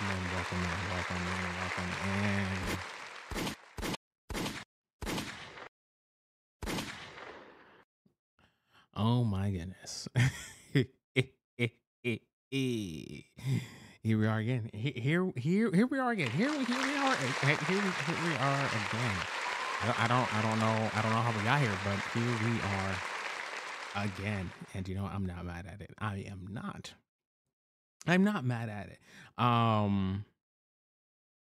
in, in, in, in. Oh my goodness. Here we are again. Here, here, here we are again. Here, we- here we are. Here, here we are again. I don't, I don't know, I don't know how we got here, but here we are again. And you know, I'm not mad at it. I am not. I'm not mad at it. Um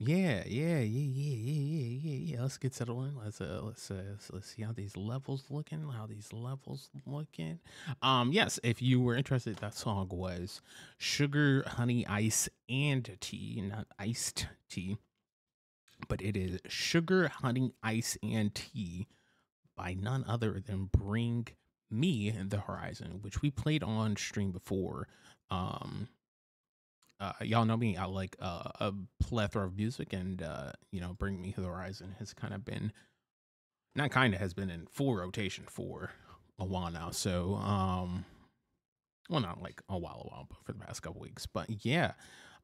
yeah, yeah, yeah, yeah, yeah, yeah, yeah, yeah. Let's get settled in. Let's uh, let's, uh, let's let's see how these levels looking. How these levels looking. Um, yes, if you were interested, that song was sugar, honey, ice, and tea, not iced tea, but it is sugar, honey, ice, and tea by none other than Bring Me the Horizon, which we played on stream before. Um, uh, y'all know me. I like uh, a plethora of music, and uh, you know, Bring Me to the Horizon has kind of been, not kind of, has been in full rotation for a while now. So, um, well, not like a while, a while, but for the past couple weeks. But yeah,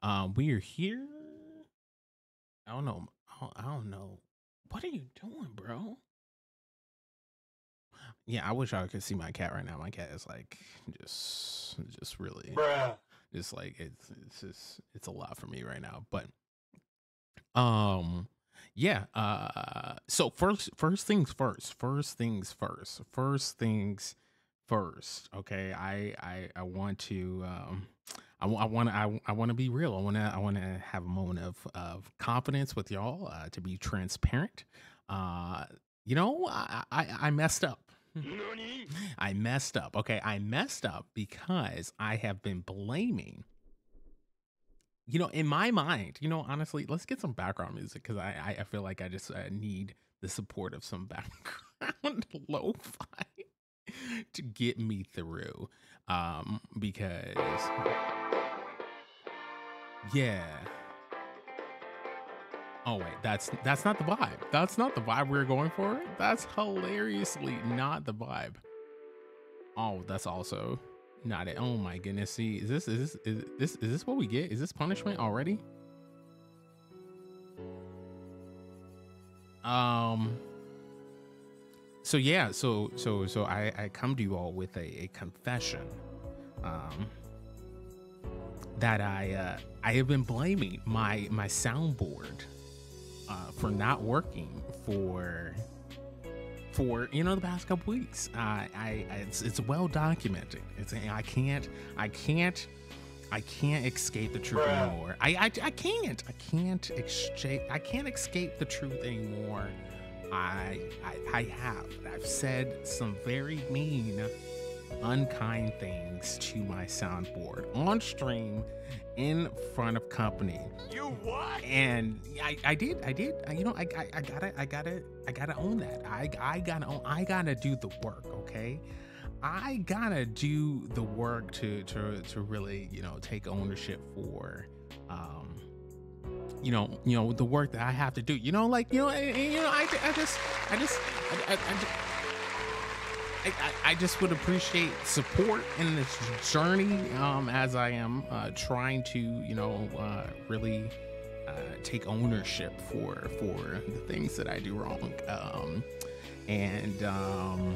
um, we are here. I don't know. I don't, know. What are you doing, bro? Yeah, I wish I could see my cat right now. My cat is like just, just really Bruh. It's like it's it's just it's a lot for me right now but um yeah uh so first first things first first things first first things first okay? I i i want to um i, I want to I, I want to be real. I want to i want to have a moment of of confidence with y'all uh to be transparent. Uh you know i i, I messed up? I messed up. Okay, I messed up because I have been blaming. You know, in my mind, you know, honestly, let's get some background music because I, I feel like I just uh, need the support of some background lo-fi to get me through. Um, because yeah. Oh wait, that's that's not the vibe. That's not the vibe we are going for. That's hilariously not the vibe. Oh, that's also not it. Oh my goodness. See, is this is this is this is this what we get? Is this punishment already? Um so yeah, so so so I I come to you all with a, a confession. Um that I uh I have been blaming my my soundboard uh, for not working for for you know the past couple weeks. Uh, I, I it's it's well documented. It's I can't I can't I can't escape the truth Bruh. anymore. I, I I can't I can't exchange I can't escape the truth anymore. I I I have I've said some very mean unkind things to my soundboard on stream in front of company. You what? and I, I did I did. I, you know I, I I gotta I gotta I gotta own that. I I gotta own I gotta do the work okay? I gotta do the work to to to really you know take ownership for um you know you know the work that I have to do. You know like you know and- and, you know I, I just I just I, I, I just I, I, just would appreciate support in this journey um, as I am uh, trying to, you know, uh, really uh, take ownership for for the things that I do wrong. Um, and um,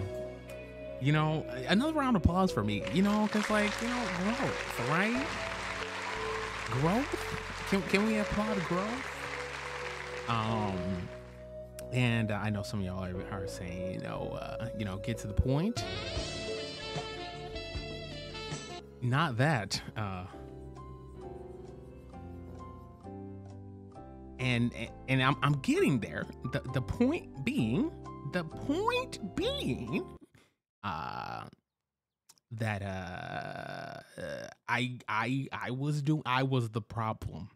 you know, another round of applause for me. You know, because like you know, growth, right? Growth. Can can we applaud growth? Um, and uh, I know some of y'all are, are saying, you know, uh, you know, get to the point. Not that. Uh, and and I'm I'm getting there. The the point being, the point being, uh, that uh, I I I was doing I was the problem.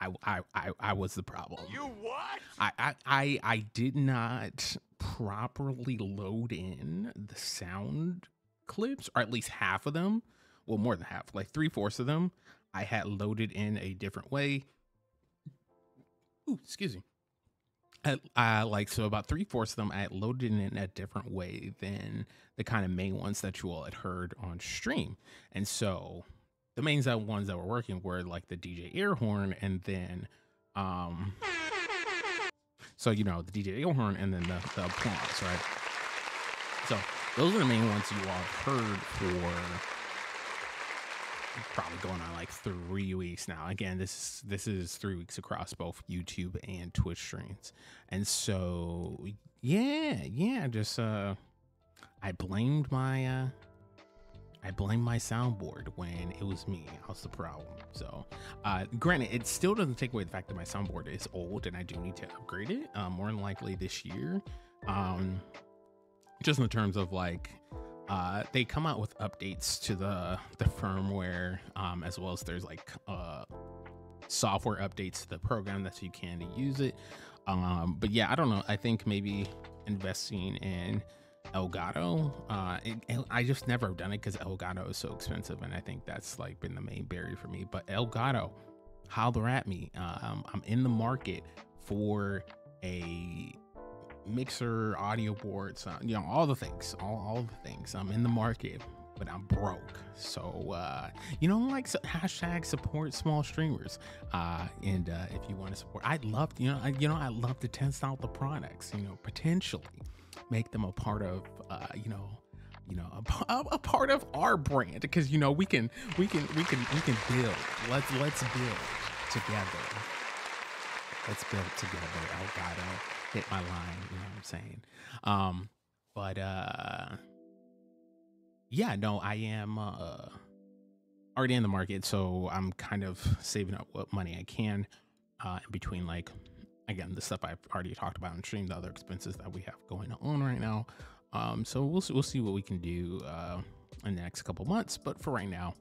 I I I, I was the problem. You what? I, I I I did not properly load in the sound clips, or at least half of them. Well, more than half, like three fourths of them, I had loaded in a different way. Ooh, excuse me. I, I like so about three fourths of them I had loaded in a different way than the kind of main ones that you all had heard on stream, and so the main ones that were working were like the DJ Airhorn and then um so you know the DJ Airhorn and then the, the applause, right? So those are the main ones you all heard for probably going on like three weeks now. Again, this is this is three weeks across both YouTube and Twitch streams. And so yeah, yeah, just uh I blamed my uh I blame my soundboard when it was me. Was the problem. So, uh, granted, it still doesn't take away the fact that my soundboard is old and I do need to upgrade it. Uh, more than likely this year. Um, just in terms of like, uh, they come out with updates to the the firmware, um, as well as there's like uh, software updates to the program that you can to use it. Um, but yeah, I don't know. I think maybe investing in Elgato. Uh, it, I just never have done it because Elgato is so expensive, and I think that's like been the main barrier for me. But Elgato, holler at me. Um, I'm in the market for a mixer, audio boards, uh, you know, all the things, all, all the things. I'm in the market, but I'm broke. So, uh, you know, like so, hashtag support small streamers. Uh, and uh, if you want to support, I'd love, you know, I, you know, I love to test out the products. You know, potentially make them a part of, uh, you know, you know, a, a part of our brand because you know we can, we can, we can, we can build. Let's let's build together. Let's build together. Elgato hit my line. You know what I'm saying? Um, but uh, yeah, no, I am uh already in the market, so I'm kind of saving up what money I can uh in between like again the stuff I've already talked about and stream, the other expenses that we have going on right now. Um, so we'll we'll see what we can do uh in the next couple months, but for right now,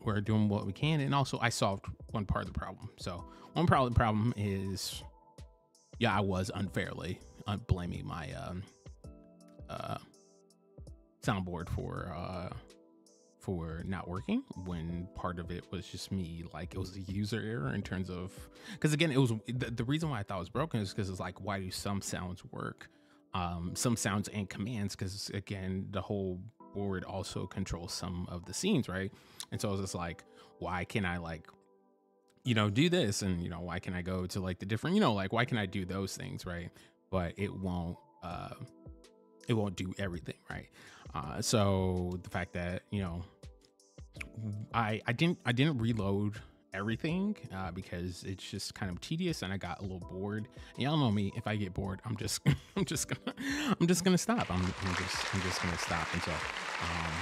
we're doing what we can, and also I solved one part of the problem. So one part of the problem is, yeah, I was unfairly uh, blaming my um uh soundboard for uh for not working when part of it was just me like it was a user error in terms of because again it was the, the reason why i thought it was broken is because it's like why do some sounds work? Um some sounds and commands because again the whole board also controls some of the scenes right? And so i was just like why can i like you know do this? And you know why can i go to like the different you know like why can i do those things right? But it won't uh it won't do everything right uh, so the fact that you know, I I didn't I didn't reload everything uh, because it's just kind of tedious and I got a little bored. Y'all know me, if I get bored, I'm just I'm just gonna I'm just gonna stop. I'm, I'm just I'm just gonna stop. And so um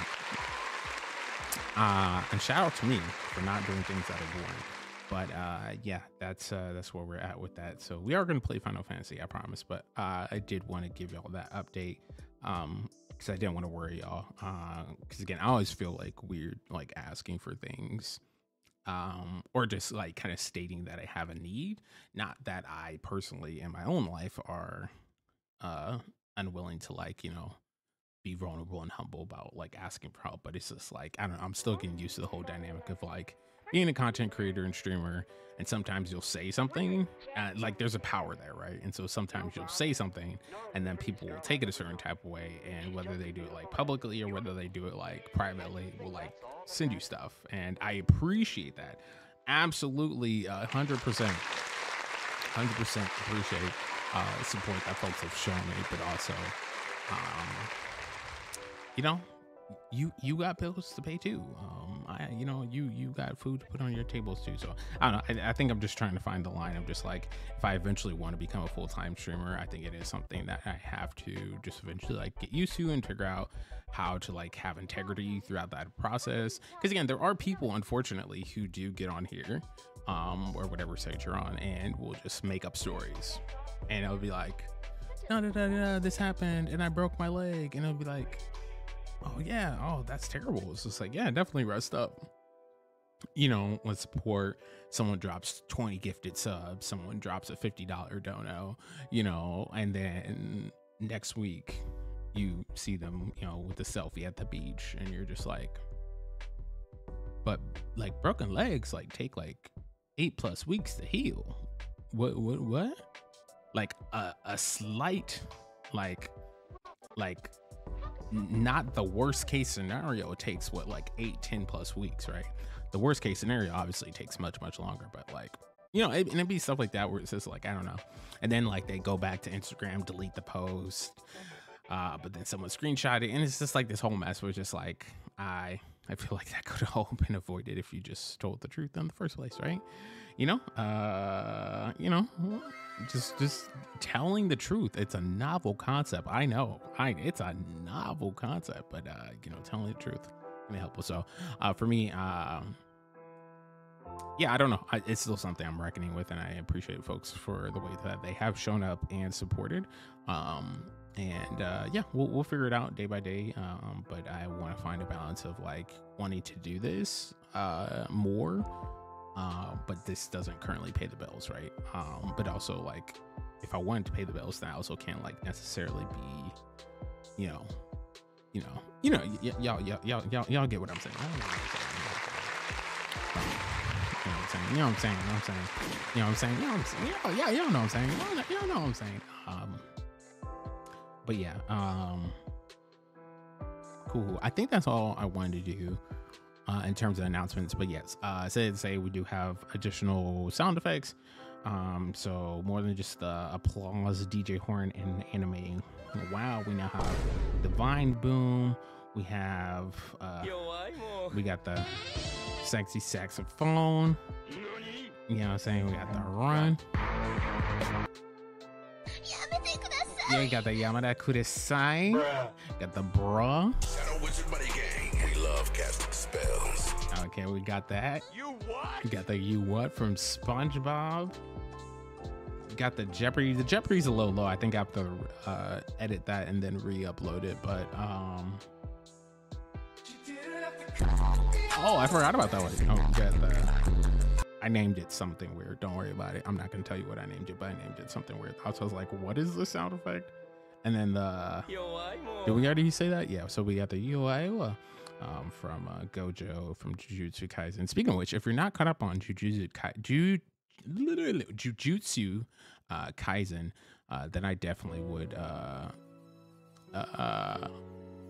uh and shout out to me for not doing things that are boring. But uh yeah, that's uh that's where we're at with that. So we are gonna play Final Fantasy, I promise. But uh I did want to give y'all that update. Um because I didn't want to worry y'all. Because uh, again, I always feel like weird, like asking for things, um, or just like kind of stating that I have a need. Not that I personally, in my own life, are uh, unwilling to like you know be vulnerable and humble about like asking for help. But it's just like I don't know. I'm still getting used to the whole dynamic of like being a content creator and streamer and sometimes you'll say something uh, like there's a power there right? And so sometimes you'll say something and then people will take it a certain type of way and whether they do it like publicly or whether they do it like privately will like send you stuff. And i appreciate that. Absolutely uh, 100% 100% appreciate uh, support that folks have shown me but also um, you know you you got bills to pay too. Um, I you know you you got food to put on your tables too. So I don't know. I, I think I'm just trying to find the line. I'm just like if I eventually want to become a full time streamer, I think it is something that I have to just eventually like get used to and figure out how to like have integrity throughout that process. Because again, there are people unfortunately who do get on here, um, or whatever site you're on, and will just make up stories, and it'll be like. Da, da, da, da, this happened and I broke my leg, and it'll be like, oh yeah, oh that's terrible. It's just like, yeah, definitely rest up. You know, let's support someone drops 20 gifted subs, someone drops a $50 dono, you know, and then next week you see them, you know, with a selfie at the beach and you're just like, but like broken legs like take like eight plus weeks to heal. What, what, what? Like a, a slight, like, like not the worst case scenario, takes what like eight, 10 plus weeks, right? The worst case scenario obviously takes much, much longer, but like, you know, it, and it'd be stuff like that where it's just like, I don't know. And then like they go back to Instagram, delete the post, uh, but then someone screenshot it, and it's just like this whole mess it's just like, I, I feel like that could have all been avoided if you just told the truth in the first place, right? You know, uh, you know, just just telling the truth. It's a novel concept. I know, I it's a novel concept, but uh, you know, telling the truth can be helpful. So, uh, for me, um, yeah, I don't know. I, it's still something I'm reckoning with, and I appreciate folks for the way that they have shown up and supported. Um, and uh, yeah, we'll we'll figure it out day by day. Um, but I want to find a balance of like wanting to do this uh more uh, but this doesn't currently pay the bills, right? Um, but also like if I wanted to pay the bills, then I also can't like necessarily be, you know, you know, you know, y'all, y'all, y'all, y'all, y'all get what I'm saying. You know what I'm saying? You know what I'm saying? You know what I'm saying? You know what I'm saying? Yeah, y'all know what I'm saying. Y'all know what I'm saying. Um, but yeah, um, cool. I think that's all I wanted to do uh, in terms of announcements. But yes, uh, said say we do have additional sound effects. Um, so more than just the applause, DJ horn, and animating. Wow, we now have divine boom. We have uh, we got the sexy saxophone. You know what I'm saying? We got the run. Yeah, got the Yamete Kudasai. Got the bra love casting spells. Okay, we got that. You what? We got the you what from SpongeBob. We got the Jeopardy. The Jeopardy's a little low. I think I have to uh, edit that and then re-upload it. But um. Oh, I forgot about that one. Oh, got the. I named it something weird. Don't worry about it. I'm not gonna tell you what I named it, but I named it something weird. Also, I was like, what is the sound effect? And then the did we already say that? Yeah. So we got the yo um, from uh, Gojo from Jujutsu Kaisen. Speaking of which, if you're not caught up on Jujutsu Kai- Ju- Jujutsu uh, Kaisen, uh, then I definitely would uh, uh,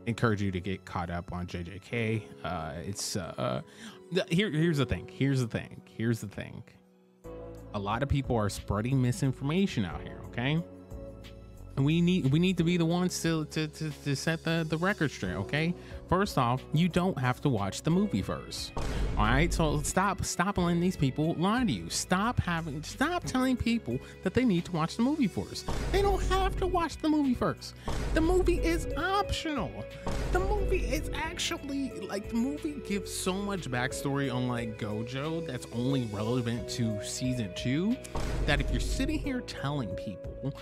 encourage you to get caught up on JJK. Uh, it's here. Here's the thing. Here's the thing. Here's the thing. A lot of people are spreading misinformation out here. Okay and we need we need to be the ones to to, to, to set the, the record straight okay? First off you don't have to watch the movie first all right? So stop stop letting these people lie to you. Stop having stop telling people that they need to watch the movie first. They don't have to watch the movie first. The movie is optional the movie is actually like the movie gives so much backstory on like gojo that's only relevant to season two that if you're sitting here telling people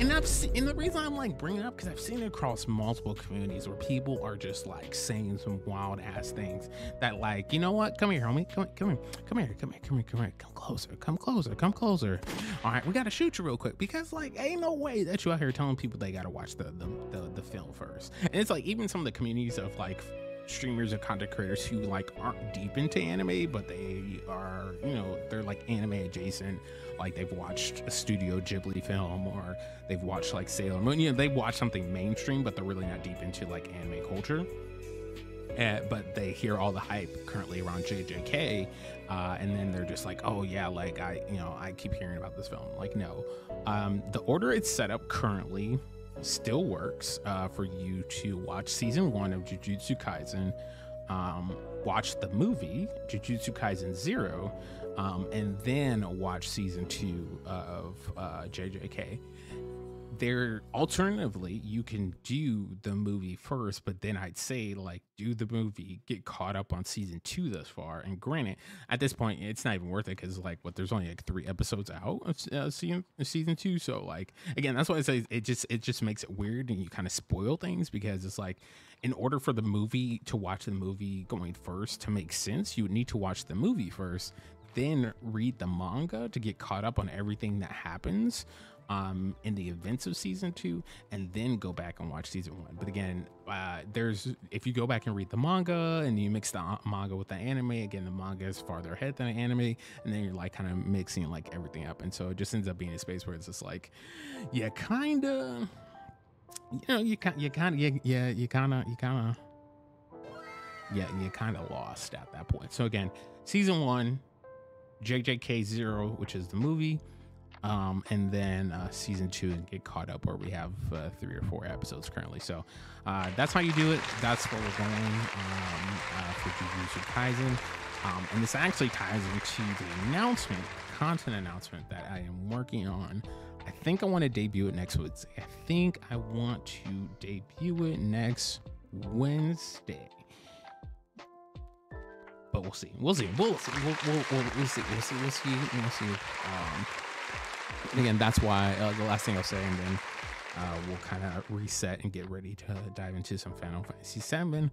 and i've seen and the reason i'm like bringing up because i've seen it across multiple communities where people are just like saying some wild ass things that like you know what? Come here homie. Come, come here. Come here. Come here. Come here. Come here. Come closer. Come closer. Come closer. All right we gotta shoot you real quick because like ain't no way that you out here telling people they gotta watch the the, the, the film first. And it's like even some of the communities of like streamers and content creators who like aren't deep into anime but they are you know they're like anime adjacent. Like they've watched a studio ghibli film or they've watched like sailor moon. You know they watch something mainstream but they're really not deep into like anime culture. Uh, but they hear all the hype currently around JJK, uh, and then they're just like, "Oh yeah, like I, you know, I keep hearing about this film." Like, no, um, the order it's set up currently still works uh, for you to watch season one of Jujutsu Kaisen, um, watch the movie Jujutsu Kaisen Zero, um, and then watch season two of uh, JJK there alternatively you can do the movie first but then i'd say like do the movie get caught up on season two thus far and granted at this point it's not even worth it because like what there's only like three episodes out of uh, season, season two so like again that's why i say it just it just makes it weird and you kind of spoil things because it's like in order for the movie to watch the movie going first to make sense you would need to watch the movie first then read the manga to get caught up on everything that happens um in the events of season two and then go back and watch season one but again uh there's if you go back and read the manga and you mix the uh, manga with the anime again the manga is farther ahead than the anime and then you're like kind of mixing like everything up and so it just ends up being a space where it's just like yeah kind of you know, you kind, you kind of, yeah, yeah, you kind of, you kind of, yeah, you kind of lost at that point. So again, season one, JJK Zero, which is the movie, um, and then uh, season two and get caught up where we have uh, three or four episodes currently. So uh, that's how you do it. That's where we're going um, uh, for Jujutsu Kaisen. Um, and this actually ties into the announcement, content announcement that I am working on. I think I want to debut it next Wednesday. I think I want to debut it next Wednesday. But we'll see. We'll see. We'll see. We'll, we'll, we'll, we'll see. We'll see. We'll see. We'll see. Um, and again, that's why uh, the last thing I'll say, and then uh, we'll kind of reset and get ready to dive into some Final Fantasy Seven,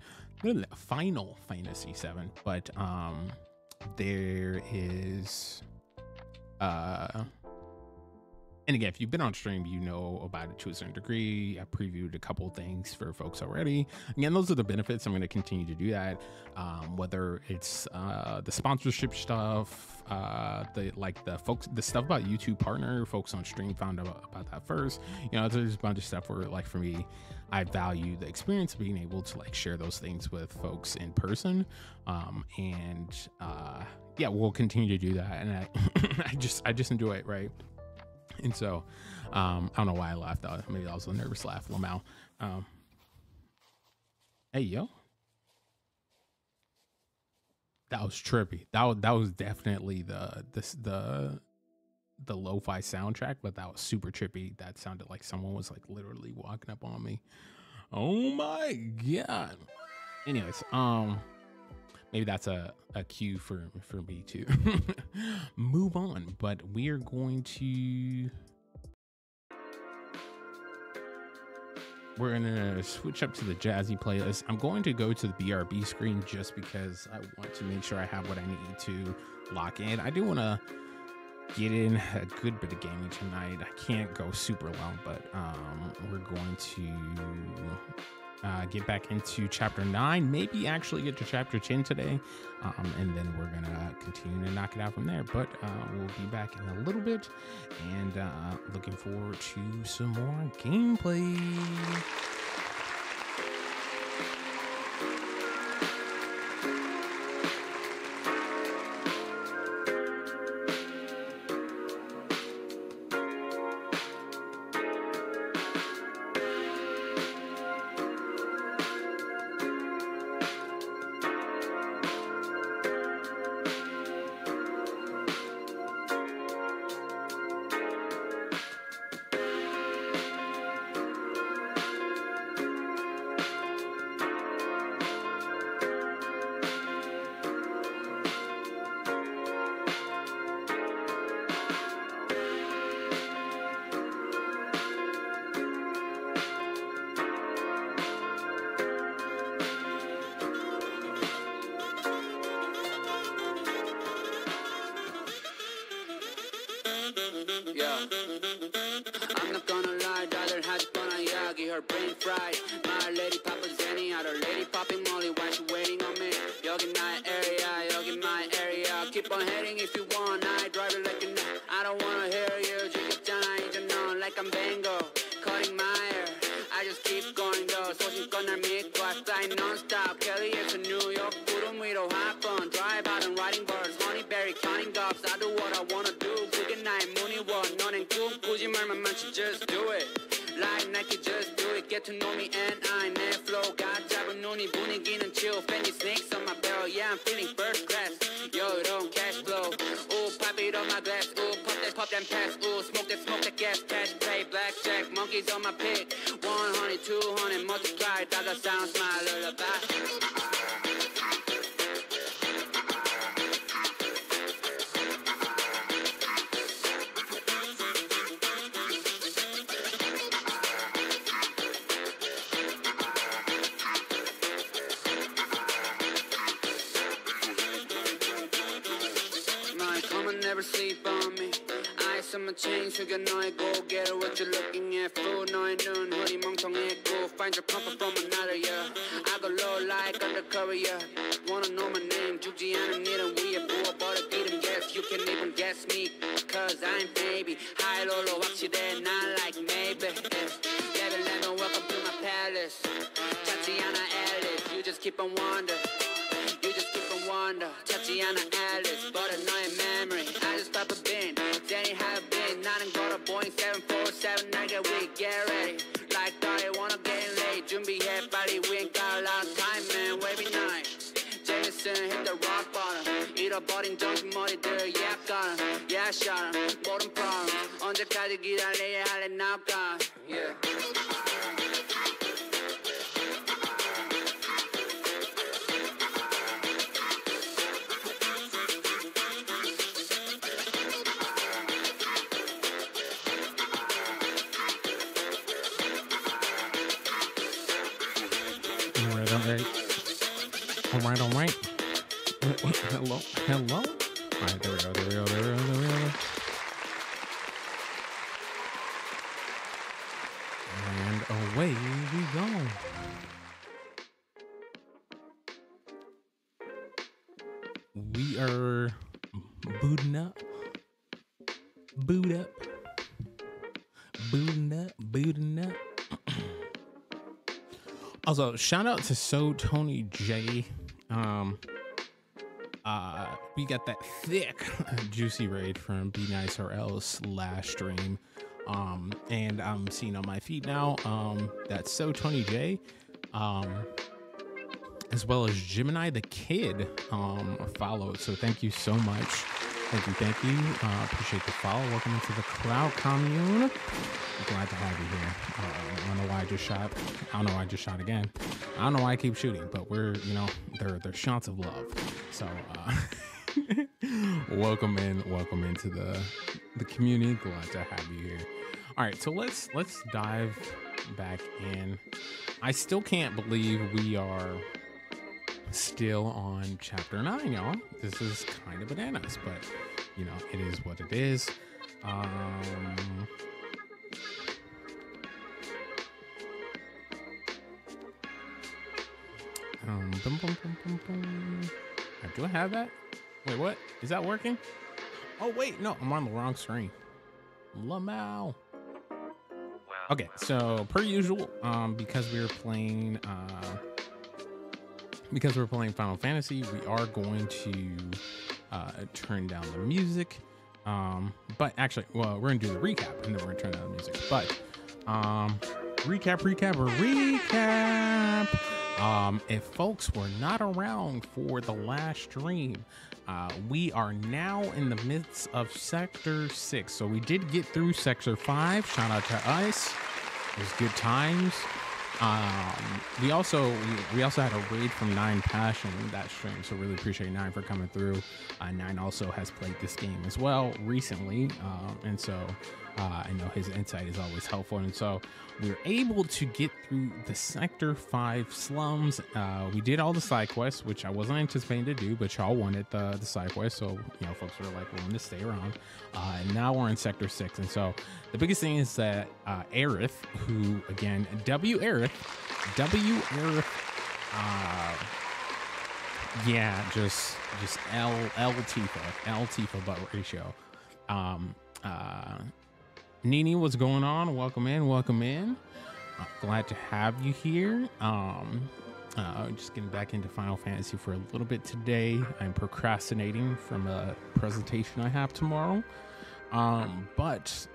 Final Fantasy Seven. But um, there is, uh, and again, if you've been on stream, you know about it to a certain degree. I previewed a couple things for folks already. Again, those are the benefits. I'm going to continue to do that. Um, whether it's uh, the sponsorship stuff, uh, the like the folks, the stuff about YouTube partner folks on stream found out about that first. You know, there's a bunch of stuff where, like, for me, I value the experience of being able to like share those things with folks in person. Um, and uh, yeah, we'll continue to do that. And I, I just, I just enjoy it, right? And so, um, I don't know why I laughed. Maybe that was a nervous laugh, Lamau. Um, hey, yo. That was trippy. That was, that was definitely the this the the lo-fi soundtrack, but that was super trippy. That sounded like someone was like literally walking up on me. Oh my god. Anyways, um maybe that's a, a cue for for me to move on but we are going to we're gonna switch up to the jazzy playlist. I'm going to go to the brb screen just because i want to make sure i have what i need to lock in. I do want to get in a good bit of gaming tonight. I can't go super long but um we're going to uh, get back into chapter 9 maybe actually get to chapter 10 today um, and then we're gonna continue to knock it out from there. But uh, we'll be back in a little bit and uh, looking forward to some more gameplay shout out to So Tony J. Um, uh, we got that thick, juicy raid from Be Nice or Else last stream. Um, and I'm seeing on my feed now. Um, that's So Tony J. Um, as well as Gemini the Kid. Um, followed. So thank you so much. Thank you, thank you. Uh, appreciate the follow. Welcome into the Cloud Commune. Glad to have you here. Know why I just shot. I don't know why I just shot again. I don't know why I keep shooting, but we're, you know, they're they're shots of love. So uh welcome in, welcome into the the community. Glad to have you here. All right, so let's let's dive back in. I still can't believe we are still on chapter nine, y'all. This is kind of bananas, but you know, it is what it is. Um Um, Do I have that? Wait, what? Is that working? Oh, wait, no, I'm on the wrong screen. Lamau. Okay, so per usual, um, because we are playing, uh, because we're playing Final Fantasy, we are going to uh, turn down the music. Um, but actually, well, we're gonna do the recap and then we're gonna turn down the music. But um, recap, recap, or recap. Um, if folks were not around for the last stream, uh, we are now in the midst of Sector 6. So we did get through Sector 5. Shout out to us. It was good times. Um, we also we, also had a raid from Nine Passion that stream, so really appreciate Nine for coming through. Uh, Nine also has played this game as well recently, um, and so uh, I know his insight is always helpful. And so we were able to get through the Sector Five slums. Uh, we did all the side quests, which I wasn't anticipating to do, but y'all wanted the the side quests, so you know folks were like willing to stay around. Uh, and now we're in Sector Six, and so the biggest thing is that uh, Aerith, who again W Aerith, W Aerith, uh, yeah, just just L L Tifa L Tifa butt ratio. Um, uh, Nini, what's going on? Welcome in, welcome in. Uh, glad to have you here. Um, uh, just getting back into Final Fantasy for a little bit today. I'm procrastinating from a presentation I have tomorrow. Um, but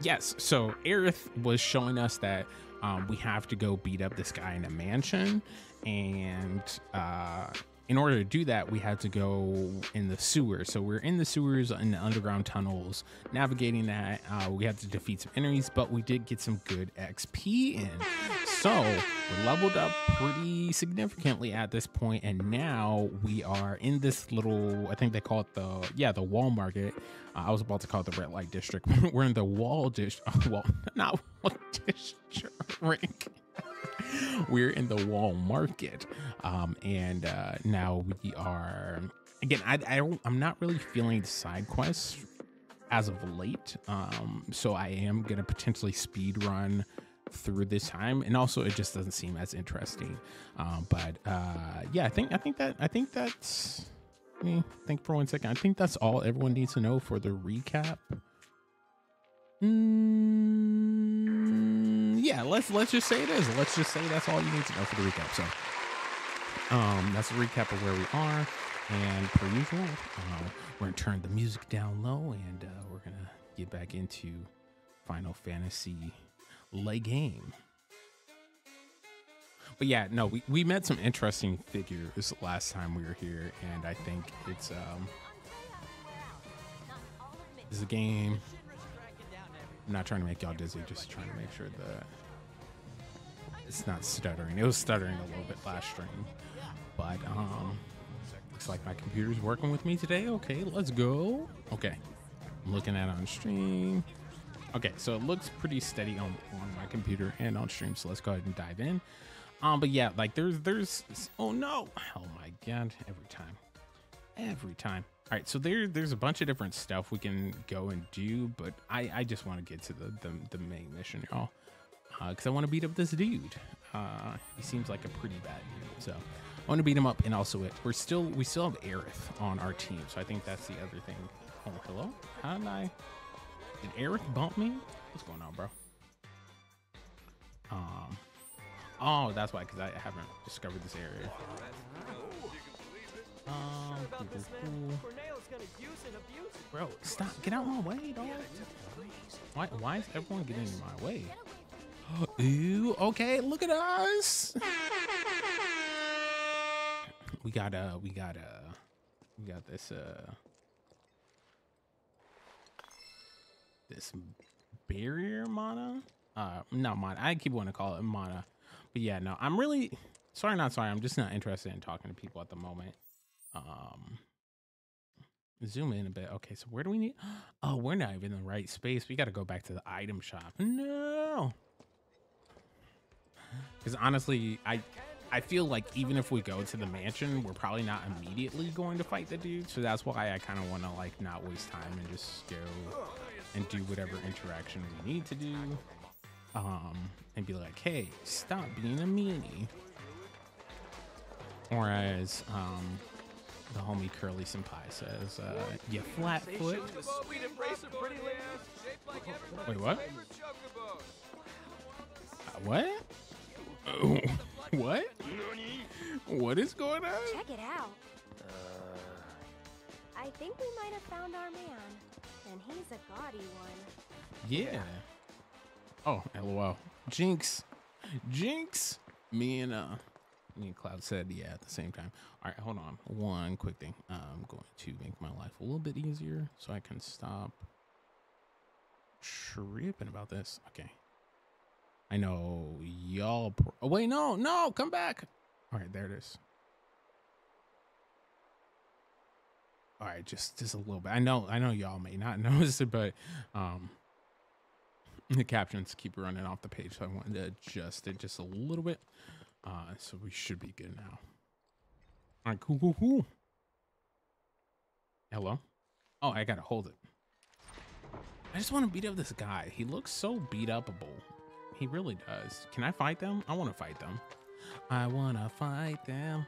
yes, so Aerith was showing us that um, we have to go beat up this guy in a mansion, and uh, in order to do that, we had to go in the sewers. So we're in the sewers in the underground tunnels, navigating that. Uh, we had to defeat some enemies, but we did get some good XP in. So we're leveled up pretty significantly at this point, and now we are in this little. I think they call it the yeah the wall market. Uh, I was about to call it the red light district. we're in the wall dish. Well, not wall district. we're in the wall market um and uh now we are again i, I don't i'm not really feeling side quests as of late um so i am gonna potentially speed run through this time and also it just doesn't seem as interesting um but uh yeah i think i think that i think that's Let me think for one second. I think that's all everyone needs to know for the recap. Mm, yeah, let's let's just say it is. Let's just say that's all you need to know for the recap. So, um, that's a recap of where we are, and per usual, uh, we're gonna turn the music down low, and uh, we're gonna get back into Final Fantasy late game. But yeah, no, we, we met some interesting figures last time we were here, and I think it's um this is a game. I'm not trying to make y'all dizzy, just trying to make sure that it's not stuttering. It was stuttering a little bit last stream, but um, looks like my computer's working with me today. Okay, let's go. Okay, I'm looking at on stream. Okay, so it looks pretty steady on, on my computer and on stream. So let's go ahead and dive in. Um, but yeah, like there's there's oh no, oh my god, every time, every time. All right, so there there's a bunch of different stuff we can go and do, but I I just want to get to the the, the main mission, y'all, because I want to beat up this dude. Uh, he seems like a pretty bad dude, so I want to beat him up. And also, it we're still we still have Aerith on our team, so I think that's the other thing. Oh, hello, how did I? Did Aerith bump me? What's going on, bro? Um. Oh, that's why, because I haven't discovered this area. Um, cool, cool, cool. Cornelius gonna use and abuse it. Bro, stop. Get out my way, dog. Why, why is everyone getting in my way? Ooh, okay, look at us. We got, uh, we got, uh, we got this, uh, this barrier mana. Uh, not mana. I keep wanting to call it mana. But yeah, no, I'm really sorry, not sorry. I'm just not interested in talking to people at the moment. Um, zoom in a bit. Okay, so where do we need? Oh, we're not even in the right space. We got to go back to the item shop. No, because honestly, I I feel like even if we go to the mansion, we're probably not immediately going to fight the dude. So that's why I kind of want to like not waste time and just go and do whatever interaction we need to do um, and be like, "Hey, stop being a meanie." Or um, the homie Curly Senpai says, uh, "You flat foot." Sweet embrace of pretty ladies. Wait, what? Uh, what? Oh, what? What is going on? Check it out. I think we might have found our man. And he's a gaudy one. Yeah. Oh, lol. Jinx. Jinx. Me and uh and Cloud said yeah at the same time. All right, hold on. One quick thing. I'm going to make my life a little bit easier so I can stop tripping about this. Okay. I know y'all. Oh wait, no, no, come back. All right, there it is. All right, just just a little bit. I know, I know y'all may not notice it, but um, the captions keep running off the page, so I wanted to adjust it just a little bit. Uh, so we should be good now. All right, cool, cool, cool. Hello. Oh, I gotta hold it. I just want to beat up this guy. He looks so beat upable. He really does. Can I fight them? I want to fight them. I want to fight them.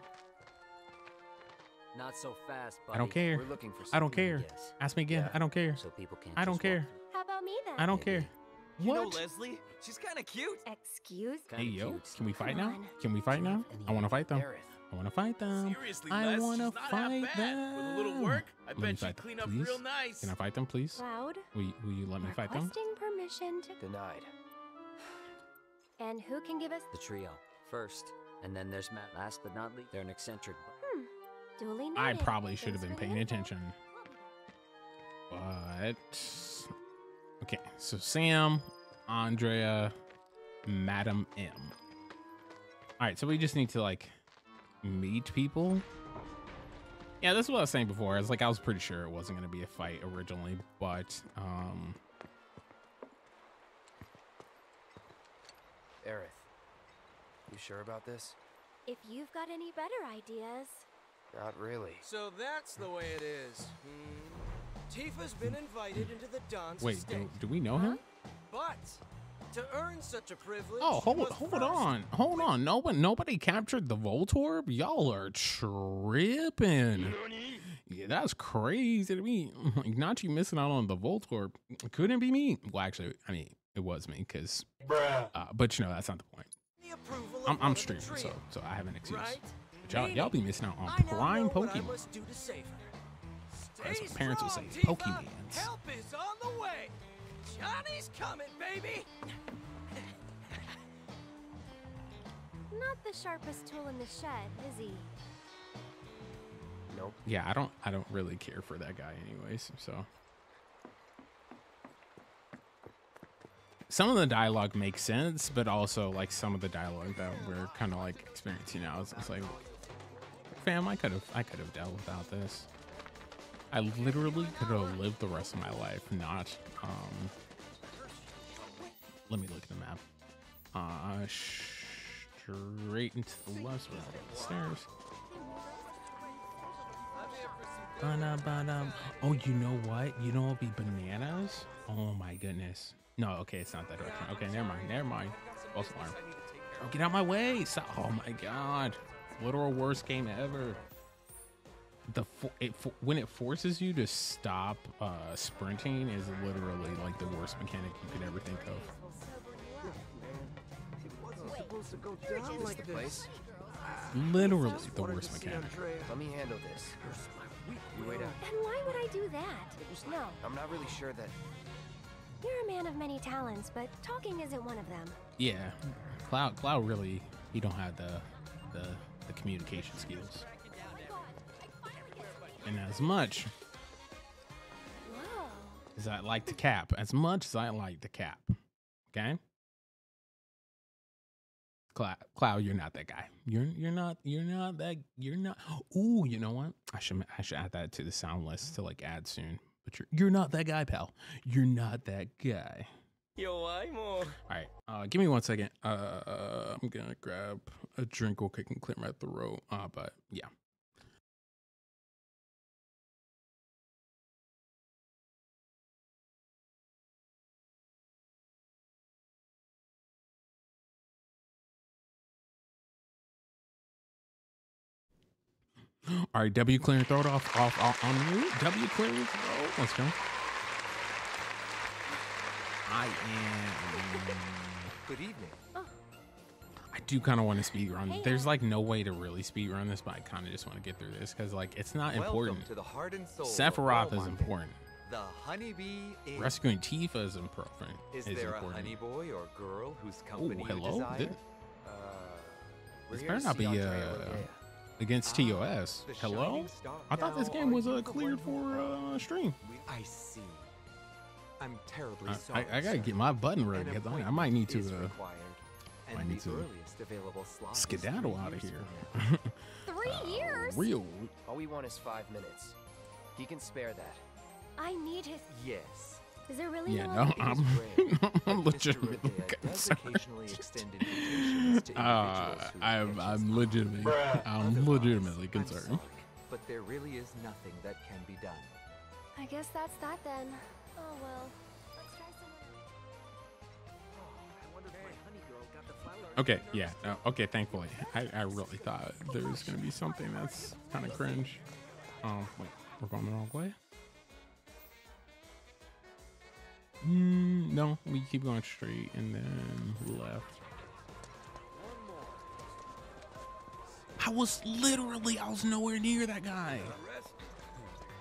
Not so fast, buddy. I don't care. We're looking for I don't something, care. Yes. Ask me again. Yeah, I don't care. So people can't. I don't care. How about me then? I don't care. You What? know Leslie? She's kind of cute. Excuse? Hey Kinda yo, cute. can we fight now? Can we fight now? I want to fight them. I want to fight them. Seriously, I wanna fight half bad. With a little them. work, I Let me bet she'd fight them, up please. real nice. Can I fight them, please? Cloud? Will you, will you let me fight them? Requesting permission to. Denied. And who can give us. The trio first, and then there's Matt. Last but not least, they're an eccentric. Hmm. Duly noted. I probably should have been paying attention. We'll be back. But okay, so Sam, Andrea, Madam M. All right, so we just need to like meet people. Yeah, this is what I was saying before. I was like I was pretty sure it wasn't going to be a fight originally, but um, Aerith, you sure about this? If you've got any better ideas. Not really. So that's the way it is. Hmm. Tifa's been invited into the Don's wait, do, do we know him? But to earn such a privilege, Oh, hold hold on, hold on. No one, nobody captured the Voltorb. Y'all are tripping. Yeah, that's crazy to me. Like, not you missing out on the Voltorb. Couldn't be me. Well, actually, I mean, it was me because, uh, but you know, that's not the point. The approval I'm, I'm streaming, so so I have an excuse. Right? But y'all, y'all be missing out on I prime know what I Pokemon. As Stay my parents would strong, say, Tifa. Pokemans. Help is on the way. Johnny's coming, baby. Not the sharpest tool in the shed, is he? Nope. Yeah, I don't I don't really care for that guy anyways, so some of the dialogue makes sense, but also like some of the dialogue that we're kind of like experiencing now is it's like fam, I could have I could have dealt without this. I literally could have lived the rest of my life not um let me look at the map. Uh straight into the left up the stairs. Oh, you know what? You know what would be bananas? Oh my goodness. No, okay, it's not that direction. Okay, never mind. Never mind. False alarm. Oh, get out of my way. Stop. Oh my god. Literal worst game ever. The it when it forces you to stop uh, sprinting is literally like the worst mechanic you could ever think of. This the place? Literally the worst mechanic. Let me handle this. You wait up. And why would I do that? No, I'm not really sure that. you're a man of many talents, but talking isn't one of them. Yeah, Cloud Cloud really he don't have the the, the communication skills. And as much Whoa. as I like to cap, as much as I like to cap, okay? Cloud, Cloud, you're not that guy. You're you're not you're not that you're not. Ooh, you know what? I should I should add that to the sound list to like add soon. But you're you're not that guy, pal. You're not that guy. Yo, I'm all right. Uh, give me one second. Uh, I'm gonna grab a drink. We'll kick clear my throat. Uh, but yeah. All right, W clear and throat off, off, off on you. W clear and throat. Let's go. I am. Good evening. I do kind of want to speed run. Hey, There's like no way to really speed run this, but I kind of just want to get through this because like it's not important. Welcome to the heart and soul. Sephiroth is important. The honeybee is. Rescuing Tifa is important. Is is there important. a honey boy or girl whose Oh, company you hello. desire? Thi- Uh, This better not be Dr. uh, Aerodea. Against Ah, TOS. the Hello. I thought this game was uh, cleared for who- uh, stream. I see. I'm terribly I, sorry. I, I gotta sir. get my button ready ready. 'cause I, I might need to is uh, required, and might need to earliest available slot is skedaddle three out of here. from now. Three years? Real. All we want is five minutes. He can spare that. I need his. Yes. Is there really Yeah, no? no, I'm, I'm legitimately concerned. occasionally extend invitations to Uh, I'm I'm legitimately I'm Otherwise, legitimately I'm concerned. sorry, but there really is nothing that can be done. I guess that's that then. Oh well. Let's try somewhere. Okay, yeah, no, okay. Thankfully, I, I really thought there was gonna be something that's kind of cringe. Oh wait, we're going the wrong way. Mm, no, we keep going straight and then left. I was literally, I was nowhere near that guy.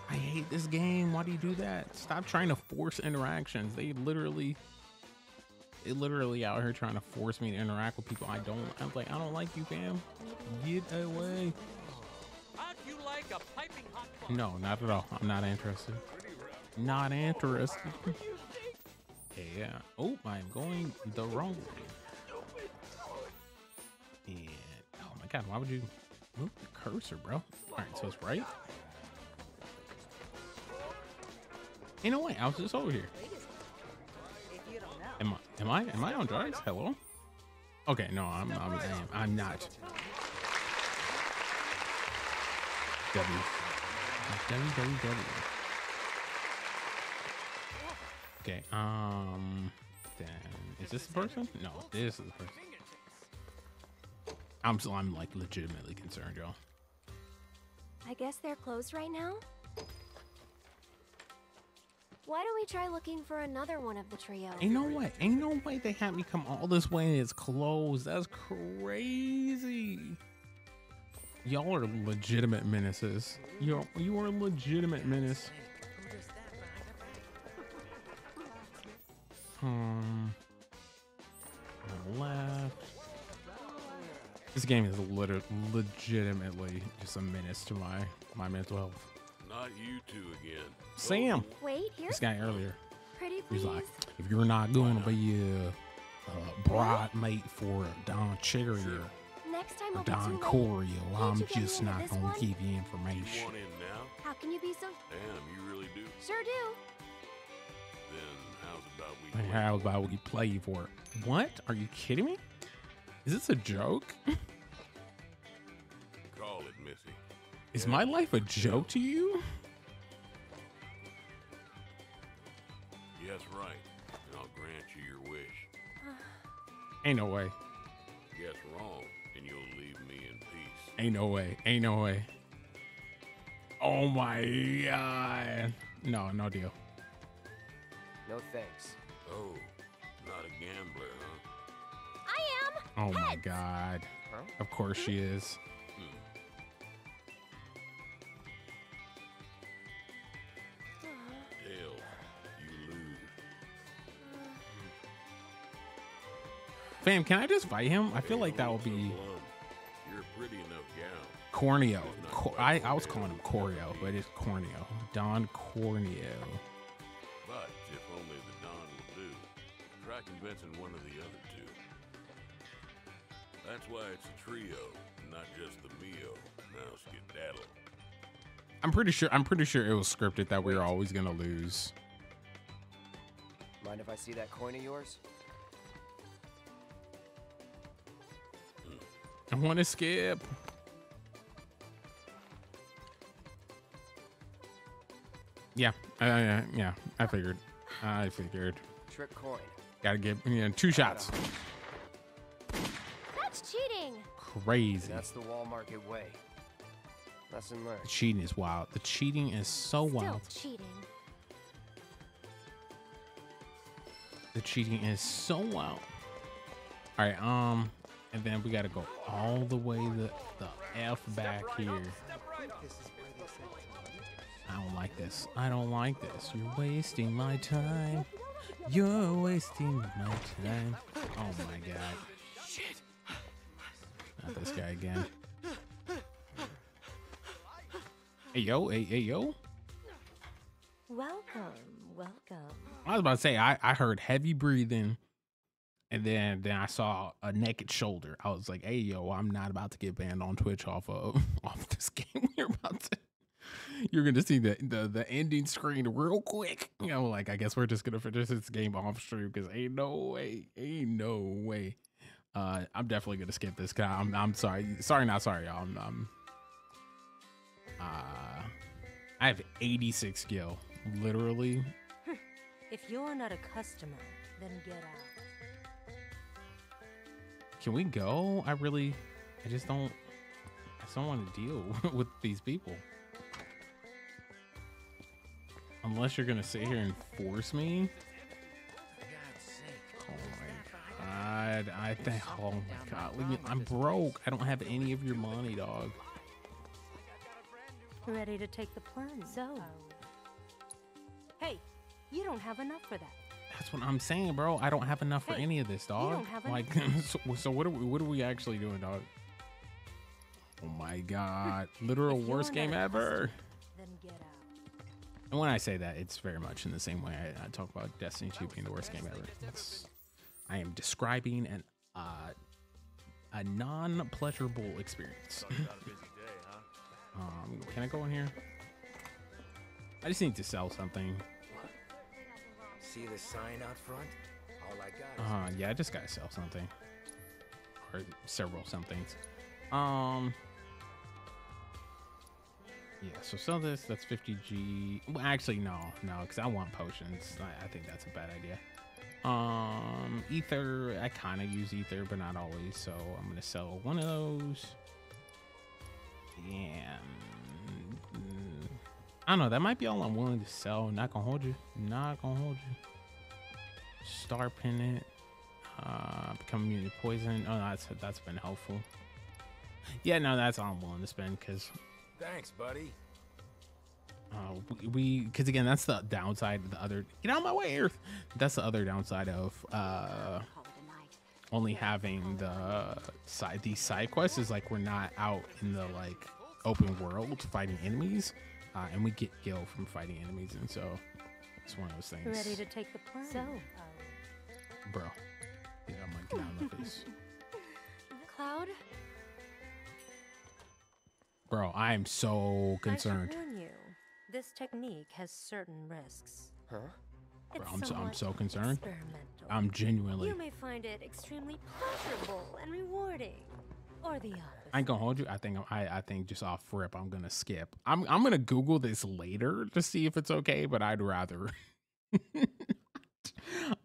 I hate this game. Why do you do that? Stop trying to force interactions. They literally, they literally out here trying to force me to interact with people I don't. I'm like, I don't like you, fam. Get away. No, not at all. I'm not interested. Not interested. Yeah. Oh, I'm going the wrong way. And oh my god, why would you move the cursor, bro? All right, so it's right. Ain't no way. I was just over here. Am I? Am I? Am I on drugs? Hello? Okay, no, I'm. I'm. I'm, I'm not. W. www. Okay. Um. Then is this the person? No, this is the person. I'm. So I'm like legitimately concerned, y'all. I guess they're closed right now. Why don't we try looking for another one of the trio? Ain't no way. Ain't no way they had me come all this way and it's closed. That's crazy. Y'all are legitimate menaces. You're you are a legitimate menace. Hmm. Left. This game is liter- legitimately just a menace to my my mental health. Not you two again. Sam, Wait, here's this guy earlier. pretty He's like, if you're not going to be a, a mate for Don Cherry Next time or will be too Don late. Corio, I'm you get me just not this going one? to give you You information. want in now? How can you be so? Damn, you really do. Sure do. Then about we? Hey, play How about we play you for it? What? Are you kidding me? Is this a joke? Call it, Missy. Is my life a joke to you? Yes, right. And I'll grant you your wish. Ain't no way. Guess wrong, and you'll leave me in peace. Ain't no way. Ain't no way. Oh my god. No, no deal. No thanks. Oh, not a gambler, huh? I am. Oh my god. Huh? Of course she hmm? is. Uh-huh. Tails, you lose. Hmm. Fam, can I just fight him? I feel like that will be. You're a pretty enough gal. Corneo. Co- I, I was calling him Corio, but it's Corneo. Don Corneo. Try convincing one of the other two. That's why it's a trio, not just the Mio. Now skedaddle. I'm pretty sure. I'm pretty sure it was scripted that we were always gonna lose. Mind if I see that coin of yours? I want to skip. Yeah, uh, yeah, yeah. I figured. I figured. Trick coin. Gotta get you know, two shots. That's cheating. Crazy. That's the wall market way. Lesson learned. The cheating is wild. The cheating is so Still wild. cheating. The cheating is so wild. All right, um, and then we gotta go all the way the the f back here. I don't like this. I don't like this. You're wasting my time. You're wasting my time. Oh my god. Shit. Not this guy again. Hey yo, hey, hey yo. Welcome, welcome. I was about to say I, I heard heavy breathing and then then I saw a naked shoulder. I was like, hey yo, I'm not about to get banned on Twitch off of off this game. You're about to you're gonna see the, the the ending screen real quick. You know, like I guess we're just gonna finish this game off stream because ain't no way, ain't no way. Uh I'm definitely gonna skip this guy. I'm I'm sorry. Sorry, not sorry, y'all. I'm, I'm uh I have 86 skill. Literally If you're not a customer, then get out. Can we go? I really, I just don't, I just don't want to deal with these people. Unless you're gonna sit here and force me. Oh my god! I think. Oh my god! Leave me, I'm broke. I don't have any of your money, dog. Ready to take the plunge? So. Hey, you don't have enough for that. That's what I'm saying, bro. I don't have enough for Hey, any of this, dog. like, so, so what are we? What are we actually doing, dog? Oh my god! Literal worst game ever. Then get out. And when I say that, it's very much in the same way I, I talk about Destiny 2 being the worst game ever. It's, I am describing an uh, a non-pleasurable experience. um, can I go in here? I just need to sell something. See the sign out front? All I got is Uh, yeah, I just gotta sell something, or several somethings. Um, yeah. So sell this. That's 50g. Well, actually, no, no, because I want potions. I, I think that's a bad idea. Um, ether. I kind of use ether, but not always. So I'm gonna sell one of those. Mm, I don't know. That might be all I'm willing to sell. Not gonna hold you. Not gonna hold you. Star pennant. Uh, become immune to poison. Oh, that's that's been helpful. Yeah, no, that's all I'm willing to spend because Thanks, buddy. uh, we because again, that's the downside. of The other get out of my way, Aerith. That's the other downside of uh only having the side these side quests is like we're not out in the like open world fighting enemies, uh, and we get gil from fighting enemies, and so it's one of those things. Ready to take the plunge? So, bro. Yeah, I'm gonna get out of my face. Cloud, Bro, I am so concerned. I should warn you, this technique has certain risks. Huh? Bro, I'm so, I'm so concerned. I'm genuinely. You may find it extremely pleasurable and rewarding, or the opposite. I ain't gonna hold you. I think I, I think just off rip, I'm gonna skip. I'm I'm gonna Google this later to see if it's okay, but I'd rather.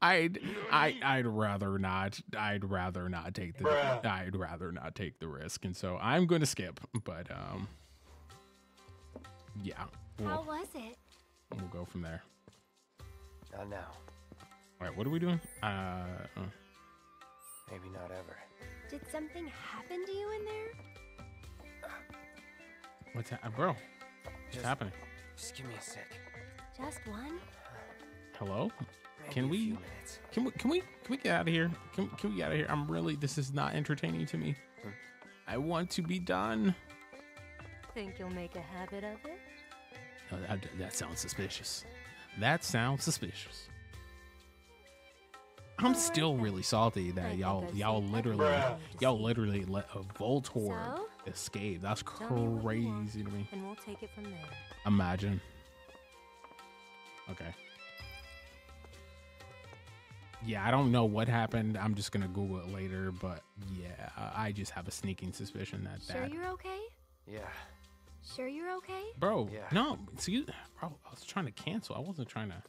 I'd I I'd rather not. I'd rather not take the. Bruh. I'd rather not take the risk, and so I'm gonna skip. But um, yeah, how we'll, was it? we'll go from there. Not now. All right, what are we doing? Uh, uh, Maybe not ever. Did something happen to you in there? what's that, bro? What's Just- happening? Just give me a sec. Just one? Hello? Maybe Can we? Can we? Can we? Can we get out of here? Can, can we get out of here? I'm really. This is not entertaining to me. Hmm. I want to be done. Think you'll make a habit of it? Oh, that, that sounds suspicious. That sounds suspicious. I'm Alright still then. really salty that think y'all y'all literally y'all literally let a Voltor So? escape. That's Tell me what you want, crazy to me. and we'll take it from there. Imagine. Okay. Yeah, I don't know what happened. I'm just gonna Google it later, but yeah, I just have a sneaking suspicion that Sure that you're okay? Yeah. Sure you're okay? bro. Yeah. No, excuse, bro. I was trying to cancel. I wasn't trying to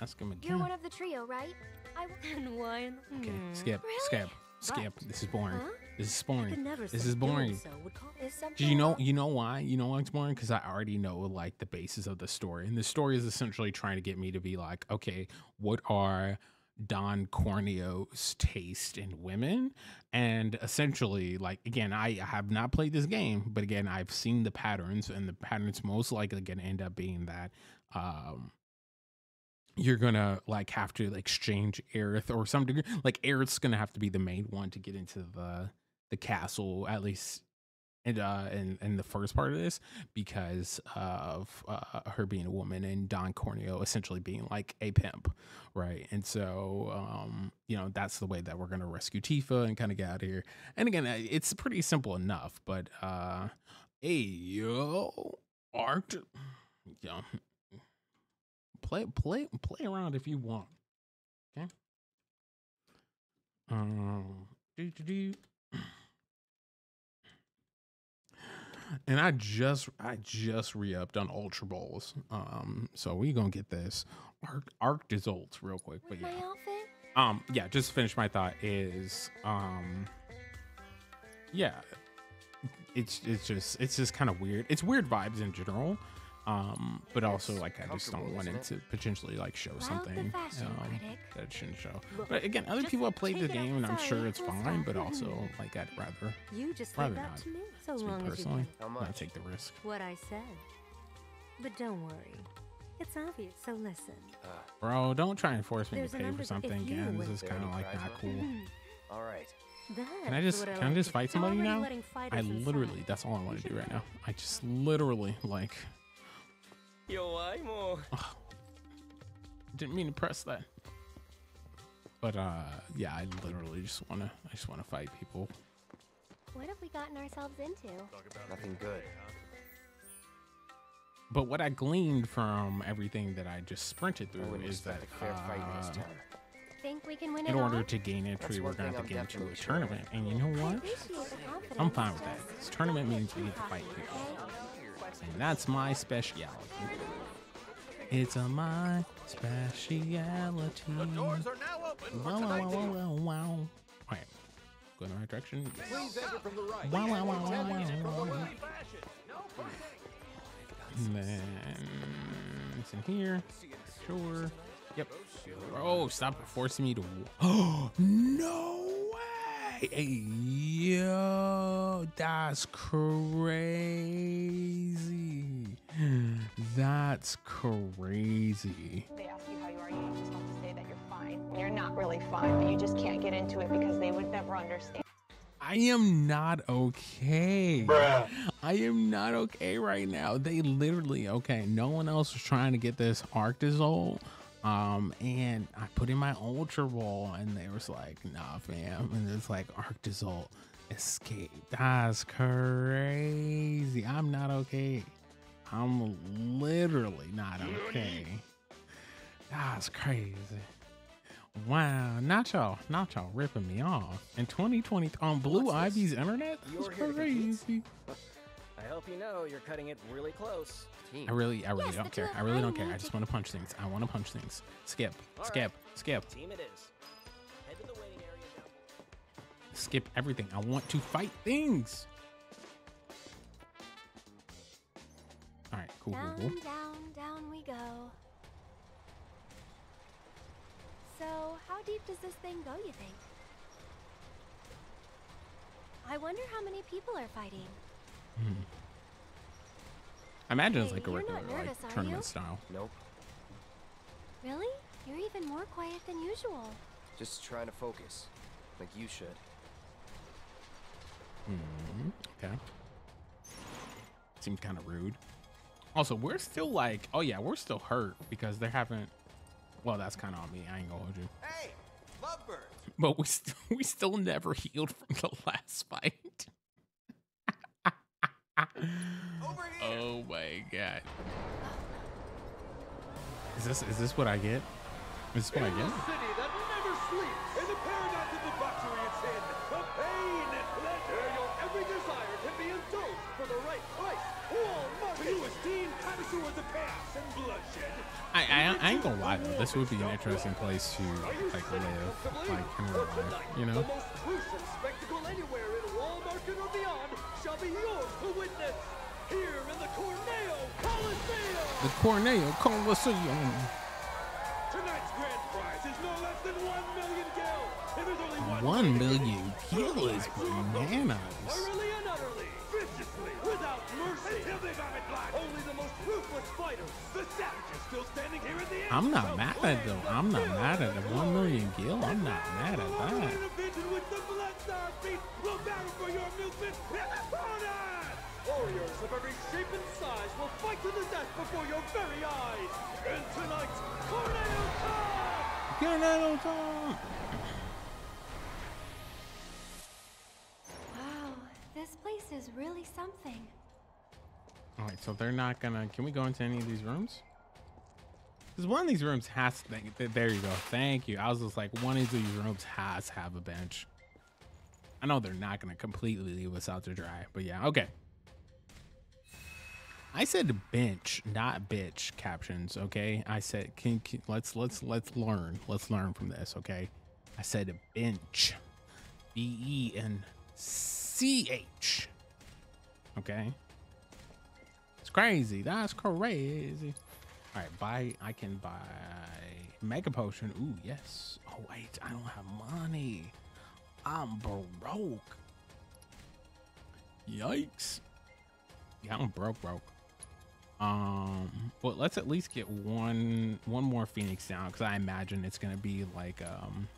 ask him again. You're one of the trio, right? I w- And one. Okay, Hmm. skip, Really? skip, skip. This is boring. Huh? This is boring. This is boring. so would call Is something Do you know? You know why? You know why it's boring? Because I already know like the basis of the story, and the story is essentially trying to get me to be like, okay, what are Don Corneo's taste in women? And essentially, like again, I have not played this game, but again, I've seen the patterns, and the patterns most likely going to end up being that. um you're gonna like have to exchange Aerith or some degree like Aerith's gonna have to be the main one to get into the the castle at least and uh in, in the first part of this because of uh, her being a woman and Don Corneo essentially being like a pimp, right? And so um you know that's the way that we're gonna rescue Tifa and kind of get out of here. And again, it's pretty simple enough, but uh hey yo art yeah play play play around if you want. Okay. Um do do do and I just I just re-upped on Ultra Balls. Um, so we gonna get this arc arc results real quick. But yeah, um, yeah. Just to finish my thought is um, yeah, it's it's just it's just kind of weird. It's weird vibes in general. Um, but also like I just don't want it isn't to potentially like show something um, that it shouldn't show. Look, But again, other people have played the take it out game, and I'm sure it's fine. But also, like, I'd rather You just Rather leave that not. to me. So speak long as you personally. Not take the risk. what I said. But don't worry. It's obvious, so listen. Uh, Bro, don't try and force me There's to pay for something you again. This is kind of like not money? cool. all right. Can I just That's what can I just fight somebody now? I literally inside. that's all I want to do right now. I just literally like 弱いもん didn't mean to press that. But uh yeah, I literally just wanna I just wanna fight people. What have we gotten ourselves into? Nothing good. But what I gleaned from everything that I just sprinted I through wouldn't is that expect a fair fight in this uh, town. Think we can win in it order all? to gain entry, That's we're one gonna have thing to I'm get into a definitely sure of. tournament. And you know I what? appreciate the confidence. I'm fine with that. This tournament means we get to fight people. And that's my speciality. It's a my speciality. The doors are now open Wow, wow, wow, wow, wow. Alright. Go in the right direction. Please enter from the right. Wow, wow, wow, wow, wow, wow. right. Man. What's in here? Sure. Yep. Oh, stop forcing me to. Oh no way! Hey, yo, that's crazy. That's crazy. They ask you how you are, you just have to say that you're fine. You're not really fine, but you just can't get into it because they would never understand. I am not okay. Bruh. I am not okay right now. They literally okay. No one else was trying to get this Arctisol. Um, and I put in my Ultra Ball, and they was like, "Nah, fam," and it's like Arctisol escape. That's crazy. I'm not okay. I'm literally not okay. That's crazy. Wow, not y'all, not y'all ripping me off. In 2020 on Blue Ivy's internet? That's You're here to crazy. I hope you know you're cutting it really close. I really, I really don't care. I really don't care. I just want to punch things. I want to punch things. Skip, skip, skip, Team it is. Head to the waiting area now. skip everything. I want to fight things. All right, cool, cool, Down, cool. down, down we go. So, how deep does this thing go, you think? I wonder how many people are fighting. Hmm. I imagine it's like a regular nervous, like tournament you? style. Nope. Really? You're even more quiet than usual. Just trying to focus. Like you should. Hmm. Okay. Seems kind of rude. Also, we're still like, oh yeah, we're still hurt because they haven't. Well, that's kind of on me. I ain't gonna hold you. Hey, lovebird. But we still we still never healed from the last fight. Oh my god. Is this is this what I get? Is this what I get? city that never sleeps. In the paradise of debauchery it's in. The pain and pleasure. Your every desire can be indulged for the right price. All market. You esteem connoisseurs of chaos and bloodshed. I, I I ain't gonna lie though. This would be an interesting place to like live, like in real life. You know? The most gruesome spectacle anywhere in Wall Market or beyond shall be yours to witness. Here in the Corneo Coliseum. The Corneo Coliseum. Tonight's grand prize is no less than one million gil. There's only one One million kilos bananas. Thoroughly and utterly, viciously, without mercy. Until they vomit blood. Only the most ruthless fighters, the still standing here at the end. I'm not mad at though. I'm not mad at the one million gil. I'm not mad at that. In a vision with the blood-starved beast will battle for your amusement in the. Warriors of every shape and size will fight to the death before your very eyes. In tonight's Tornado Time. Tornado time. Wow, this place is really something. All right, so they're not gonna. Can we go into any of these rooms? Because one of these rooms has. th- th- There you go. Thank you. I was just like, one of these rooms has to have a bench. I know they're not gonna completely leave us out to dry, but yeah, okay. I said bench, not bitch captions. Okay, I said can, can let's let's let's learn. Let's learn from this. Okay, I said bench, B E N C H. Okay. It's crazy. That's crazy. All right, buy. I can buy mega potion. Ooh, yes. Oh wait, I don't have money. I'm broke. Yikes. Yeah, I'm broke, broke. Um, but let's at least get one one more phoenix down because I imagine it's gonna be like um.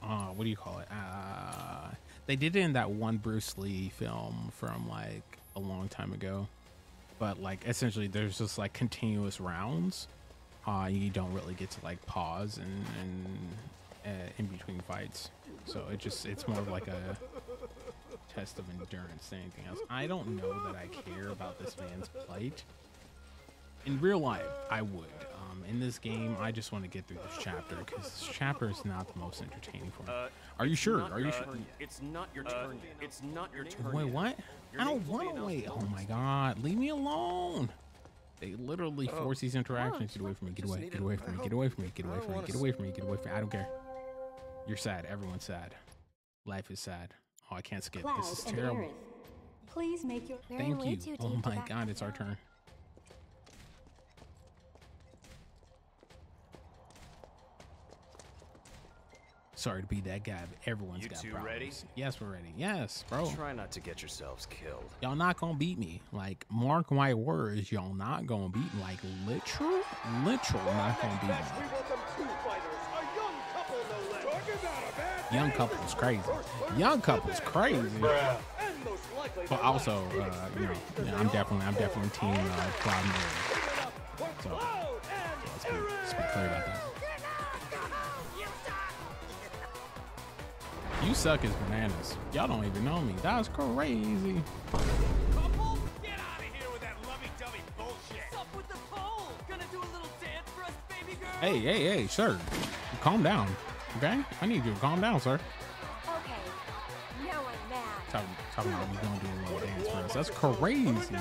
Uh, what do you call it? Uh, they did it in that one Bruce Lee film from like a long time ago, but like essentially there's just like continuous rounds. Uh, you don't really get to like pause and and uh, in between fights, so it just it's more of like a test of endurance than anything else. I don't know that I care about this man's plight. In real life, I would. Um, in this game, I just want to get through this chapter because this chapter is not the most entertaining for me. Uh, Are you sure? not Are you your sure? It's not your turn yet. It's not your turn Wait, what? Your I don't want to wait. Oh my god, leave me alone. They literally Oh. force these interactions. Get away from me. Get Just away. need Get away from me. Get away from me. Get away from me. Get away from me. Get away from me. I don't care. You're sad. Everyone's sad. Life is sad. Oh, I can't skip. This is terrible. Please make your. Thank you. Oh my god, it's our turn. Sorry to be that guy, but everyone's You got two problems. ready? Yes, we're ready. Yes, bro. Try not to get yourselves killed. Y'all not gonna beat me. Like mark my words, y'all not gonna beat me. Like literal, literal not gonna beat We me. welcome two fighters, a young couple no less. Talk about a bad Young couple's crazy. Young couple's crazy. and But also, uh, you know, yeah, I'm definitely, I'm definitely team uh, Cloud and Aerith. So let's be, let's be clear about that. You suck as bananas. Y'all don't even know me. That was crazy. Couple, get out of here with that lovey-dovey bullshit. What's up with the pole? Gonna do a little dance for us, baby girl? Hey, hey, hey, sir. Calm down. Okay? I need you to calm down, sir. Okay, now I'm mad. Talking, talking about we gonna do a little dance for us. That's crazy.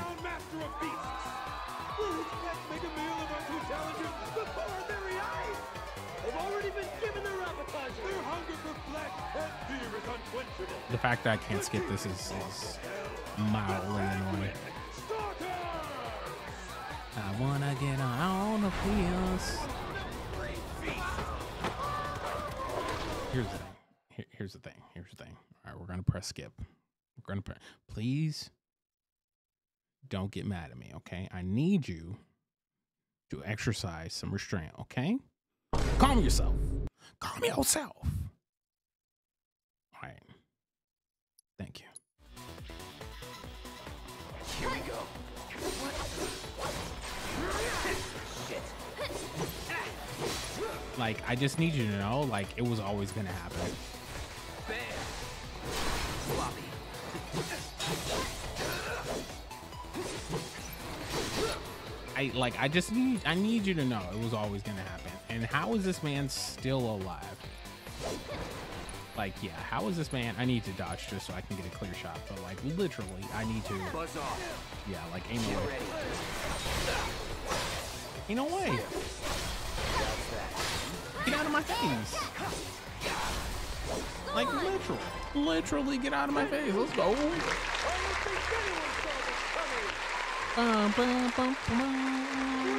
The fact that I can't skip this is, is mildly annoying. I wanna get on the wheels. Here's the thing. Here- here's the thing. Here's the thing. All right, we're gonna press skip. We're gonna press. Please don't get mad at me, okay? I need you to exercise some restraint, okay? Calm yourself. Calm yourself. All right. Thank you. Here we go. Like, I just need you to know, like, it was always gonna happen. I like, I just need, I need you to know it was always gonna happen. And how is this man still alive? Like, yeah, how is this man? I need to dodge just so I can get a clear shot. But like, literally, I need to. Buzz off. Yeah, like, ain't no Get way. Ain't no way. Get out of my face. Like literal, literally get out of my face. Let's go. Bum, bum, bum,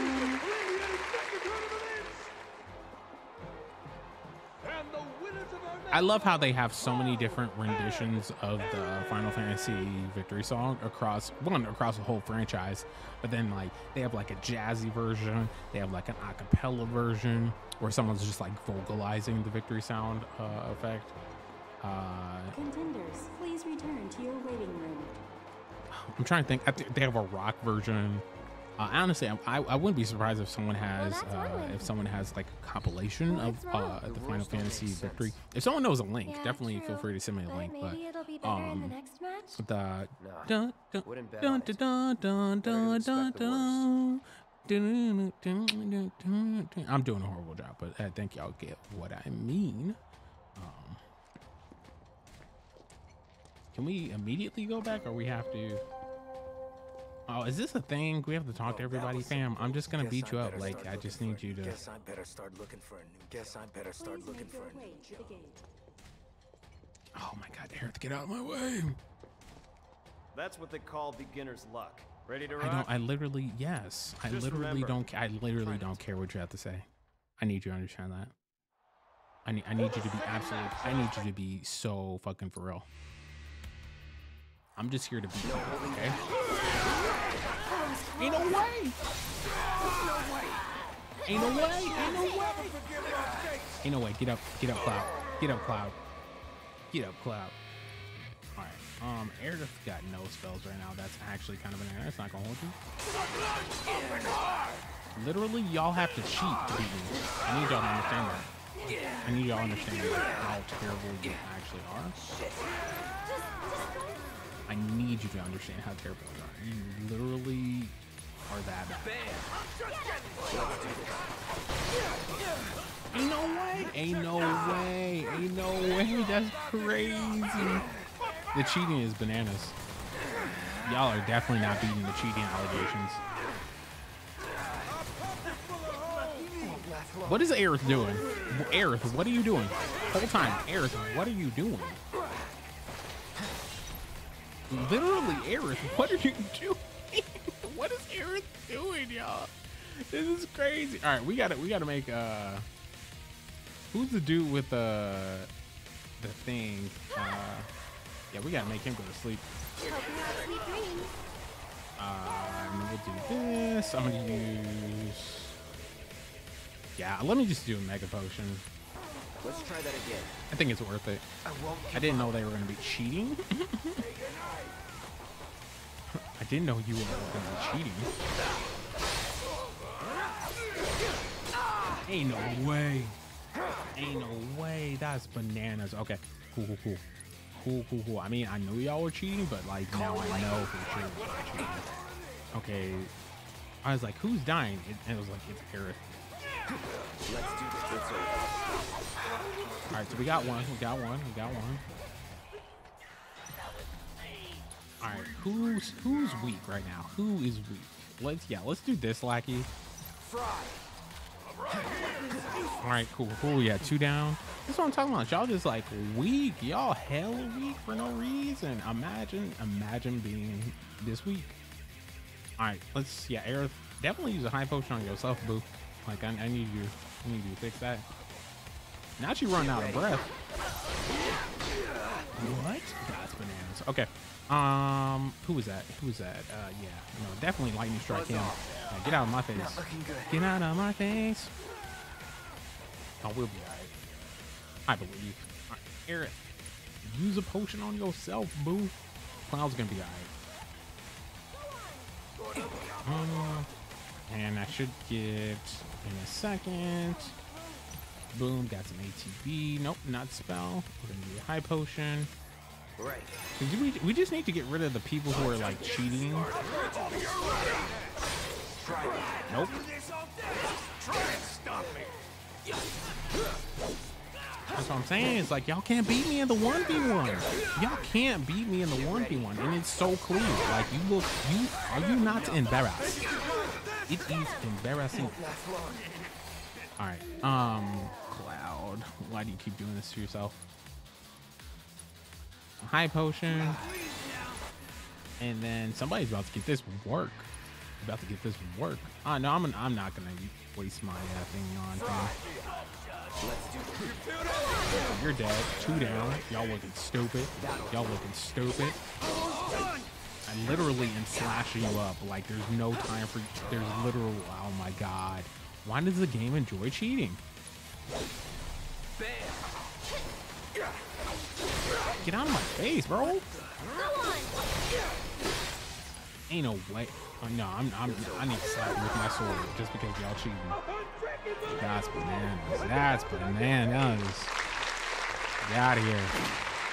I love how they have so many different renditions of the Final Fantasy victory song across one across the whole franchise, but then like they have like a jazzy version, they have like an a cappella version where someone's just like vocalizing the victory sound uh, effect. Uh, Contenders, please return to your waiting room. I'm trying to think. I think they have a rock version. Uh, honestly, I, I wouldn't be surprised if someone has uh, if someone has like a compilation of uh, the Final Fantasy victory. If someone knows a link, Yeah, definitely feel free to send me a link. But Maybe it'll be better in the um, next match. the dun dun dun dun dun dun dun dun dun dun dun dun dun. I'm doing a horrible job, but I think y'all get what I mean. Um, can we immediately go back, or we have to? Oh, is this a thing? We have to talk to oh, everybody, fam. I'm just gonna beat you up. Like, I just need you to. Guess I better start looking for a new. Guess I better start Please looking for a new to job. Oh my God, Aerith, get out of my way. That's what they call beginner's luck. Ready to I rock? don't. I literally yes. I Just literally remember, don't. I literally try not don't care what you have to say. I need you to understand that. I need. I need you to be absolute. I need you to be so fucking for real. I'm just here to beat you. Okay. Ain't no way. Ain't no way. Ain't no way. Ain't no way. Get up. Get up, Cloud. Get up, Cloud. Get up, Cloud. All right. Um, Aerith got no spells right now. That's actually kind of an error. That's not gonna hold you. Literally, y'all have to cheat to beat me. I need y'all to understand that. I need y'all to understand how terrible you actually are. I need you to understand how terrible you are. You literally are that bad. Ain't no way. Ain't no way. Ain't no way. That's crazy. The cheating is bananas. Y'all are definitely not beating the cheating allegations. What is Aerith doing? Aerith, what are you doing? Whole time, Aerith, what are you doing? Literally, Aerith, what are you doing? what is Aerith doing, y'all? This is crazy. All right, we gotta we gotta make uh Who's the dude with the the thing? Uh, yeah, we gotta make him go to sleep. Hope you have sweet dreams. Um, we'll do this. I'm gonna use. Yeah, let me just do a mega potion. Let's try that again. I think it's worth it. I. I didn't know they were gonna be cheating. I didn't know you were gonna be cheating. Ain't no way. Ain't no way. That's bananas. Okay. Cool, cool, cool. Cool, cool, cool. I mean, I knew y'all were cheating, but like now I know for sure cheating. Okay. I was like, who's dying? And it was like, it's Aerith. All right, so we got one. We got one. We got one. All right, who's who's weak right now? Who is weak? Let's yeah, let's do this, Lackey. All right, cool, cool. Yeah, two down. That's what I'm talking about. Y'all just like weak. Y'all hell weak for no reason. Imagine, imagine being this weak. All right, let's yeah, Aerith. Definitely use a high potion on yourself, boo. Like I, I need you, I need you to fix that. Now she running out of breath. What? That's bananas. Okay. Um, who was that? Who was that? Uh, yeah, no, definitely lightning strike him. Get out of my face. Not looking good. Get out of my face. Oh, we'll be alright. I believe. Right, Aerith, use a potion on yourself, boo. Cloud's gonna be alright. Uh, and I should get in a second. Boom, got some ATB. Nope, not spell. We're gonna do a high potion. Right. We, we just need to get rid of the people who are like cheating. Nope. That's what I'm saying. It's like y'all can't beat me in the one v one. Y'all can't beat me in the one v one, and it's so clear. Like you look, you are you not embarrassed? It is embarrassing. All right, um, Cloud, why do you keep doing this to yourself? High potion, and then somebody's about to get this work. About to get this work. Uh, no, I'm I'm not gonna waste my uh, thing on thing. You're dead. Two down. Y'all looking stupid. Y'all looking stupid. I literally am slashing you up. Like there's no time for. There's literal. Oh my god. Why does the game enjoy cheating? Get out of my face, bro. Ain't no way. Oh, no, I'm, I'm, I need to slap with my sword just because y'all cheating. That's bananas. That's bananas. Get out of here.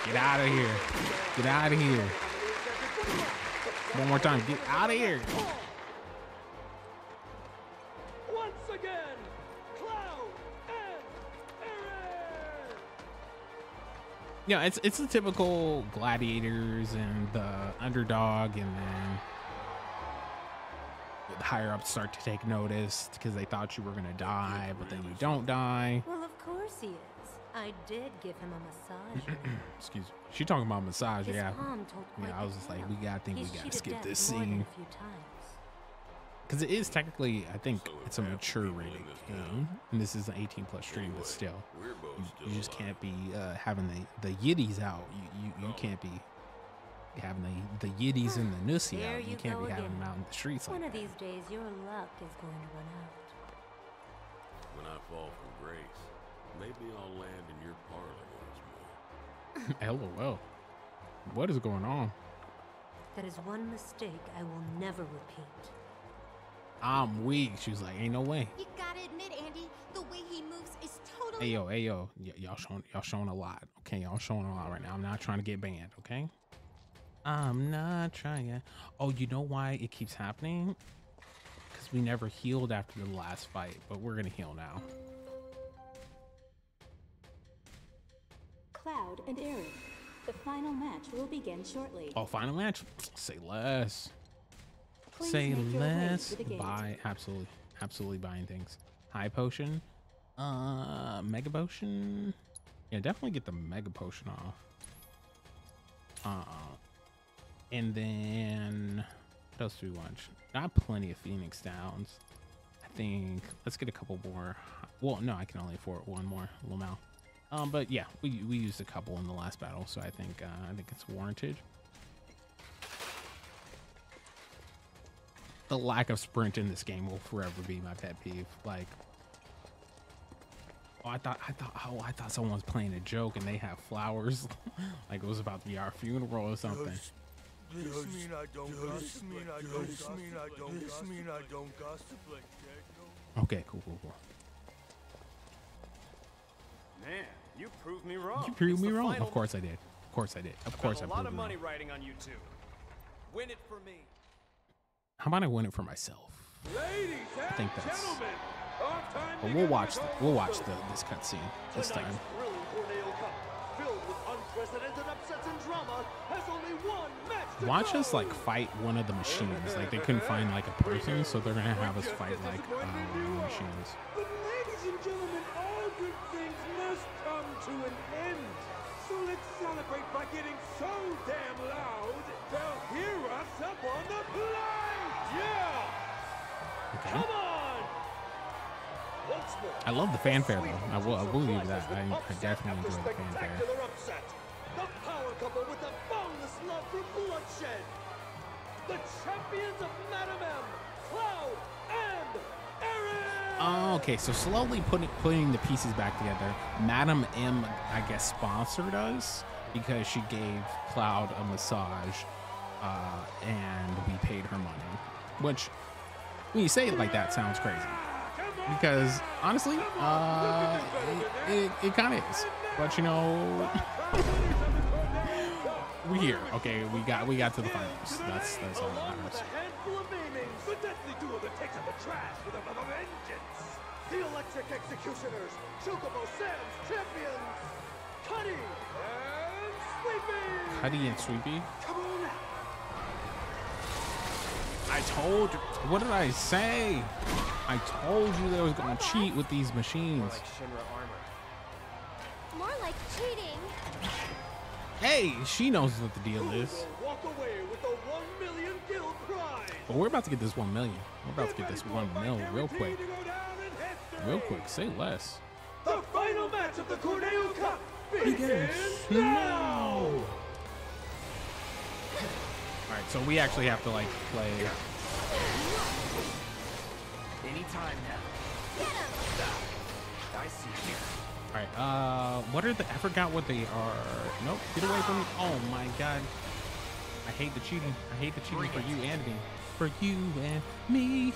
Get out of here. Get out of here. One more time. Get out of here. Once again, Cloud and Aerith! Yeah, it's it's the typical gladiators and the underdog, and then the higher ups start to take notice because they thought you were gonna die, but then you don't die. Well, of course he is. I did give him a massage. Excuse me. She talking about massage, His yeah. palm told quite Yeah, I was just like, we gotta think He's we gotta skip this scene. a few times. Because it is technically, I think it's a mature rated game, and this is an 18 plus stream, but still, you, you just can't be uh, having the the yiddies out. You you, you can't be having the the yiddies and the nussy There out. You you can't be having again. them out in the streets One like of these days, your luck is going to run out. When I fall from grace, maybe I'll land in your parlor once more. that. LOL. What is going on? That is one mistake I will never repeat. I'm weak. She was like, ain't no way. You gotta admit, Andy, the way he moves is totally. Hey yo, hey yo, y- y'all showing y'all showing a lot. Okay, y'all showing a lot right now. I'm not trying to get banned. Okay. I'm not trying. Oh, you know why it keeps happening? Because we never healed after the last fight, but we're gonna heal now. Cloud and Aerith. The final match will begin shortly. Oh, final match. Say less. Please Say make your way less. Buy absolutely, absolutely buying things. High potion. Uh, mega potion. Yeah, definitely get the mega potion off. Uh, and then what else do we want? Got plenty of Phoenix Downs. I think let's get a couple more. Well, no, I can only afford one more Lamau. Um, but yeah, we we used a couple in the last battle, so I think uh, I think it's warranted. The lack of sprint in this game will forever be my pet peeve. Like, oh, I thought I thought oh I thought someone was playing a joke and they have flowers, like it was about to be our funeral or something. This mean I don't gossip mean I don't This mean I don't This mean I don't gossip like that. Okay, cool, cool, cool. Man, you proved me wrong. You proved It's me wrong. Of course I did. Of course I did. Of Spent course I a lot proved of you money wrong. writing on you two. Win it for me. How about I win it for myself? Ladies I think and that's. gentlemen, our time But we'll watch. The, we'll watch the this cutscene this time. Tonight's thrilling Cup, filled with unprecedented upsets and drama, has only one match to Watch go. us like fight one of the machines. Like they couldn't find like a person, so they're gonna have us fight like uh, one of the machines. Getting so damn loud, they'll hear us up on the plate. Yeah! Okay. Come on! I love the fanfare though. I will. I will Surprises that. I, I definitely enjoy the fanfare. upset. The power couple with the boundless love for bloodshed. The champions of Madam M, Cloud and! Oh, okay. So slowly putting putting the pieces back together. Madam M, I guess, sponsored us because she gave Cloud a massage, uh, and we paid her money. Which, when you say it like that, sounds crazy. Because honestly, uh, it, it, it kind of is. But you know, we're here. Okay, we got we got to the finals. That's that's all that matters. the Electric Executioners, Chocobo Sam's champions. Cutter and Sweeper. Come on. I told you. What did I say? I told you they was gonna cheat with these machines. Like armor. More like cheating. Hey, she knows what the deal is. Walk away with the one million guild prize. But we're about to get this one million. We're about to get this one mil real quick. Real quick. Say less. The final match of the Corneo Cup begins Begins now. All right, so we actually have to like play. Anytime now. I see here. All right. Uh, what are the? I forgot what they are. Nope. Get away from me. Oh my god. I hate the cheating. I hate the cheating for you and me. For you and me.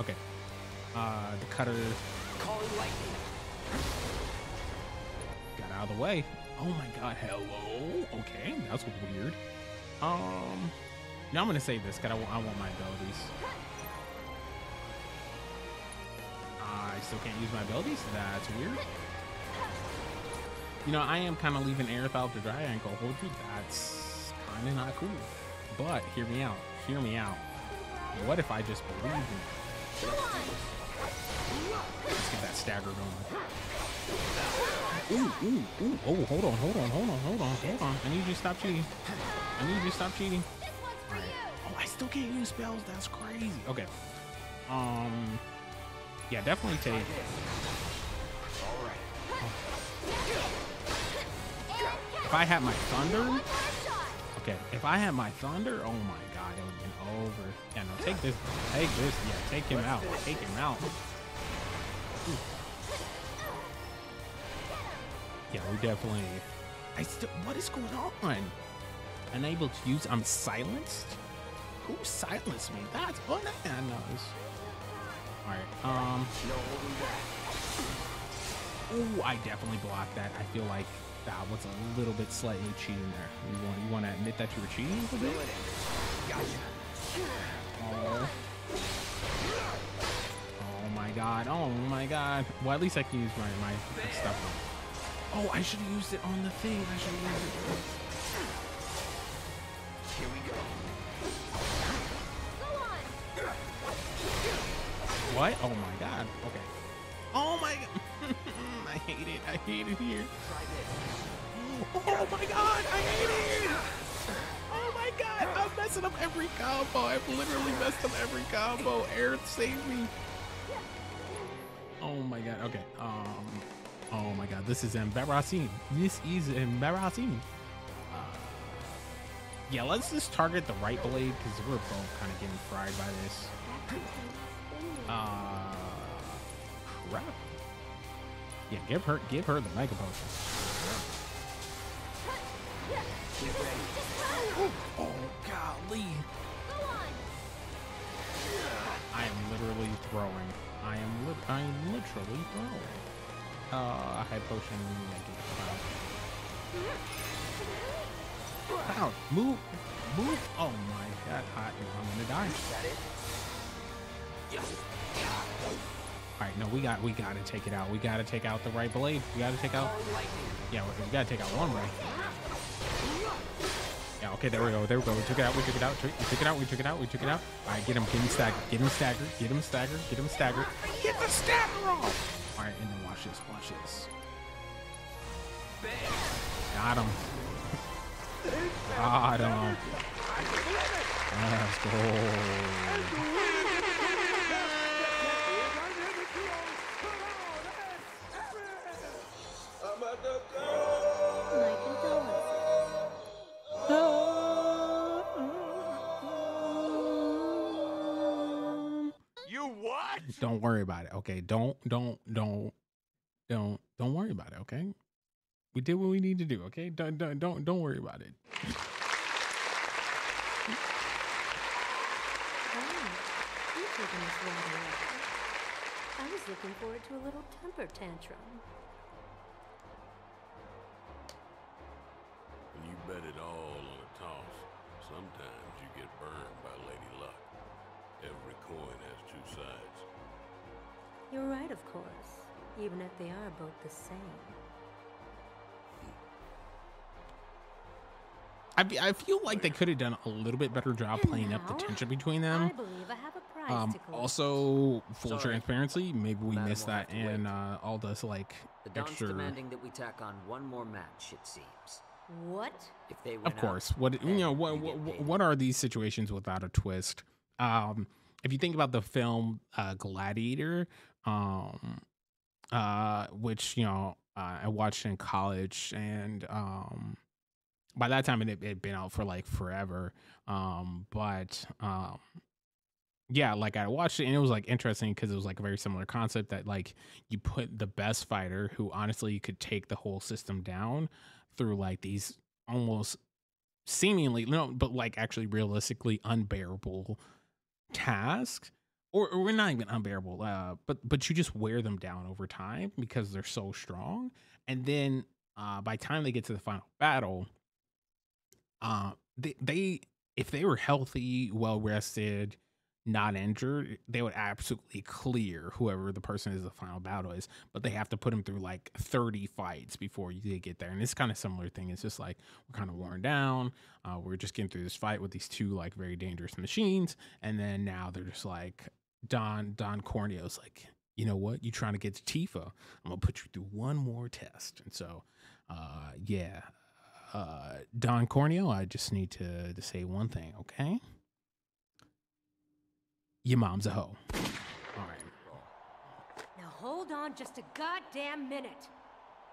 Okay. Uh, the cutter Calling lightning. Out of the way. Oh my god. Hello. Okay, that's weird. Um. Now I'm gonna save this because I want, I want my abilities. I still can't use my abilities. That's weird. You know, I am kind of leaving Aerith out to dry. Ain't gonna hold you. That's kind of not cool. But hear me out. Hear me out. What if I just believe in Let's get that stagger going. Ooh, ooh, ooh. Oh, hold on, hold on, hold on, hold on, hold on. I need you to stop cheating. I need you to stop cheating. Alright. Oh, I still can't use spells. That's crazy. Okay. Um. Yeah, definitely take. If I had my thunder. Okay, if I had my thunder, oh my over. Yeah, no, take this. Take this. Yeah, take him out. Take him out. Ooh. Yeah, we definitely. I still. What is going on? Unable to use. I'm silenced. Who silenced me? That's bananas. All right. Um. Ooh, I definitely blocked that. I feel like that was a little bit slightly cheating there. You want you want to admit that you were cheating a bit? Oh. Oh my god. Oh my god. Well, at least I can use my my, my stuff. Oh, I should have used it on the thing. I should have used it. Here we go. What? Oh my god. Okay. Oh my god. I hate it. I hate it here. Oh my god. I hate it. My god! I'm messing up every combo. I've literally messed up every combo. Aerith, save me. Oh my god. Okay. Um. Oh my god. This is embarrassing. This is embarrassing. Uh, yeah, let's just target the right blade because we're both kind of getting fried by this. Uh, crap. Yeah, give her, give her the mega potion. Oh, oh golly! I am literally throwing. I am, li I am literally throwing. Uh, high potion. Wow, move, move. Oh my god, hot. I'm gonna die. All right, no, we got, we gotta take it out. We gotta take out the right blade. We gotta take out. Yeah, we, we gotta take out one ray. Yeah, okay, there we go. There we go. We took it out. We took it out. We took it out. We took it out. We took it out. All right, get him. Get him staggered. Get him staggered. Get him staggered. Get him staggered. Get the stagger off. All right, and then watch this. Watch this. Got him. Got him. Let's go. What? Don't worry about it. Okay. Don't don't don't don't don't worry about it. Okay. We did what we need to do. Okay. Don't don't don't don't worry about it. Oh, you're taking this rather well. I was looking forward to a little temper tantrum. You bet it all on a toss, sometimes You're right, of course, even if they are both the same. I, I feel like they could have done a little bit better job playing up the tension between them. I believe I have a prize Um, to also, full Sorry. transparency, maybe we Madam missed that have to wait. and uh, all this like The Don's extra. demanding that we tack on one more match, it seems. What? If they win Of course, out, what you know, what what, what are these situations without a twist? Um, if you think about the film uh, Gladiator, um, uh, which you know uh, I watched in college, and um, by that time it had been out for like forever. Um, but um, yeah, like I watched it and it was like interesting because it was like a very similar concept that like you put the best fighter who honestly could take the whole system down through like these almost seemingly no, but like actually realistically unbearable tasks. Or, or we're not even unbearable, uh, but but you just wear them down over time because they're so strong. And then uh, by the time they get to the final battle, uh, they, they if they were healthy, well rested, not injured, they would absolutely clear whoever the person is the final battle is. But they have to put them through like 30 fights before you they get there. And it's kind of similar thing. It's just like we're kind of worn down. Uh, we're just getting through this fight with these two like very dangerous machines. And then now they're just like Don Don Corneo's like, you know what? You trying to get to Tifa? I'm gonna put you through one more test. And so, uh, yeah, uh, Don Corneo, I just need to to say one thing, okay? Your mom's a hoe. All right. Now hold on just a goddamn minute.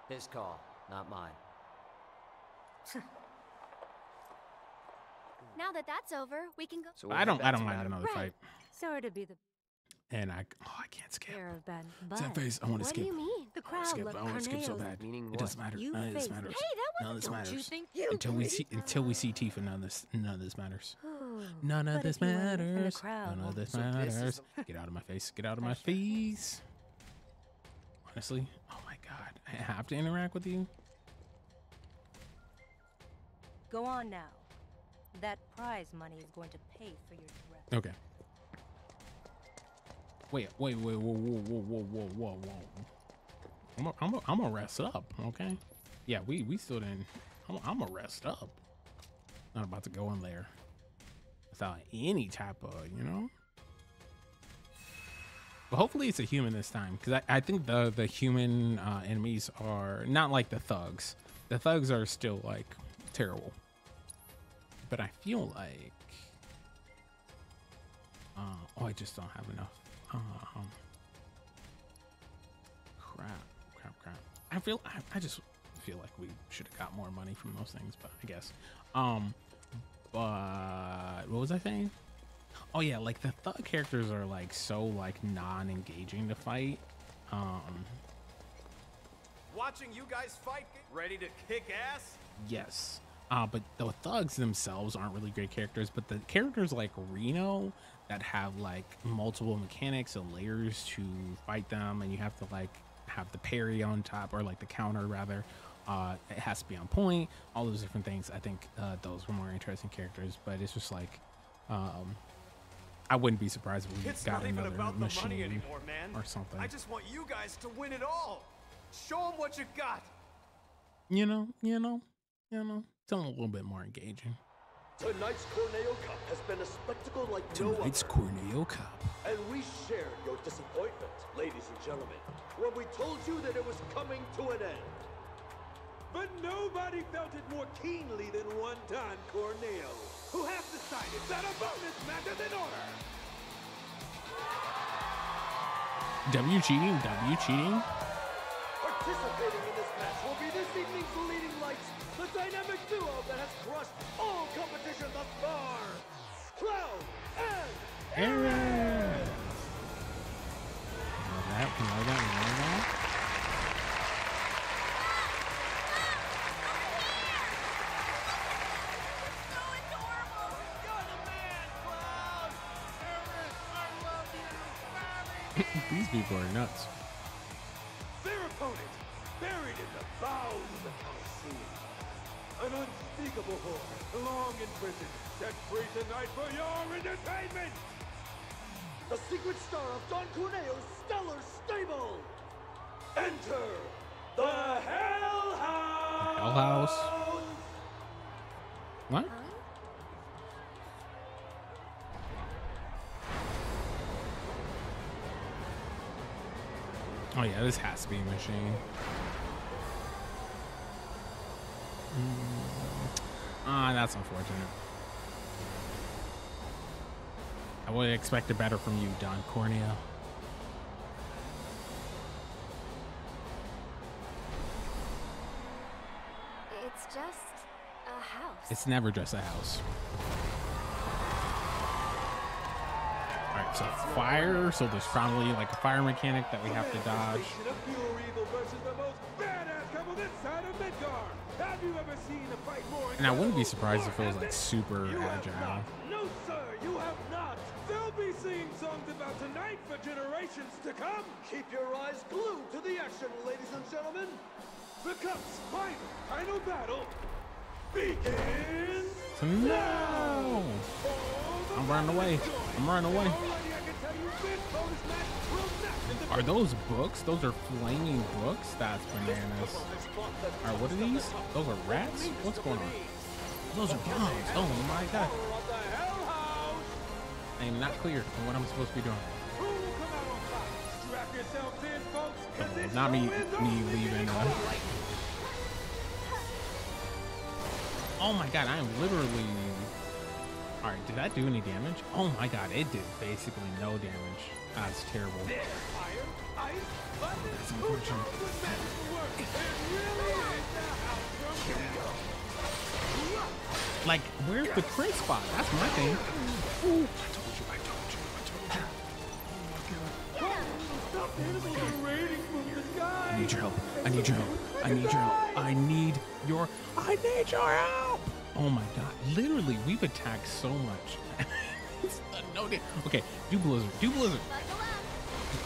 His call, not mine. Now that that's over, we can go. So I don't. I don't mind another Right. fight. Sorry to be the And I. Oh, I can't skip. bearer of bad, It's that face. I want to What skip. do you mean? the I crowd skip. loved I want to skip so Corneo's bad. Meaning It doesn't matter. You None of this faced- matters. Hey, that None of this Don't you matters. think Until we see until we see Tifa, none of this none of this matters. None of this if you win, then the matters. None of this So this is matters. Get out of my face. Get out of my face. Honestly, oh my god, I have to interact with you. Go on now. That prize money is going to pay for your dress. Okay. Wait, wait, wait, whoa, whoa, whoa, whoa, whoa, whoa, whoa. I'm a, I'm a, I'm gonna rest up, okay? Yeah, we we still didn't. I'm, I'm gonna rest up. Not about to go in there without any type of, you know. But hopefully it's a human this time, because I, I think the the human uh, enemies are not like the thugs. The thugs are still like terrible. but I feel like. Uh, oh, I just don't have enough. Um, crap, crap, crap. I feel. I, I just feel like we should have got more money from those things, but I guess. Um, but what was I saying? Oh yeah, like the thug characters are like so like non-engaging to fight. Um, Watching you guys fight, ready to kick ass? Yes. Uh, but the thugs themselves aren't really great characters, but the characters like Reno that have like multiple mechanics and layers to fight them, and you have to like have the parry on top or like the counter rather. Uh, it has to be on point. All those different things. I think uh, those were more interesting characters, but it's just like, um, I wouldn't be surprised if we It's got not even another about the machine money anymore, man. or something. I just want you guys to win it all. Show them what you got. you know, you know, you know, something a little bit more engaging. Tonight's Corneo Cup has been a spectacle like Tonight's no other. Corneo Cup. And we shared your disappointment, ladies and gentlemen, when we told you that it was coming to an end. But nobody felt it more keenly than one Don Corneo, who has decided that a bonus match is in order. W cheating, W cheating. Participating in this match will be this evening's leading the dynamic duo that has crushed all competition thus far, Cloud and Aerith. That, we know that, we know that. These people are nuts. their opponent, buried in the bowels of the Coliseum. An unspeakable horror, long in prison, set free tonight for your entertainment! The secret star of Don Corneo's stellar stable! Enter the Hell House! Hell House. What? Oh yeah, this has to be a machine. Mm. Ah, that's unfortunate. I would have expected better from you, Don Corneo. It's just a house. It's never just a house. Alright, so fire, so there's probably like a fire mechanic that we have to dodge. Manifestation of pure evil versus the most badass couple this side of Midgard. Have you ever seen a fight more And I wouldn't be surprised if it was like super You agile. No, sir, you have not. They'll be singing songs about tonight for generations to come. Keep your eyes glued to the action, ladies and gentlemen. The Cup's final, final battle begins So no! I'm running away. I'm running away. Are those books? Those are flaming books? That's bananas. Alright, what are these? Those are rats? What's going on? Those are bombs. Oh my god. I am not clear on what I'm supposed to be doing. Not me, me leaving. uh. Oh my god, I am literally. Alright, did that do any damage? Oh my god, it did basically no damage. That's terrible. Button. That's Who knows what magic work? It really is go. Like, where's the crit spot? That's my thing. Ooh, I need your help. I need your help. I need your help. I need your. I need your help. Oh my god! Literally, we've attacked so much. It's no Okay, do blizzard. Do blizzard.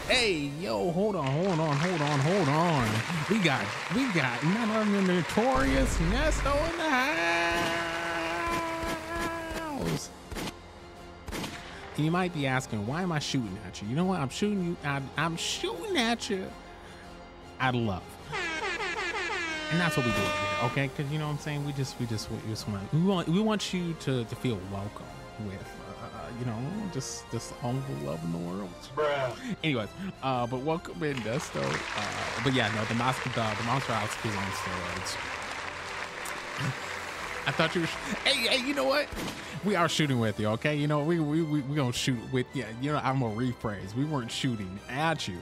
Hey, yo, hold on, hold on, hold on, hold on. We got, we got none other than the notorious Nesto in the house. And you might be asking, why am I shooting at you? You know what? I'm shooting you. I, I'm shooting at you out of love. And that's what we do here, okay? Because you know what I'm saying. We just, we just, we just want, we want, we want you to, to feel welcome with, you know, just, just all the love in the world. Bruh. Anyways, uh, but welcome in, Nesto. Uh, but yeah, no, the monster, the, the monster house is on steroids. I thought you were. Hey, hey, you know what? We are shooting with you, okay? You know, we we we, we gonna shoot with you. You know, I'm gonna rephrase. We weren't shooting at you.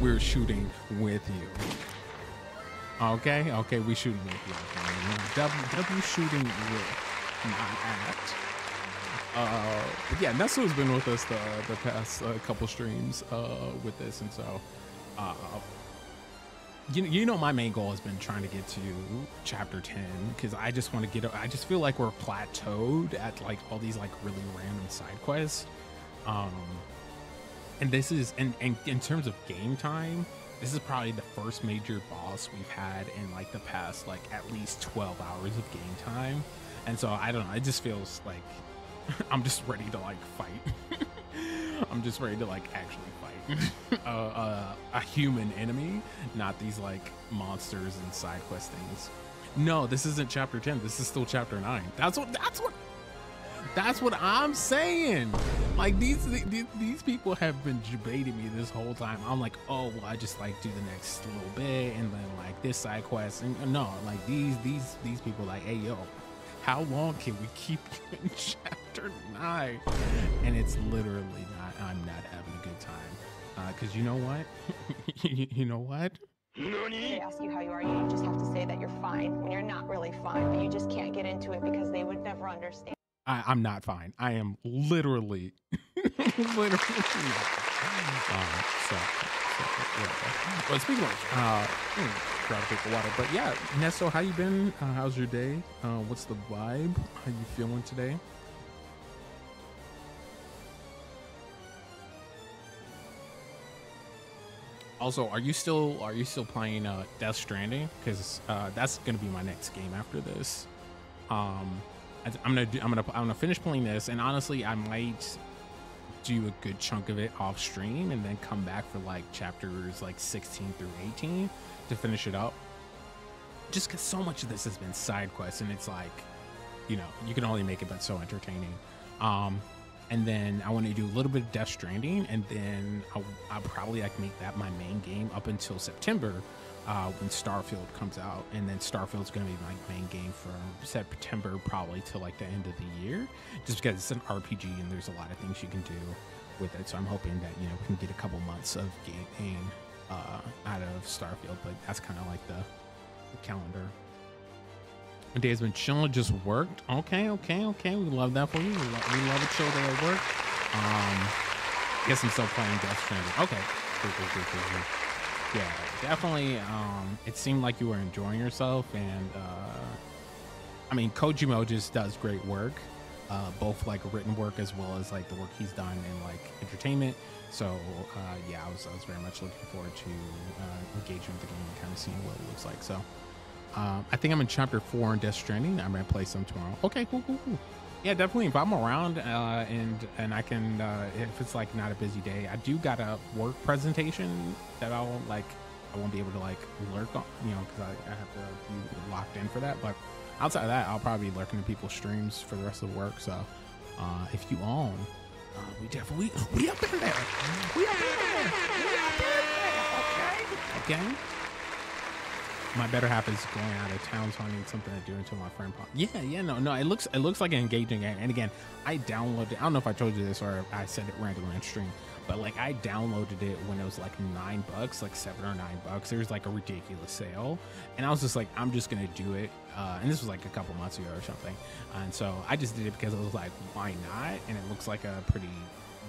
We were shooting with you. Okay, okay, we shooting with you. Okay? W, w shooting with, not at. Uh, yeah, Nesto's been with us the the past uh, couple streams uh with this, and so uh you, you know my main goal has been trying to get to chapter 10 because i just want to get i just feel like we're plateaued at like all these like really random side quests. Um and this is and, and in terms of game time this is probably the first major boss we've had in like the past like at least 12 hours of game time. And so i don't know it just feels like i'm just ready to like fight i'm just ready to like actually fight uh, uh, a human enemy, not these like monsters and side quest things. No, this isn't chapter 10. This is still chapter 9. That's what that's what that's what I'm saying. Like these these, these people have been debating me this whole time. I'm like, "Oh, well, I just like do the next little bit and then like this side quest." And no, like these these these people like, "Hey, yo, how long can we keep you in chapter 9?" And it's literally not I'm not having a good time because uh, you know what? you know what? They ask you how you are, you just have to say that you're fine when you're not really fine, but you just can't get into it because they would never understand. I, I'm not fine. I am literally, literally not. Um, so, yeah. Well, speaking of, uh, grab a drink of water. But yeah, Nesto, how you been? Uh, how's your day? Uh, what's the vibe? How you feeling today? Also, are you still are you still playing uh, Death Stranding? Because uh, that's gonna be my next game after this. Um, I, am gonna do, I'm gonna I'm gonna finish playing this, and honestly, I might do a good chunk of it off stream, and then come back for like chapters like 16 through 18 to finish it up. Just because so much of this has been side quests, and it's like, you know, you can only make it but so entertaining. Um, and then I want to do a little bit of Death Stranding, and then I'll, I'll probably like make that my main game up until September uh, when Starfield comes out, and then Starfield's going to be my main game from September probably till like the end of the year, just because it's an RPG and there's a lot of things you can do with it. So I'm hoping that you know we can get a couple months of gaming uh, out of Starfield, but that's kind of like the, the calendar. My day has been chilling, just worked. Okay, okay, okay. We love that for you. We love, we love a chill day at work. Um, guess I'm still playing Death Stranding. Okay, Yeah, definitely. Um, it seemed like you were enjoying yourself, and uh, I mean, Kojima just does great work, uh, both like written work as well as like the work he's done in like entertainment. So uh, yeah, I was I was very much looking forward to uh, engaging with the game and kind of seeing what it looks like. So. Um, I think I'm in chapter four in Death Stranding. I'm gonna play some tomorrow. Okay, cool, cool, cool. Yeah, definitely. If I'm around uh, and and I can, uh, if it's like not a busy day, I do got a work presentation that I'll like. I won't be able to like lurk on, you know, because I, I, have to be locked in for that. But outside of that, I'll probably be lurking in people's streams for the rest of the work. So uh, if you own, uh, we definitely we up in there. We up in there. We up in there. Okay. Okay my better half is going out of town, so I need something to do until my friend. Pop- yeah, yeah, no, no. It looks it looks like an engaging game. And again, I downloaded. I don't know if I told you this or I said it randomly on stream, but like I downloaded it when it was like nine bucks, like seven or nine bucks. There was like a ridiculous sale, and I was just like, I'm just gonna do it. Uh, and this was like a couple months ago or something. And so I just did it because I was like, why not? And it looks like a pretty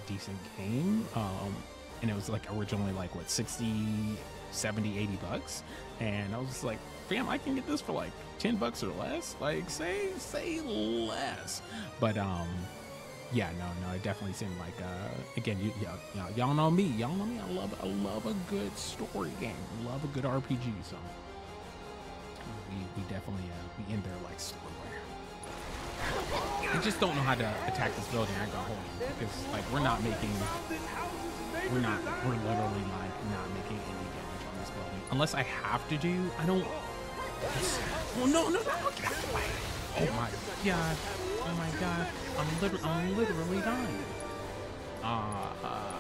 decent game. Um, and it was like originally like what 60 70 80 bucks. And i was just like fam i can get this for like 10 bucks or less. Like say say less. But um yeah no no it definitely seemed like uh again you y'all, y'all know me. Y'all know me. I love i love a good story game. Love a good rpg so we, we definitely uh, we in there like slowware we just don't know how to attack this building. I got hold because like we're not making we're not we're literally unless I have to do I don't oh no no no get out of the way oh my god oh my god I'm literally I'm literally dying uh,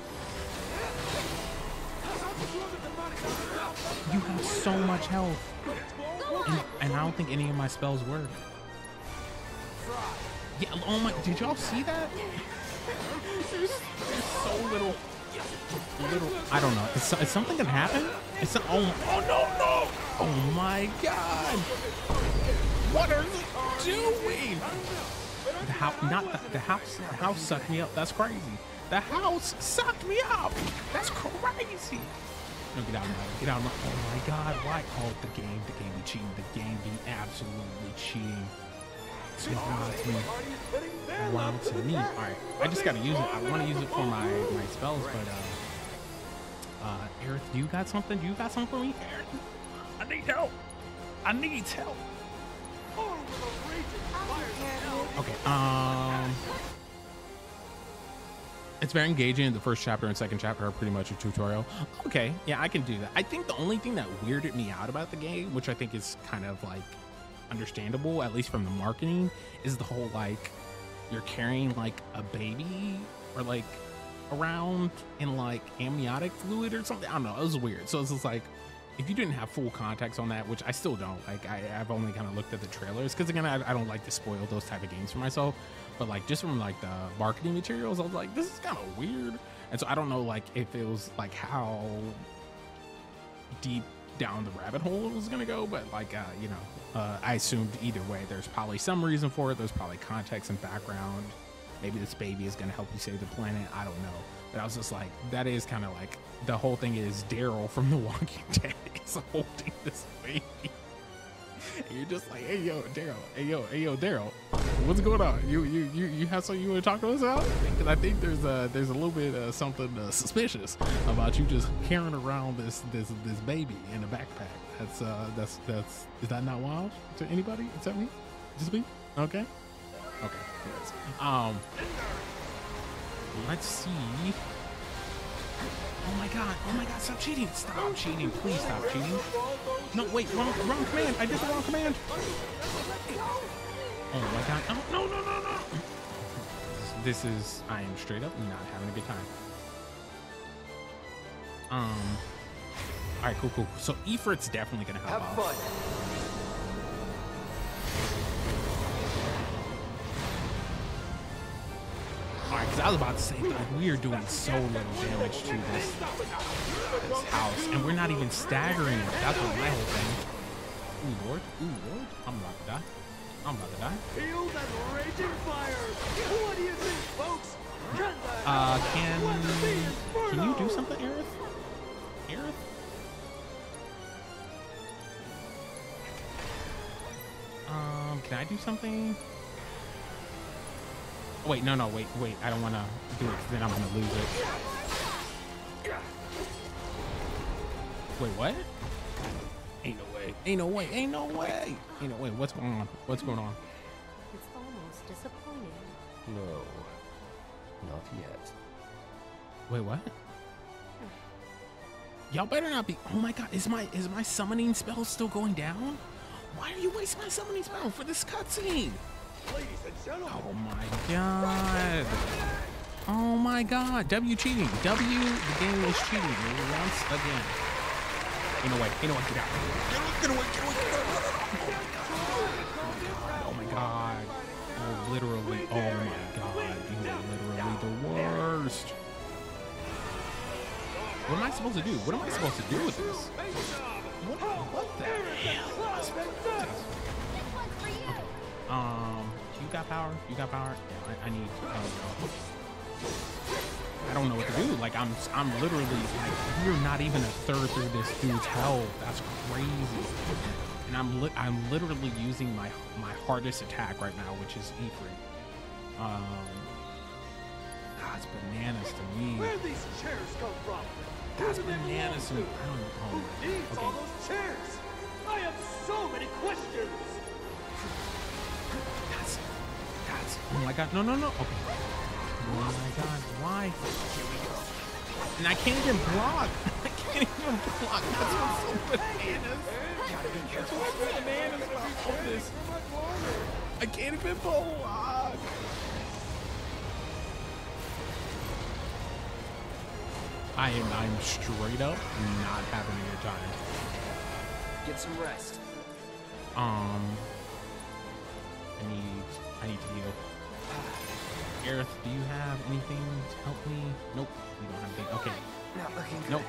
you have so much health and, and I don't think any of my spells work Yeah. Oh my. Did y'all see that? There's so little. Little. I don't know. Is, is something gonna happen? It's oh. Oh no no. Oh my god. What are you doing? The house. Not the, the house. The house sucked me up. That's crazy. The house sucked me up. That's crazy. No, get out of my Get out of my Oh my god, why? Oh, the game, the game be cheating. The game be absolutely cheating. It's wild to me. Wild to me. Alright, I just gotta use it. I wanna use it for my, my spells, but uh uh Aerith, you got something? You got something for me? Aerith? I need help. I need help. Okay, um it's very engaging. The first chapter and second chapter are pretty much a tutorial. Okay, yeah, I can do that. I think the only thing that weirded me out about the game, which I think is kind of like understandable, at least from the marketing, is the whole like you're carrying like a baby or like around in like amniotic fluid or something. I don't know. It was weird. So it's just like if you didn't have full context on that, which I still don't, like I, have only kind of looked at the trailers because again, I, I, don't like to spoil those type of games for myself. But like just from like the marketing materials, I was like, this is kind of weird. And so I don't know like if it was like how deep down the rabbit hole it was gonna go, but like uh, you know, uh, I assumed either way, there's probably some reason for it. There's probably context and background. Maybe this baby is gonna help you save the planet. I don't know. But I was just like, that is kind of like the whole thing is Daryl from The Walking Dead is holding this baby. And you're just like, hey yo, Daryl, hey yo, hey yo, Daryl, what's going on? You you you you have something you want to talk to us about? Because I think there's a there's a little bit of something uh, suspicious about you just carrying around this this this baby in a backpack. That's uh that's that's is that not wild to anybody except me? Just me? Okay. Okay. Um. Let's see. Oh my god, oh my god, stop cheating. Stop cheating, please stop cheating. No, wait, wrong, wrong command. I did the wrong command. Oh my god, no, no, no, no, no. This is, I am straight up not having a good time. Um, all right, cool, cool. So Ifrit's definitely gonna help Have out. fun. I was about to say, like, we are doing so little damage to this, this house, and we're not even staggering it. That's what my whole thing. Ooh, Lord. Ooh, Lord. I'm about to die. I'm about to die. Feel that raging fire. What do you think, folks? Uh, can, can you do something, Aerith? Aerith? Um, can I do something? Wait, no, no, wait, wait. I don't want to do it then I'm going to lose it. Wait, what? Ain't no way. Ain't no way. Ain't no way. Ain't no way. What's going on? What's going on? It's almost disappointing. No, not yet. Wait, what? Y'all better not be. Oh my god, is my is my summoning spell still going down? Why are you wasting my summoning spell for this cutscene? Oh my god. Oh my god. W cheating. W, the game is cheating once again. Ain't no way. Ain't no way. Get out. Get away. Get away. Get away. Oh my god. Oh, literally. Oh my god. You are literally the worst. What am I supposed to do? What am I supposed to do with this? What, what the hell Um, you got power? You got power? Yeah, I, I need. I, need I don't know what to do. Like I'm, I'm literally like we're not even a third through this dude's health. That's crazy. And I'm, li I'm literally using my my hardest attack right now, which is Ifrit. Um, that's bananas to me. Where these chairs come from? That's bananas to me. I don't know. Who needs Okay. all those chairs? I have so many questions. Oh my god, no, no, no, okay. Oh my god, why? Here we go. And I can't even block. I can't even block. That's what's so bananas. That's what's bananas about this. I can't even block. I am, I'm straight up not having a good time. Get some rest. Um, I need I need to heal. Aerith, do you have anything to help me? Nope, you don't have anything. Okay. Not looking good. Nope.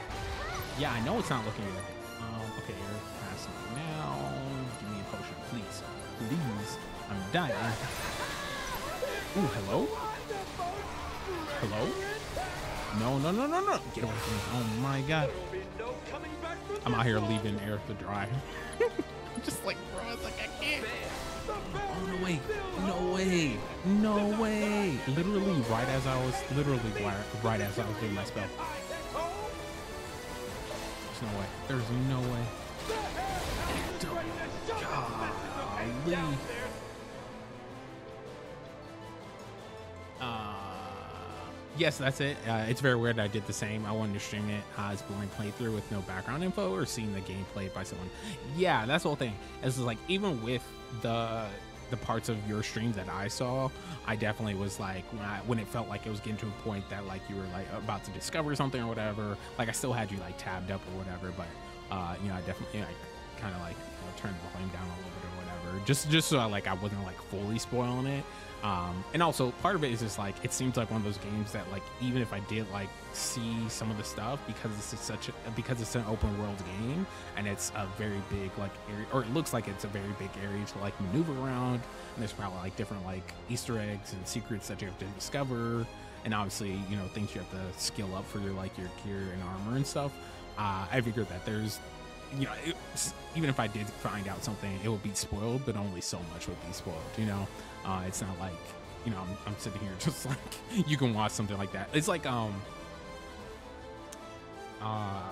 Yeah, I know it's not looking good. Um, okay, Aerith, pass it now. Give me a potion, please. Please. I'm dying. Ooh, hello? Hello? No, no, no, no, no. Get away from me. Oh my god. I'm out here leaving Aerith to dry. Just like, bro, it's like I can't. Oh, no way. No way. No way. Literally, right as I was, literally, right, as I was doing my spell. There's no way. There's no way. Golly. Uh, yes, that's it. Uh, it's very weird. I did the same. I wanted to stream it as blind playthrough with no background info or seeing the game played by someone. Yeah, that's the whole thing. It's like even with the the parts of your streams that I saw, I definitely was like when I when it felt like it was getting to a point that like you were like about to discover something or whatever. Like I still had you like tabbed up or whatever, but uh, you know I definitely you know, kind of like you know, turned the volume down a little bit or whatever, just just so I, like I wasn't like fully spoiling it. Um, and also part of it is just like it seems like one of those games that like even if I did like see some of the stuff because this is such a because it's an open world game and it's a very big like area or it looks like it's a very big area to like maneuver around and there's probably like different like Easter eggs and secrets that you have to discover and obviously you know things you have to skill up for your like your gear and armor and stuff. Uh, I figured that there's you know, it, even if I did find out something, it would be spoiled, but only so much would be spoiled. You know, uh, it's not like you know I'm, I'm, sitting here just like you can watch something like that. It's like um, uh,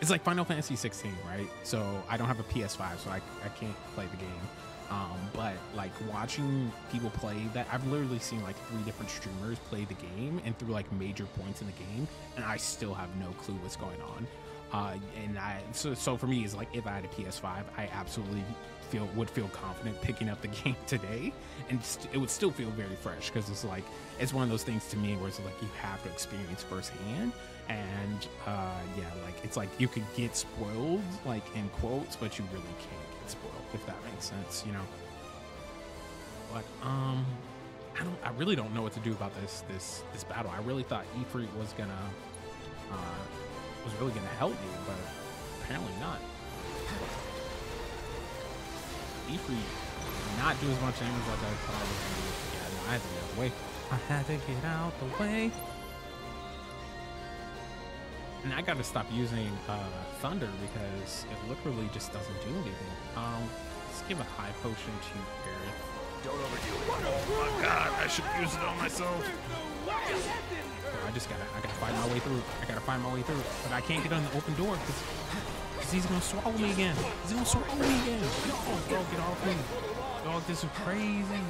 it's like Final Fantasy 16, right? So I don't have a PS5, so I I can't play the game. Um, but like watching people play that, I've literally seen like three different streamers play the game and through like major points in the game, and I still have no clue what's going on. Uh, and I so so for me is like if I had a PS5, I absolutely feel would feel confident picking up the game today, and st- it would still feel very fresh because it's like it's one of those things to me where it's like you have to experience firsthand, and uh, yeah, like it's like you could get spoiled like in quotes, but you really can't get spoiled if that makes sense, you know. But um, I don't, I really don't know what to do about this this this battle. I really thought Ifrit was gonna. Uh, was really going to help me, but apparently not. Ifrit not do as much damage as I thought I was going to do. Yeah, no, I had to get out of the way. I had to get out the way. And I got to stop using uh, Thunder because it literally just doesn't do anything. Um, let's give a high potion to Aerith. Don't overdo it. Oh my god, I should use it on myself. I just gotta, I gotta find my way through. I gotta find my way through. But I can't get on the open door because he's gonna swallow me again. He's gonna swallow me again. No, dog, get off me. Dog, this is crazy.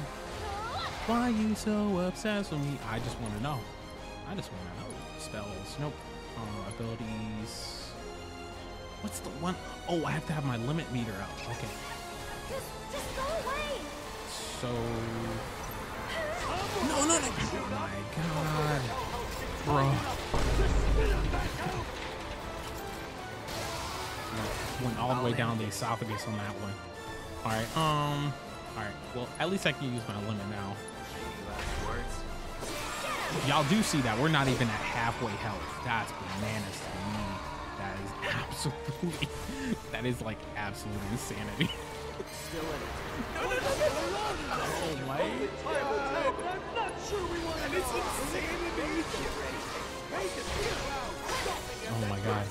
Why are you so obsessed with me? I just want to know. I just want to know. Spells. Nope. Uh, abilities. What's the one? Oh, I have to have my limit meter out. Okay. Just, just go away. So. No, no, no. My god. Bro. Went all the way down the esophagus on that one. Alright, um. Alright, well, at least I can use my limit now. Y'all do see that we're not even at halfway health. That's bananas to me. That is absolutely, that is like absolute insanity. Still in it. No, no, no, no, no. Oh my god. I'm not sure we want to It's insanity. Oh my god.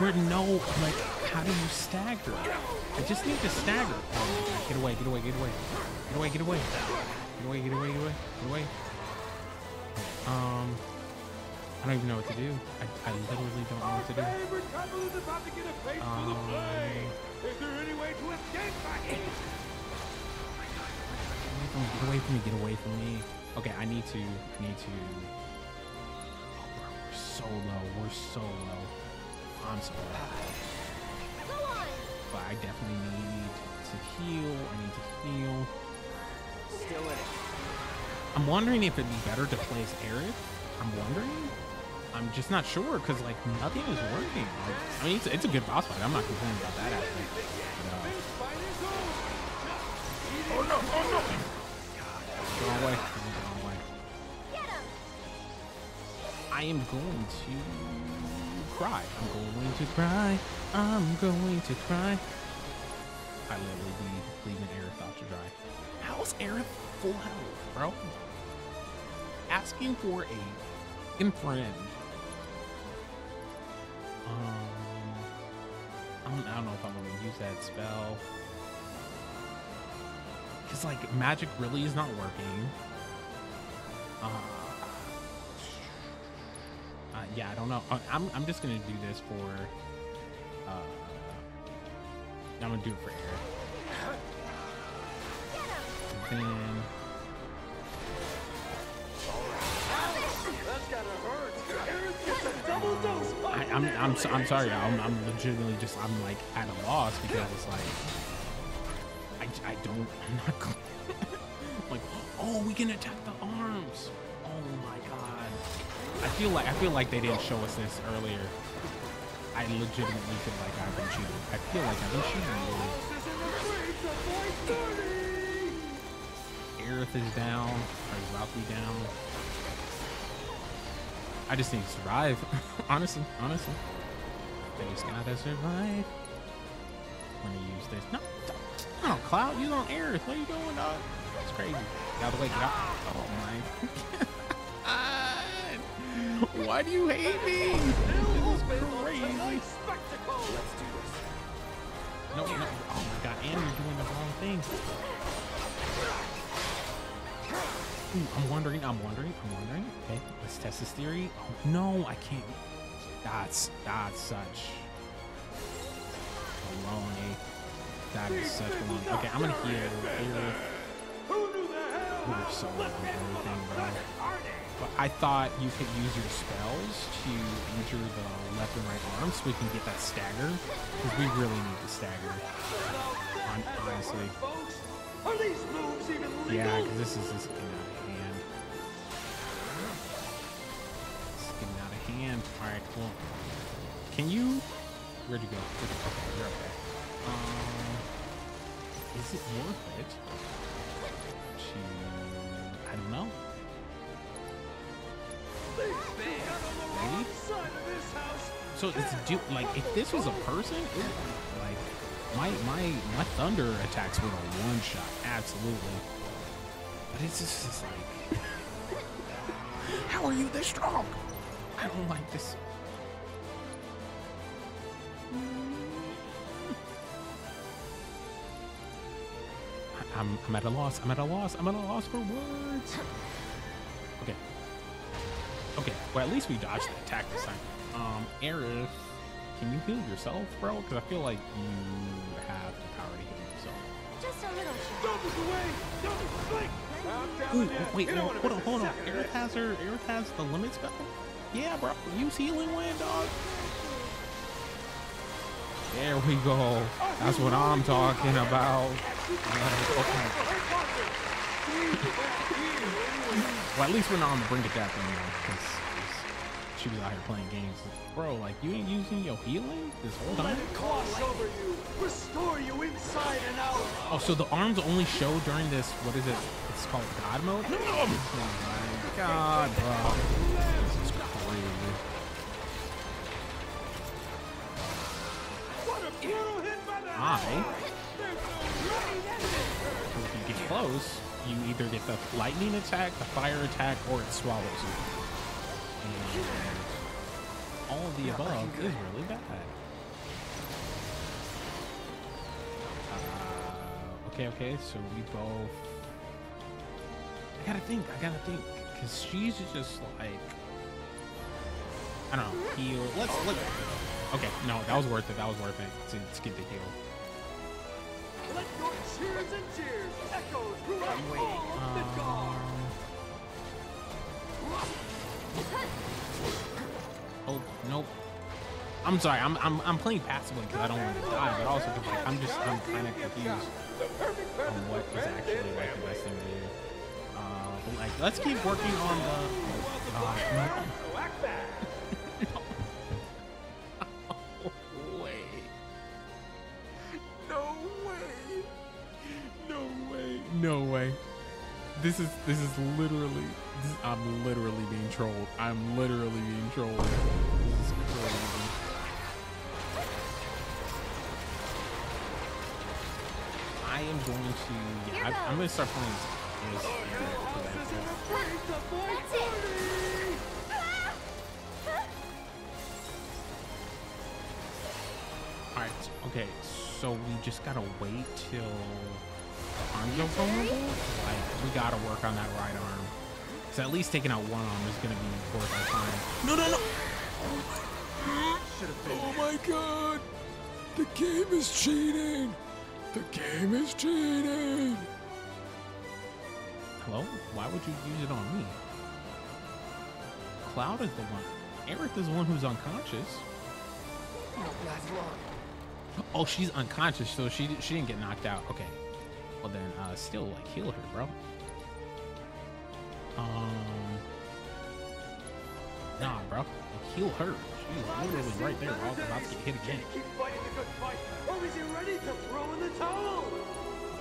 Where no, like, how do you stagger? I just need to stagger. Oh get away, get away, get away. Get away, get away. Get away, get away, get away, get away. Um, I don't even know what to do. I, I literally don't know what to do. favorite couple is about to get a face full of Um, flame. Is there any way to escape back in? Get away from me, get away from me. Okay, I need to, I need to. Oh, bro, we're so low, we're so low. I'm so low. Go on. But I definitely need to heal, I need to heal. Still in it. I'm wondering if it'd be better to play as Aerith. I'm wondering. I'm just not sure because like nothing is working. Like, I mean, it's, it's a good boss fight. I'm not complaining about that aspect. But, uh, Oh no! Oh no! God, go away. Go away. I am going to cry. I'm going to cry. I'm going to cry. I literally be leaving Aerith out to dry. How's Aerith full health, bro? Asking for a infrared. Um, I don't, I don't know if I'm gonna use that spell. Cause like magic really is not working. Uh, uh, yeah, I don't know. I- I'm, I'm just gonna do this for. Uh, I'm gonna do it for Eric. And then. I, I'm I'm so, I'm sorry. I'm, I'm legitimately just I'm like at a loss because it's like I, I don't I'm not cl- like oh we can attack the arms. I feel like I feel like they didn't show us this earlier. I legitimately feel like I've been cheating. I feel like I've been cheated. Aerith is down. Is down. I just need to survive. honestly, honestly. They just gotta survive. I'm gonna use this. No, no, Cloud, you on Aerith. What are you doing, dog? It's crazy. Way. Get out. Oh my. God. Why do you hate me? This is crazy. Spectacle! Let's do this. No, no. Oh my god, and you're doing the wrong thing. Ooh, I'm wondering, I'm wondering, I'm wondering. Okay, let's test this theory. Oh, no, I can't. That's, that's such baloney. That is such baloney. Okay, I'm gonna heal here. We're so low on everything, bro. But I thought you could use your spells to injure the left and right arm so we can get that stagger. Because we really need the stagger. Hon- honestly. Are these moves even legal? Yeah, because this is just getting out of hand. It's getting out of hand. All right, cool. Can you? Where'd you go? Okay, you're okay. Um, is it worth it to? I don't know. Maybe. So it's do like if this was a person, it, like my my my thunder attacks would a one shot, absolutely. But it's just, it's like, how are you this strong? I don't like this. I'm I'm at a loss. I'm at a loss. I'm at a loss for words. Okay. Okay. Well, at least we dodged the attack this time. Um, Aerith, can you heal yourself, bro? Because I feel like you have the power to heal yourself. Just a little shot. Don't look away! Don't blink! Ooh, wait, no, hold on, hold on. Aerith has her, Aerith has the limit spell? Yeah, bro. Use healing wind, dog. There we go. That's what I'm talking about. Uh, okay. Well, at least we're not on the brink of death anymore, because she was out here playing games. Bro, like, you ain't using your healing this whole time? Let it cross over you! Restore you inside and out! Oh, so the arms only show during this, what is it? It's called God mode? Oh my god, bro. This is crazy. What a brutal hit by the I, if you get close, you either get the lightning attack, the fire attack, or it swallows you. And all of the above is really bad. Uh, okay, okay, so we both. I gotta think, I gotta think, because she's just like. I don't know, heal. Let's look. Okay, no, that was worth it. That was worth it to, to get the heal. Let your cheers and cheers Midgar! Oh nope. I'm sorry. I'm I'm I'm playing passively because I don't want to die, but also because like I'm just I'm kind of confused on what is actually like the best thing to do. Uh, like let's keep working on the. Uh, no way. No way. No way. this is this is literally this, I'm literally being trolled. I'm literally being trolled. This is crazy. I am going to yeah, I, I'm gonna start playing this. Alright, okay, so we just gotta wait till the arms are vulnerable? Like, we gotta work on that right arm. So at least taking out one arm is gonna be worth our time. No, no, no! Oh my god! The game is cheating! The game is cheating! Hello? Why would you use it on me? Cloud is the one. Aerith is the one who's unconscious. Oh, she's unconscious, so she she didn't get knocked out. Okay. Well then, uh, still like heal her, bro. Um, nah, bro, like, heal her. She's literally right there. Was about to get hit again. Keep fighting the good fight, or is he ready to throw in the towel?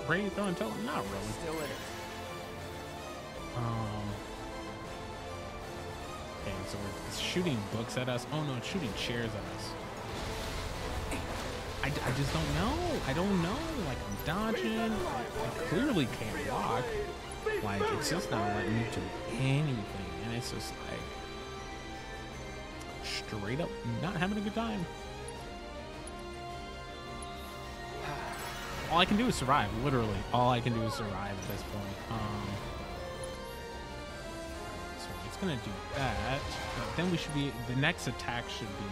Ready to throw in towel? Not really. Still in it. Um. Okay, so we're shooting books at us. Oh no, it's shooting chairs at us. I, just don't know. I don't know. Like I'm dodging. I clearly can't walk. Like it's just not letting me do anything, and it's just like straight up not having a good time. All I can do is survive. Literally, all I can do is survive at this point. Um. So it's gonna do that. But then we should be. The next attack should be.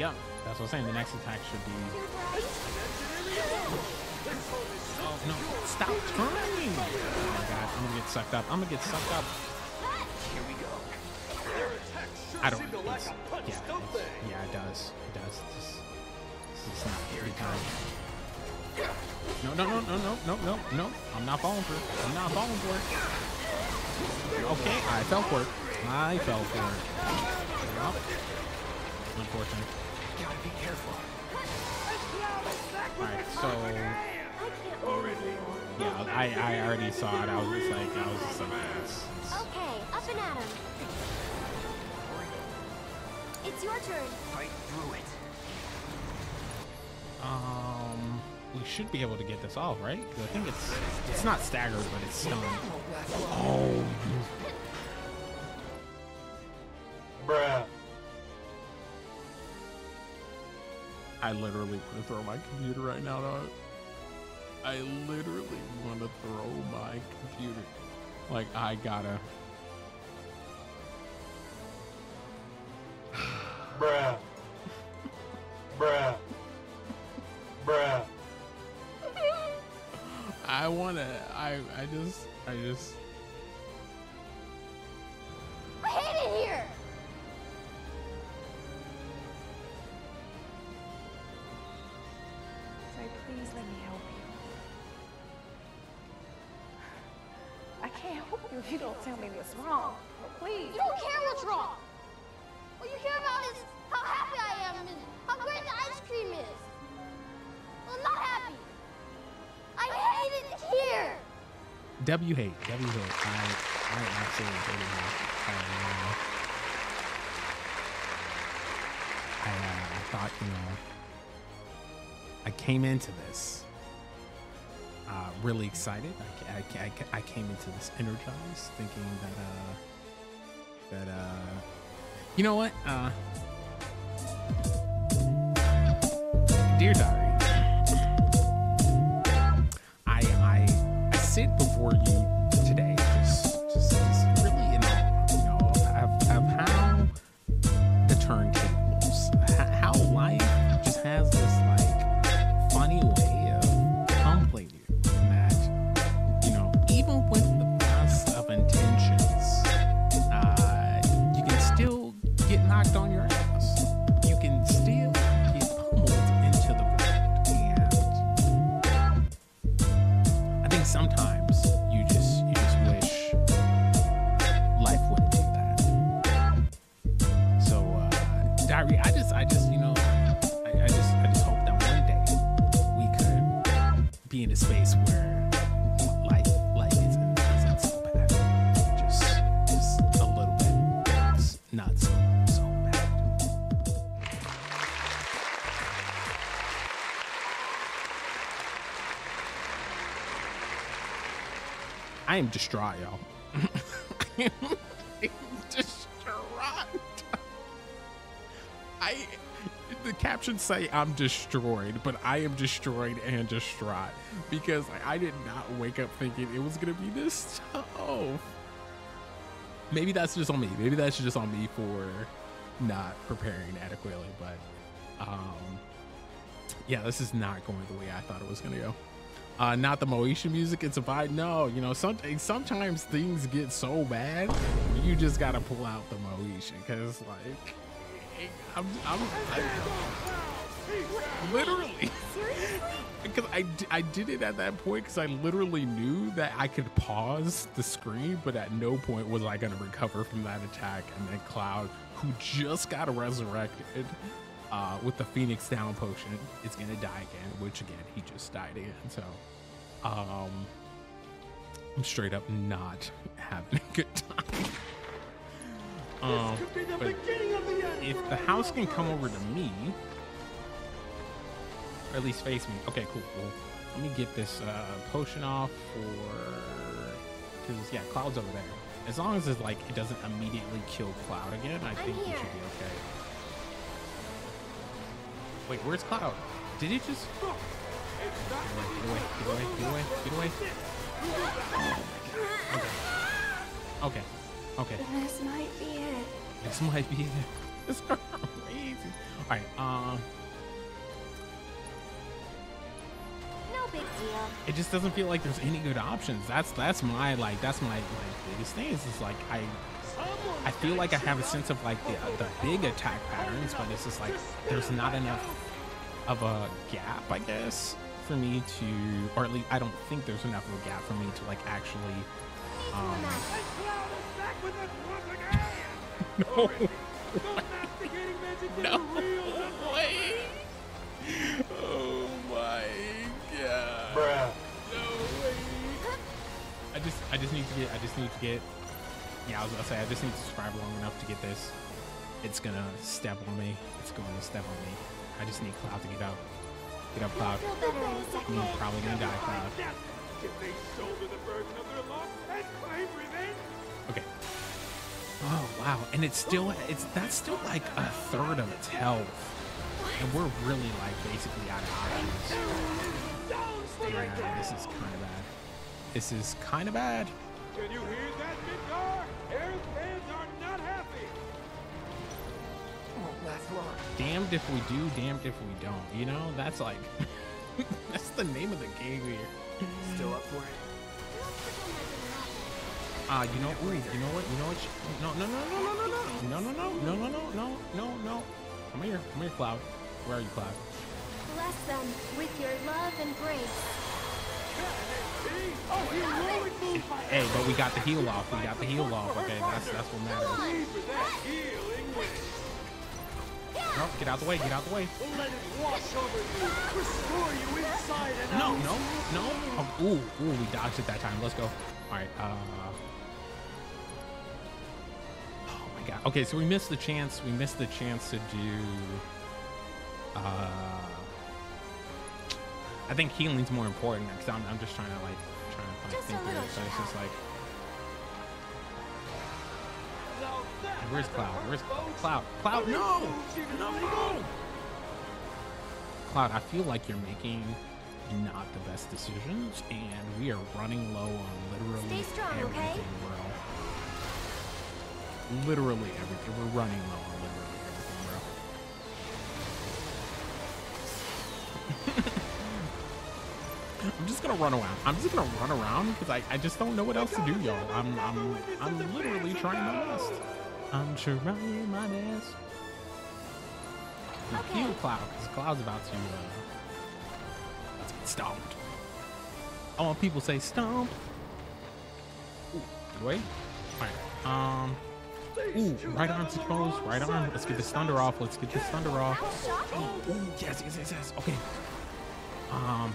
Yep, that's what I'm saying. The next attack should be. Oh no! Stop turning! Oh my god! I'm gonna get sucked up. I'm gonna get sucked up. Here we go. I don't. It's, yeah, it's, yeah, it does. It does. It's, just, it's not every time. No, no, no, no, no, no, no, no. I'm not falling for it. I'm not falling for it. Okay, I fell for it. I fell for it. Well, unfortunate. Gotta be careful. Alright, so yeah, I, I already saw it. I was just like, I was just like, yes. Okay, up and at 'em. It's your turn. Fight through it. Um, we should be able to get this off, right? 'Cause I think it's it's not staggered, but it's stunned. Oh, Bruh. I literally want to throw my computer right now, dog. I literally want to throw my computer. Like I gotta. Bruh. Bruh. Bruh. I wanna. I I just I just. I hate it here. Can't help you if you don't tell me what's wrong. But please. You don't care what's wrong. All you care about is how happy I am and how great the ice cream is. Well, I'm not happy. I hate it here. W hate. W hate. I I absolutely hate it. here. Uh, I, uh, I thought you know. I came into this uh, really excited. I, I, I, I came into this energized, thinking that uh, that uh, you know what, uh, dear diary, I I I sit before you in a space where life life is so bad. Just, just a little bit. It's not so so bad. I am distraught, y'all. captions say I'm destroyed, but I am destroyed and distraught because I did not wake up thinking it was gonna be this tough. Maybe that's just on me. Maybe that's just on me for not preparing adequately. But um, yeah, this is not going the way I thought it was gonna go. Uh, not the Moesha music. It's a vibe. No, you know, some, sometimes things get so bad, you just gotta pull out the Moesha because like I'm, I'm, I, literally because I, I did it at that point because I literally knew that I could pause the screen, but at no point was I going to recover from that attack. And then Cloud, who just got resurrected uh, with the Phoenix Down potion, is going to die again, which again, he just died again. So um, I'm straight up not having a good time. Um, but if the house can come over to me, or at least face me. Okay, cool. Well, let me get this uh, potion off for because yeah, Cloud's over there. As long as it's like it doesn't immediately kill Cloud again, I think we should be okay. Wait, where's Cloud? Did it just? Get away! Get away! Get away! Get away! Get away! Okay. Okay. Okay. This might be it. This might be it. This is crazy. All right. Um. No big deal. It just doesn't feel like there's any good options. That's that's my like that's my like biggest thing is just like I I feel like I have a sense of like the the big attack patterns, but it's just like there's not enough of a gap, I guess, for me to, or at least I don't think there's enough of a gap for me to like actually. Um, no. no way. Oh my god. Bruh. No way. I just I just need to get I just need to get yeah, I was gonna say I just need to survive long enough to get this. It's gonna step on me. It's going to step on me. I just need Cloud to get up. Get up, Cloud. You're probably gonna die, Cloud. Oh wow, and it's still it's that's still like a third of its health, and we're really like basically out of options. Yeah, this is kind of bad. This is kind of bad. Can you hear that, Midgar? Aerith fans are not happy. Oh, Won't last long. Damned if we do, damned if we don't. You know, that's like that's the name of the game here. Still up for it? Ah, uh, you know, ooh, you know what? You know what? No, no, no, no, no, no, no, no, no, no, no, no, no, no, no. Come here, come here, Cloud. Where are you, Cloud? Bless them with your love and grace. Hey, but we got the heal off. We got the heal off. Okay, that's that's what matters. No, get out the way. Get out the way. No, no, no. Oh, ooh, ooh, we dodged it that time. Let's go. All right. Uh. Okay, so we missed the chance. We missed the chance to do. Uh. I think healing's more important because I'm, I'm just trying to like trying to find, think through it. So it's just like. Where's Cloud? Where's Cloud? Cloud, no! No! Cloud, I feel like you're making not the best decisions, and we are running low on literally Stay strong, everything, okay? Literally everything. We're running low on literally everything, bro. I'm just gonna run around. I'm just gonna run around because I, I just don't know what else to do, y'all. I'm I'm I'm literally trying my best. I'm trying my best. Okay. Heal Cloud because Cloud's about to uh, to get stomped. I want people to say stomp. Ooh, good. All right. Um. Ooh, right on, six right on. Let's get this thunder off. Let's get this thunder off. Ooh, yes, yes, yes, yes. Okay. Um,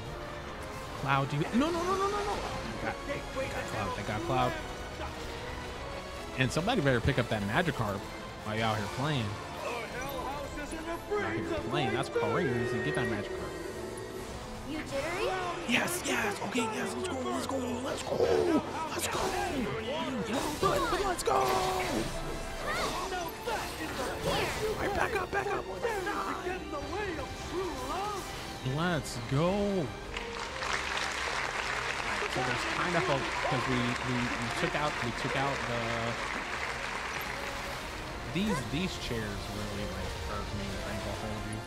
Cloud, do you? No, no, no, no, no, no. Got, got Cloud. I got Cloud. And somebody better pick up that Magikarp while y'all here playing. Out here playing. That's crazy. Get that Magikarp. You jittery? Yes, yes. Okay, yes. Let's go. Let's go. Let's go. Let's go. Let's go. Let's go. Let's go. Back up, back up. Let's go. So there's kind of a because we, we we took out we took out the these these chairs really like hurt me. I ain't gonna hold you.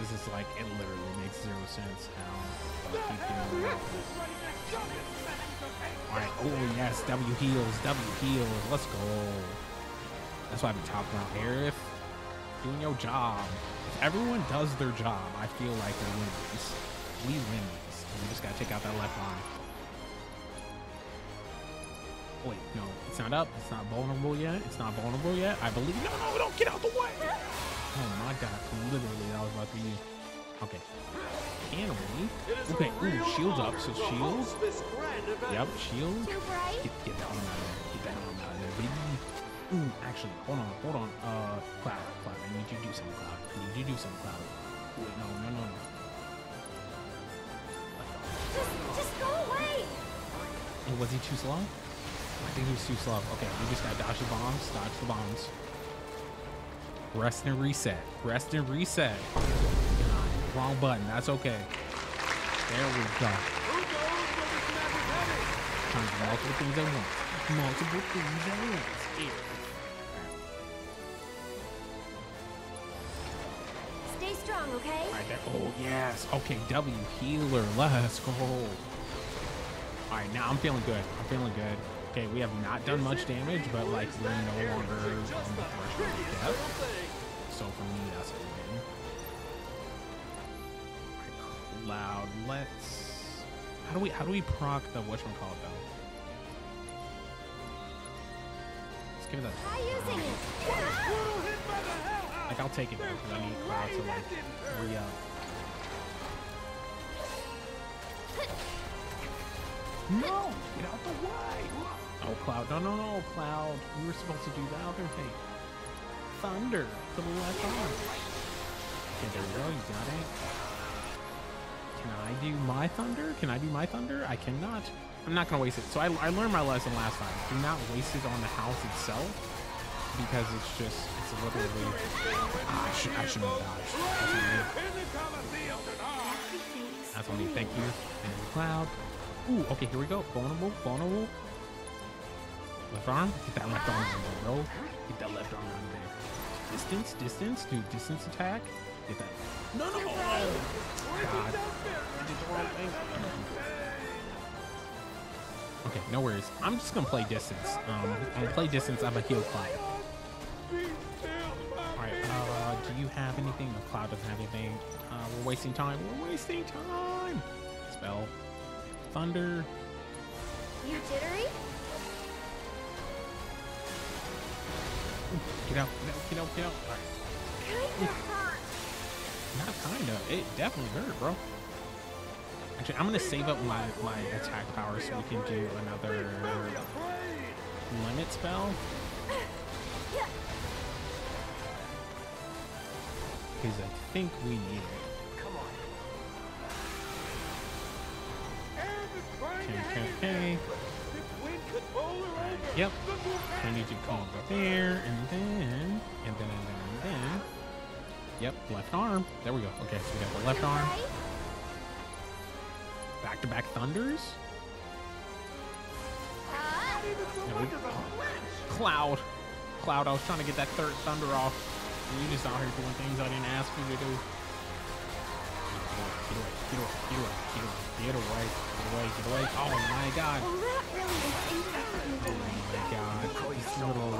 This is like it literally makes zero sense how I keep doing all. Alright, oh yes, W heals, W heals, let's go. That's why I be topping out Aerith. Doing your job. If everyone does their job, I feel like we win these. We win these. We just gotta take out that left arm. Wait, no, it's not up. It's not vulnerable yet. It's not vulnerable yet. I believe. No, no, don't get out the way. Oh my god, literally, that was about to be. Okay. Can we? Okay, ooh, shields up. So shields. Yep, shield. Get, get that arm out of there. Get that arm out of there, baby. Ooh, actually, hold on, hold on. Uh, Cloud, Cloud, need you to do something, Cloud. I need you to do something, Cloud. Wait, no, no, no, no. Just, just go away. Oh, was he too slow? I think he was too slow. Okay, we just gotta dodge the bombs, dodge the bombs. Rest and reset. Rest and reset. God, wrong button. That's okay. There we go. Trying to do multiple things at once. Multiple things at once. Yeah. Strong, okay? Alright, there. Oh, yes. Okay, W healer. Let's go. Alright, now I'm feeling good. I'm feeling good. Okay, we have not done much damage, but like we're no longer on the threshold of death. So for me, that's a win. Alright, Cloud, let's. How do we how do we proc the whatchamacallit though? Let's give it that. Try using it. Like I'll take it though, because I need Cloud to like re up. No! Get out the way! Oh, Cloud. No, no, no, Cloud. You were supposed to do the other thing. Thunder to the left arm. Okay, there we go. You got it. Can I do my thunder? Can I do my thunder? I cannot. I'm not going to waste it. So I, I learned my lesson last time. Do not waste it on the house itself because it's just, Ah, I, should, I shouldn't have dodged. That's on me. That's on me. Thank you. And Cloud. Ooh, okay, here we go. Vulnerable, vulnerable. Left arm. Get that left arm on there, bro. Get that left arm on there. Distance, distance. Do distance attack. Get that. No, no. Oh, God. I did the wrong thing. Okay, no worries. I'm just gonna play distance. Um, I'm gonna play distance. I'm a heal Cloud. Alright, uh, do you have anything? No, Cloud doesn't have anything. Uh, we're wasting time. We're wasting time. Spell. Thunder. You jittery? Get out, get out, get out, get out. All right. Kinda hurt. Not kinda. It definitely hurt, bro. Actually, I'm gonna save up my, my attack power so we can do another limit spell. Because I think we need it. Come on. Okay, okay, okay. Yep. I need to come over there, and then, and then, and then, and then. Yep, left arm. There we go. Okay, so we got the left arm. Back to back thunders. Uh. No, we- oh, Cloud. Cloud, I was trying to get that third thunder off. And you just out here doing things I didn't ask you to do. Get away, get away, get away, get away, get away, get away, get away. Oh my god. Well, that really is inconceivable. Oh my god. These little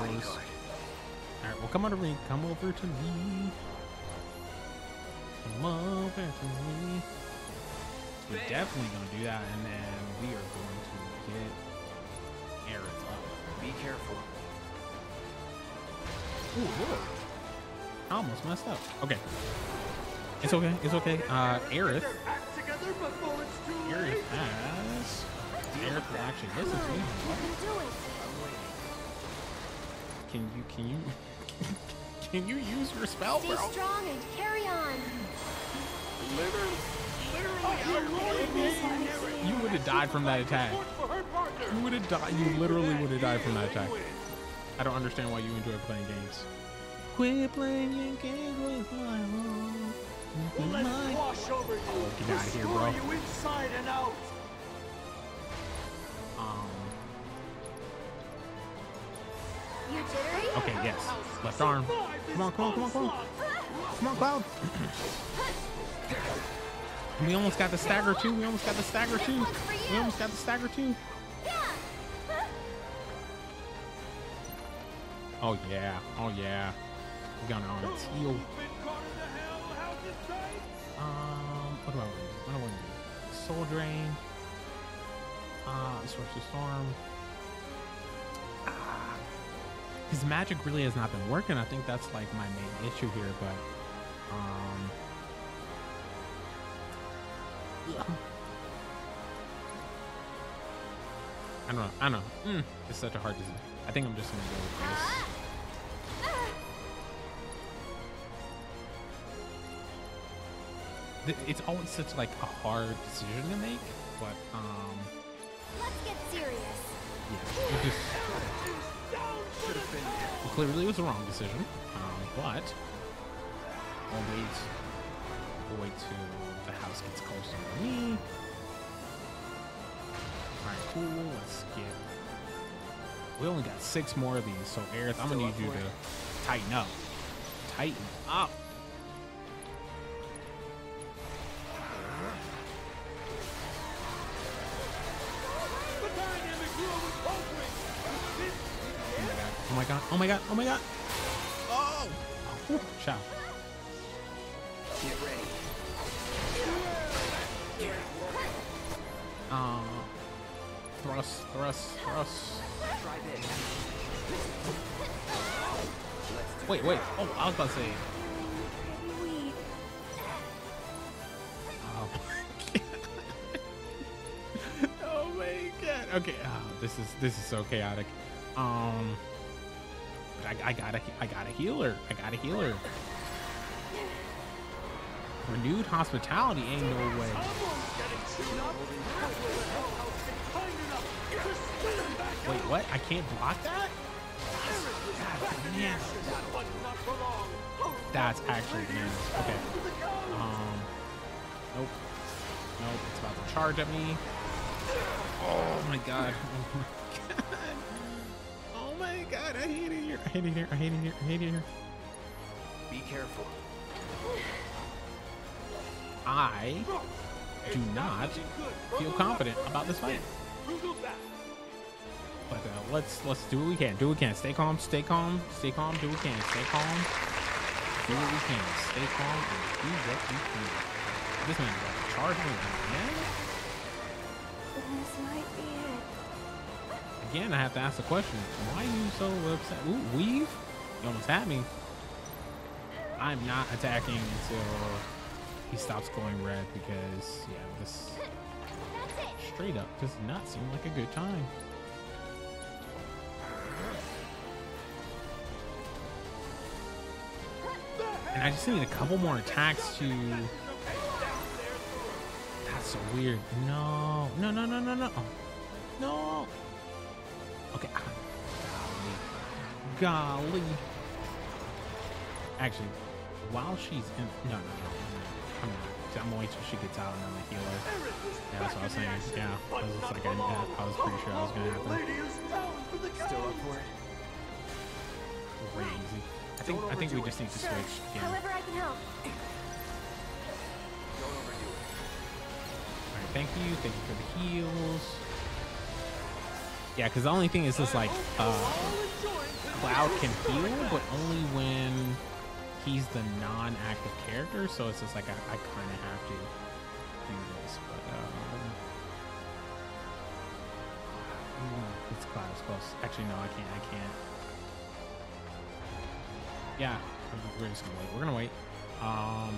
Alright, well come over to me. Come over to me. Come over to me. We're definitely gonna do that and then we are going to get Aerith up. Be careful. Ooh, Lord. I almost messed up. Okay. It's okay. It's okay. Uh, Aerith. Aerith has. Aerith will actually listen to me. Can you, can you, can you use your spell, Stay bro? strong and carry on. You would have died from that attack. You would have died. You literally would have died from that attack. I don't understand why you enjoy playing games. Quit playing games with my heart. Well, let's wash over you. Oh, get out of here, bro. you inside and out. Um. You jittery? Okay. Yes. Left arm. Come on. Come on. Come on. Come on. Come on, Cloud. we almost got the stagger too. We almost got the stagger too. We almost got the stagger too. Oh yeah. Oh yeah. Got on its heel. Um, what do I want to do? What do I want to do? Soul Drain. Uh, Sorcerous Storm. Ah. His magic really has not been working. I think that's like my main issue here, but, um, I don't know. I don't know. Mm, it's such a hard decision. I think I'm just gonna go with this. It's always such like a hard decision to make, but um, Let's get serious. yeah, it just it clearly was the wrong decision. Um, but we'll wait. We'll wait till the house gets closer to me. All right, cool. Let's get. We only got six more of these, so Aerith, I'm gonna need you to tighten up. Tighten up. My god! Oh my god! Oh my god! Oh! oh ciao. Get ready. Uh, thrust, thrust, thrust. Wait, wait. Oh, I was about to say. Oh my god. oh my god. Okay. Oh, this is this is so chaotic. Um. I, I got a I got a healer. I got a healer. Renewed hospitality ain't no way. Wait, what? I can't block that? Man. That's actually bananas. Okay. Um. Nope. Nope. It's about to charge at me. Oh my god. Oh my god. My god. I hate it here. I hate it here. I hate it here. I hate it here. Be careful. I do not feel confident about this fight. But uh, let's let's do what we can. Do what we can. Stay calm. Stay calm. Stay calm. Do what we can. Stay calm. Do what we can. Stay calm and do what we can. This man is about to charge Again, I have to ask the question. Why are you so upset? Ooh, weave? You almost had me. I'm not attacking until he stops going red because yeah, this straight up does not seem like a good time. And I just need a couple more attacks to. That's so weird. No, no, no, no, no, no. No. Okay. ah, Golly. Golly. Actually, while she's in. No, no, no. I'm not. I'm gonna wait till she gets out and then the healer. Yeah, that's what I was saying. Yeah, I was just like, I, I was pretty sure I was gonna happen. Still up for it? Crazy. I think I think we just need to switch again. All However I can help. Don't overdo it. right, thank you, thank you for the heals. Yeah, because the only thing is just like uh, Cloud can heal, but only when he's the non-active character. So it's just like I, I kind of have to do this. But um, it's Cloud, it's close. Actually, no, I can't. I can't. Yeah, we're just gonna wait. We're gonna wait. Um,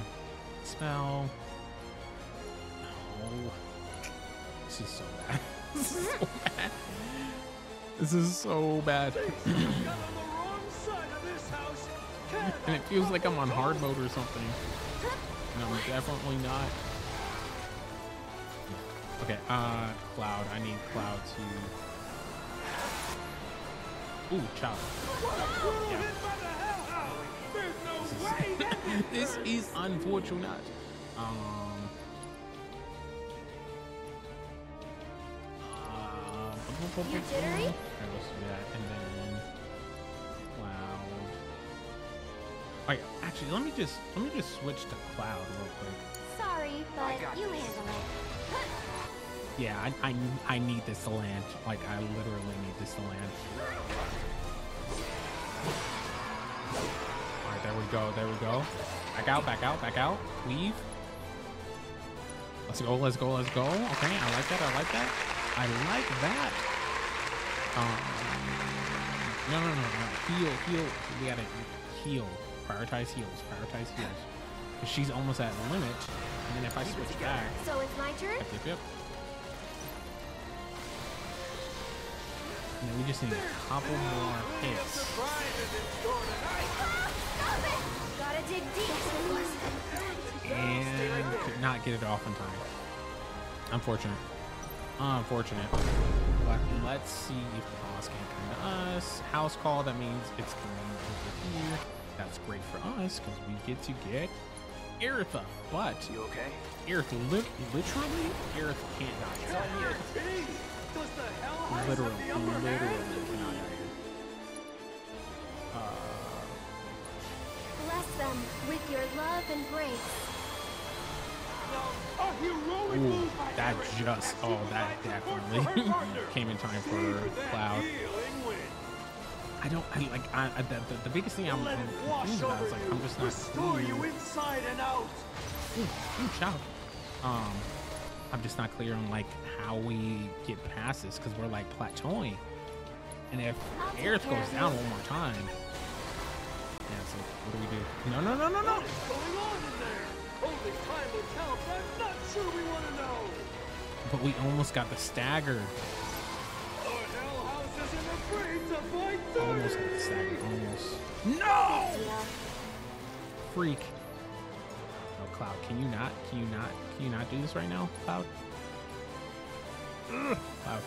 spell. No. This is so bad. this is so bad. This is so bad. and it feels like I'm on hard mode or something. And I'm definitely not. Okay, uh, Cloud. I need Cloud to. Ooh, Chow. Yeah. This is unfortunate. Um. You jittery? Okay, let's that, and then cloud. Oh yeah, actually, let me just let me just switch to cloud real quick. Sorry, but you handle it. Yeah, I, I I need this to land. Like I literally need this to land. All right, there we go. There we go. Back out. Back out. Back out. Weave. Let's go. Let's go. Let's go. Okay, I like that. I like that. I like that. Um, no, no, no, no. Heal, heal. We gotta heal. Prioritize heals. Prioritize heals. 'Cause she's almost at the limit. And then if I switch back, So it's my turn? yep, yep, yep. And then we just need a couple more hits. Gotta dig deep. And could not get it off in time. Unfortunate. Unfortunate. But let's see if the boss can come to us. House call, that means it's coming over here. That's great for us because we get to get Eritha. But You okay? Aerith, li literally, Aerith can't die. Does the hell Literally, the upper literally cannot die. Uh, Bless them with your love and grace. A heroic Ooh, move that just, oh, that definitely came in time for Cloud. I don't, I like, I, I- the, the, the biggest thing I'm, Let I'm confused about is like, I'm just not restore you inside and out. Ooh, ooh, shout. Um, I'm just not clear on like how we get past this because we're like plateauing. And if Aerith goes down one more time, yeah, so what do we do? No, no, no, no, no. What is going on in there? Only time will tell, but I'm not sure we want to know. But we almost got the stagger. The Hell House isn't afraid to fight Almost got the stagger. Almost. No! Freak. No, Cloud, can you not? Can you not? Can you not do this right now, Cloud? Ugh, Cloud.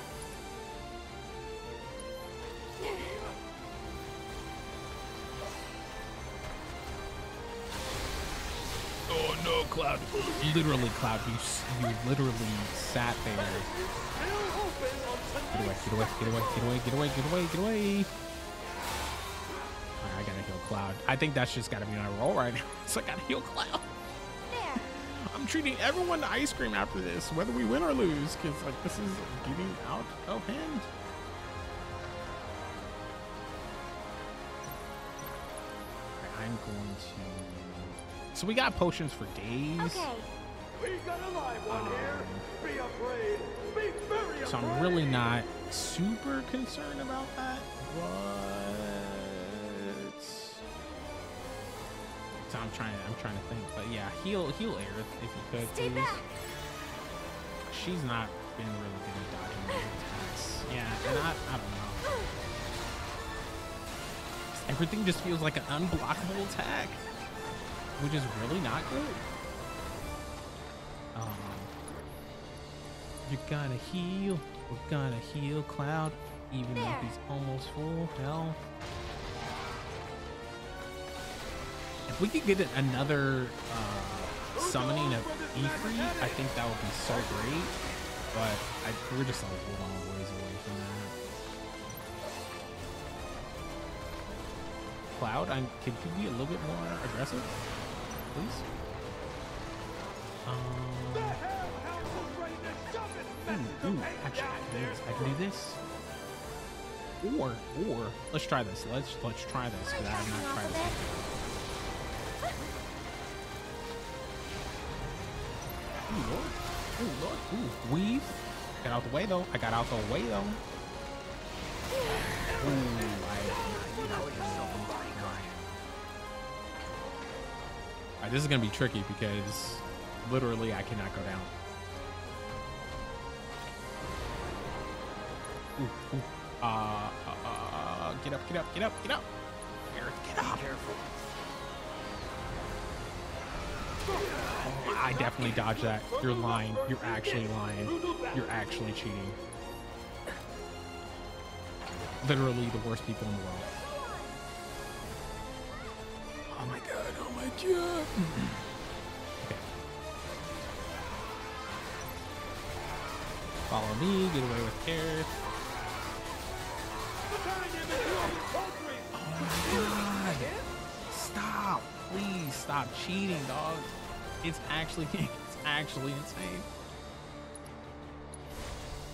Oh no, Cloud! Literally, Cloud, you you literally sat there. Get away! Get away! Get away! Get away! Get away! Get away! Get away! Alright, I gotta heal Cloud. I think that's just gotta be my role right now. So I gotta heal Cloud. I'm treating everyone to ice cream after this, whether we win or lose, because like this is getting out of hand. I'm going to. So we got potions for days. Okay. We got a live one um, here. Be afraid. Be very So. I'm really not super concerned about that, but so I'm trying. I'm trying to think, but yeah, heal heal Aerith if you could, Stay please. back. She's not been really good at dodging attacks. Yeah, and I, I don't know. Everything just feels like an unblockable attack, which is really not good. Um, you're gonna heal. We're gonna heal Cloud, even though There. he's almost full health. If we could get another uh, summoning of Ifrit, I think that would be so great. But I, we're just a long ways away from that. Cloud, I'm, could you be a little bit more aggressive, please? Um, The Hell House is ready to shove its Ooh, ooh, actually, I can do this. I can do this. Or, or, let's try this. Let's let's try this because I have not tried this. before. Ooh, Lord. Ooh, Lord. Ooh, weave. Got out the way though. I got out the way though. Ooh, I. this is gonna be tricky because literally I cannot go down. Ooh, ooh. Uh, uh, uh, get up, get up, get up, get up. Aerith, get up. Careful. Oh, I definitely dodged that. You're lying. You're actually lying. You're actually cheating. Literally the worst people in the world. Oh my god, my god. Follow me, get away with care. Oh my god. Stop. Please stop cheating, dog. It's actually it's actually insane.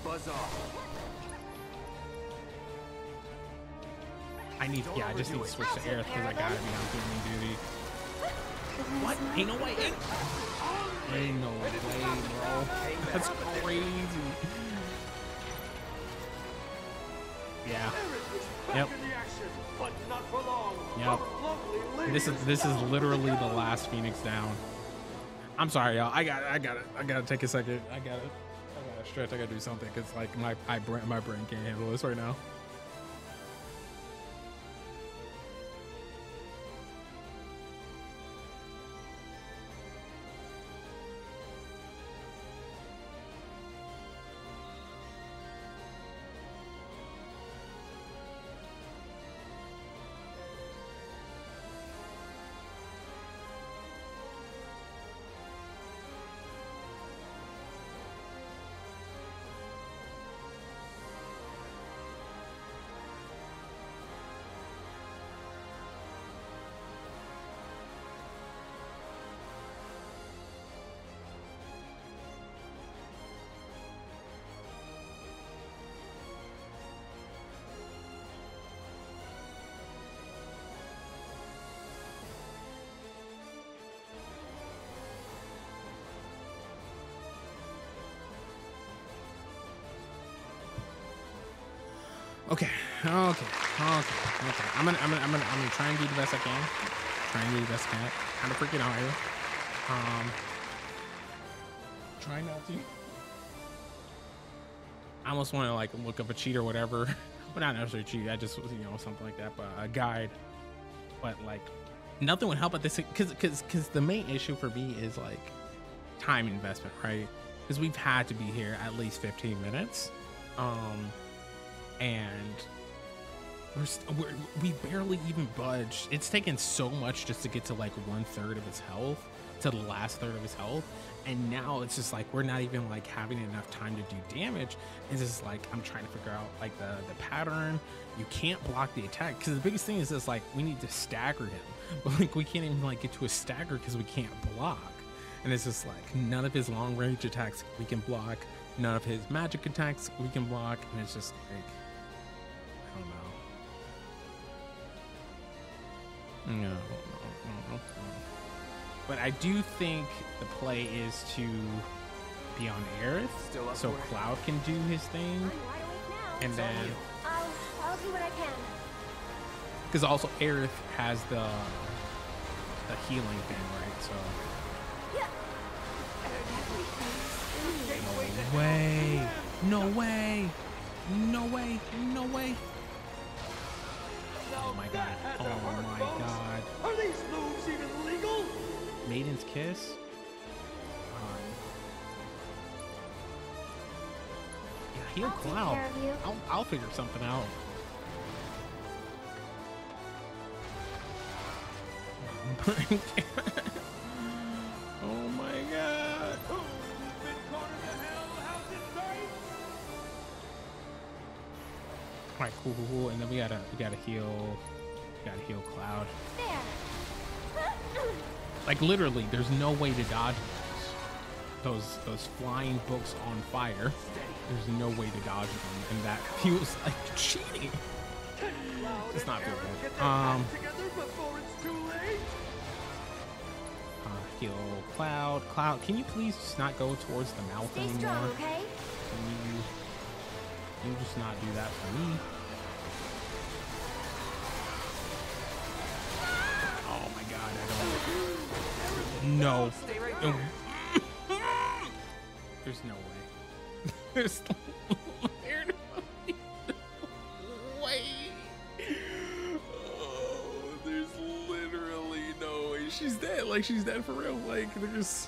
Buzz off. I need yeah, I just need to switch to Aerith because I gotta be on duty. What? Ain't no way. Ain't, no way, bro. That's crazy. Yeah. Yep. Yep. This is this is literally the last Phoenix down. I'm sorry, y'all. I got I got it. I gotta take a second. I got it. I gotta stretch. I gotta do something because like my I my brain can't handle this right now. Okay, okay, okay, okay. I'm gonna, I'm gonna, I'm gonna, I'm gonna try and do the best I can. Try and do the best I can. Kind of freaking out here. Um, try not to. I almost want to like look up a cheat or whatever, but not necessarily cheat. I just, was you know, something like that, but a guide. But like, nothing would help at this because, because, because the main issue for me is like time investment, right? Because we've had to be here at least 15 minutes. Um, and we're, st- we're we barely even budged. It's taken so much just to get to like one third of his health, to the last third of his health, and now it's just like we're not even like having enough time to do damage. It's just like I'm trying to figure out like the the pattern. You can't block the attack because the biggest thing is just like we need to stagger him, but like we can't even like get to a stagger because we can't block. And it's just like none of his long range attacks we can block, none of his magic attacks we can block, and it's just like No, no, no, no, no. But I do think the play is to be on Aerith, so Cloud can do his thing, and then I'll, I'll do what I can. because also Aerith has the the healing thing, right? So no way, no way, no way, no way. Oh my god. Oh my god. Are these moves even legal? Maiden's Kiss? Um, yeah, heal I'll take Cloud. you. I'll, I'll figure something out. Alright, cool, cool, cool. And then we gotta we gotta heal we gotta heal Cloud. There. Like literally, there's no way to dodge those those those flying books on fire. There's no way to dodge them, and that feels like cheating. It's not good. Um, uh, heal Cloud. Cloud, can you please just not go towards the mouth Stay anymore? strong, okay? You, just not do that for me? Oh my god, I don't. No. No. There's no way. There's no way. Oh, there's literally no way. She's dead. Like she's dead for real. Like there's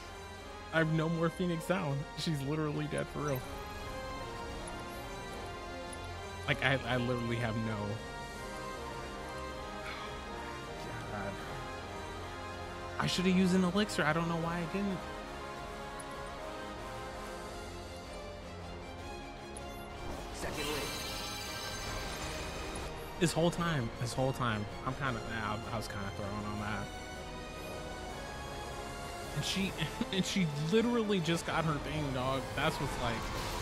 I have no more Phoenix down. She's literally dead for real. Like I I literally have no Oh, God. I should have used an elixir. I don't know why I didn't. This whole time, this whole time, I'm kind of, I, I was kind of throwing on that. And she, and she literally just got her thing, dog. That's what's like.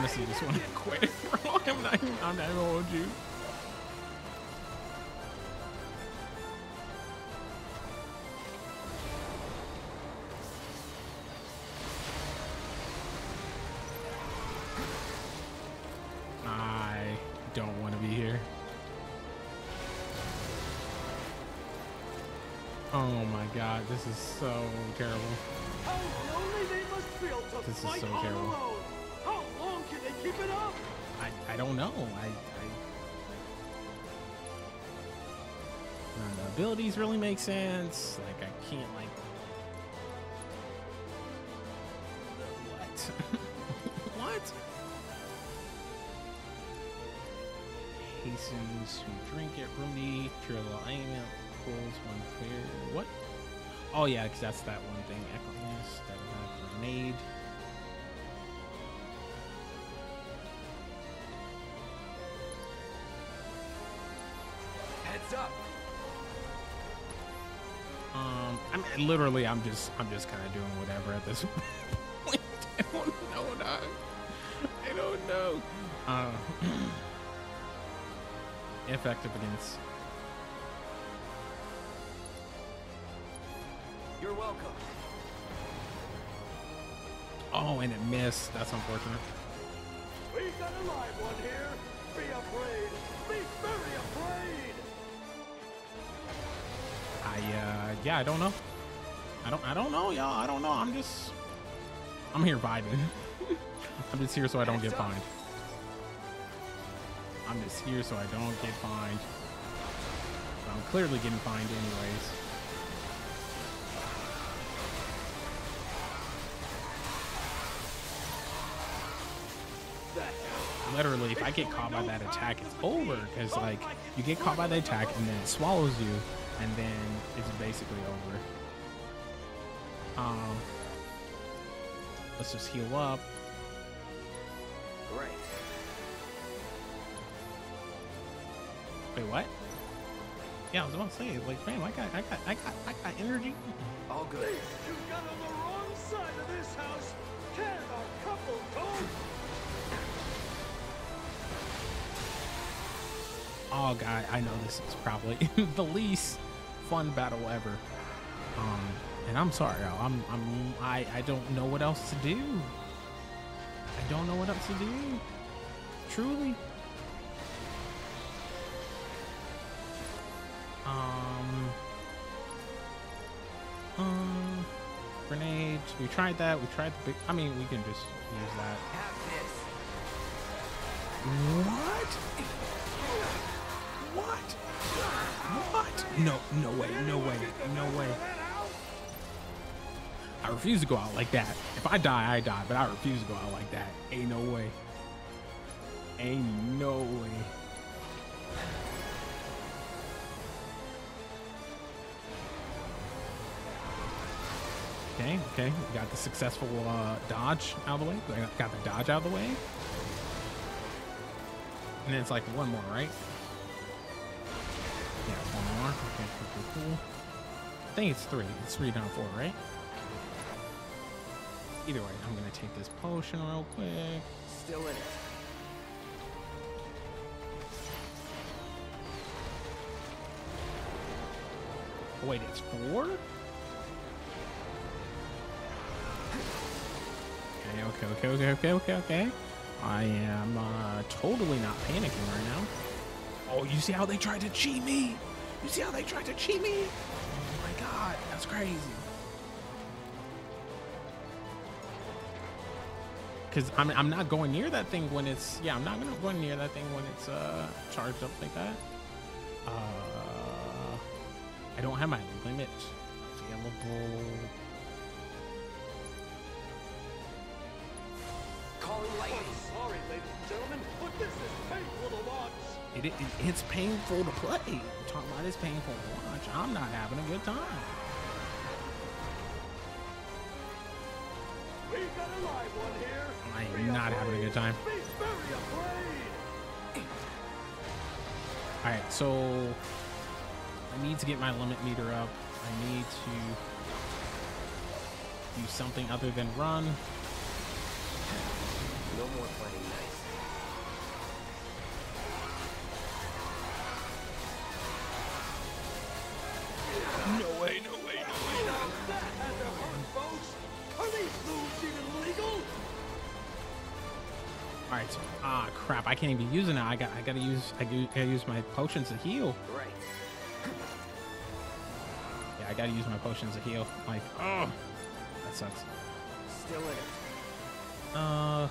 Honestly just want to quit, bro. I'm not, I'm not gonna hold you. I don't want to be here. Oh my god, this is so terrible. How lonely they must feel to This is so terrible. Can they keep it up? I, I don't know. I, I None of the abilities really make sense. Like I can't like what? what? Hastens to drink it, Rooney, Trill alignment, pulls one clear. What? Oh yeah, because that's that one thing. Equitas, that grenade. Heads up. Um, I mean, literally, I'm just, I'm just kind of doing whatever at this point. I don't know, dog. I don't know. Uh, effective against. You're welcome. Oh, and it missed. That's unfortunate. We got a live one here. Be afraid. Be very afraid. I, uh, yeah, I don't know. I don't, I don't know, y'all. I don't know. I'm just, I'm here vibing. I'm just here so I don't get fined. I'm just here so I don't get fined. I'm clearly getting fined anyways. Literally, if I get caught by that attack, it's over. Because, like, you get caught by the attack and then it swallows you, and then it's basically over. Um, let's just heal up. Right. Wait, what? Yeah, I was about to say, like, man, I got, I got, I got, I got energy. All good. You got on the wrong side of this house. Can a couple talk? Oh god, I know this is probably the least fun battle ever. Um, and I'm sorry, y'all. I'm, I'm, I, I don't know what else to do. I don't know what else to do. Truly. Um. Um. Grenades. We tried that. We tried the big. I mean, we can just use that. Have this. What? What? No, no way, no way, no way. I refuse to go out like that. If I die, I die, but I refuse to go out like that. Ain't no way. Ain't no way. Okay, okay. We got the successful uh, dodge out of the way. Got the dodge out of the way. And then it's like one more, right? Yeah, it's one more. Okay, cool, cool, cool. I think it's three. It's three down four, right? Either way, I'm gonna take this potion real quick. Still in it. Oh, wait, it's four? Okay, okay, okay, okay, okay, okay, okay. I am uh, totally not panicking right now. Oh, you see how they tried to cheat me? You see how they tried to cheat me? Oh my god, that's crazy. Because I'm, I'm not going near that thing when it's, yeah, I'm not gonna go near that thing when it's uh, charged up like that. Uh, I don't have my limit available. Calling lightning. It, it, it's painful to play. We're talking about it's painful to watch. I'm not having a good time. I am not having a good time. Afraid. All right, so I need to get my limit meter up. I need to do something other than run. No more playing I can't even use it now. I got I gotta use I gotta use my potions to heal. Right. Yeah, I gotta use my potions to heal. Like, oh, that sucks. Still in it. Uh,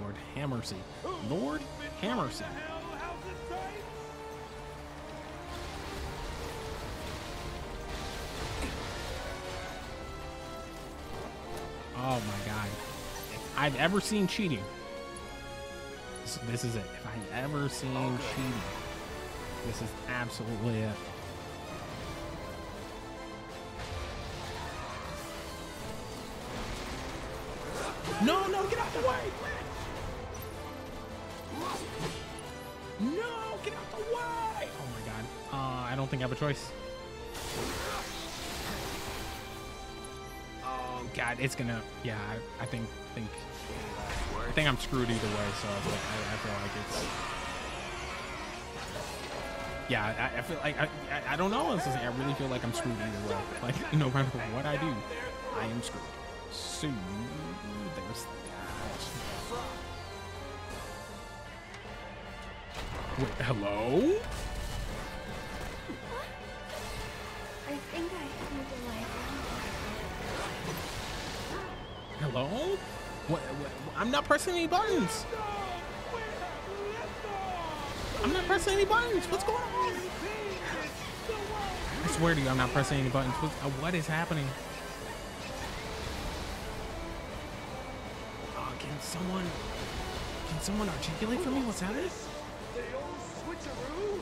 Lord Hammersy, Lord Hammersy. Hell, how's it taste? Oh my god. I've ever seen cheating, this, this is it. If I've ever seen cheating, this is absolutely it. No, no, get out the way! No, get out the way! Oh my god. Uh, I don't think I have a choice. Oh god, it's gonna. Yeah, I, I think think I think I'm screwed either way. So I, I, I feel like it's. Yeah, I, I feel like I, I I don't know. Just, I really feel like I'm screwed either way. Like no matter what I do, I am screwed. So there's that. Wait, hello? I think I need to lie down. Hello? What, what? I'm not pressing any buttons. I'm not pressing any buttons. What's going on? I swear to you, I'm not pressing any buttons. What, uh, what is happening? Oh, can someone, can someone articulate for me what's happening? The old switcheroo?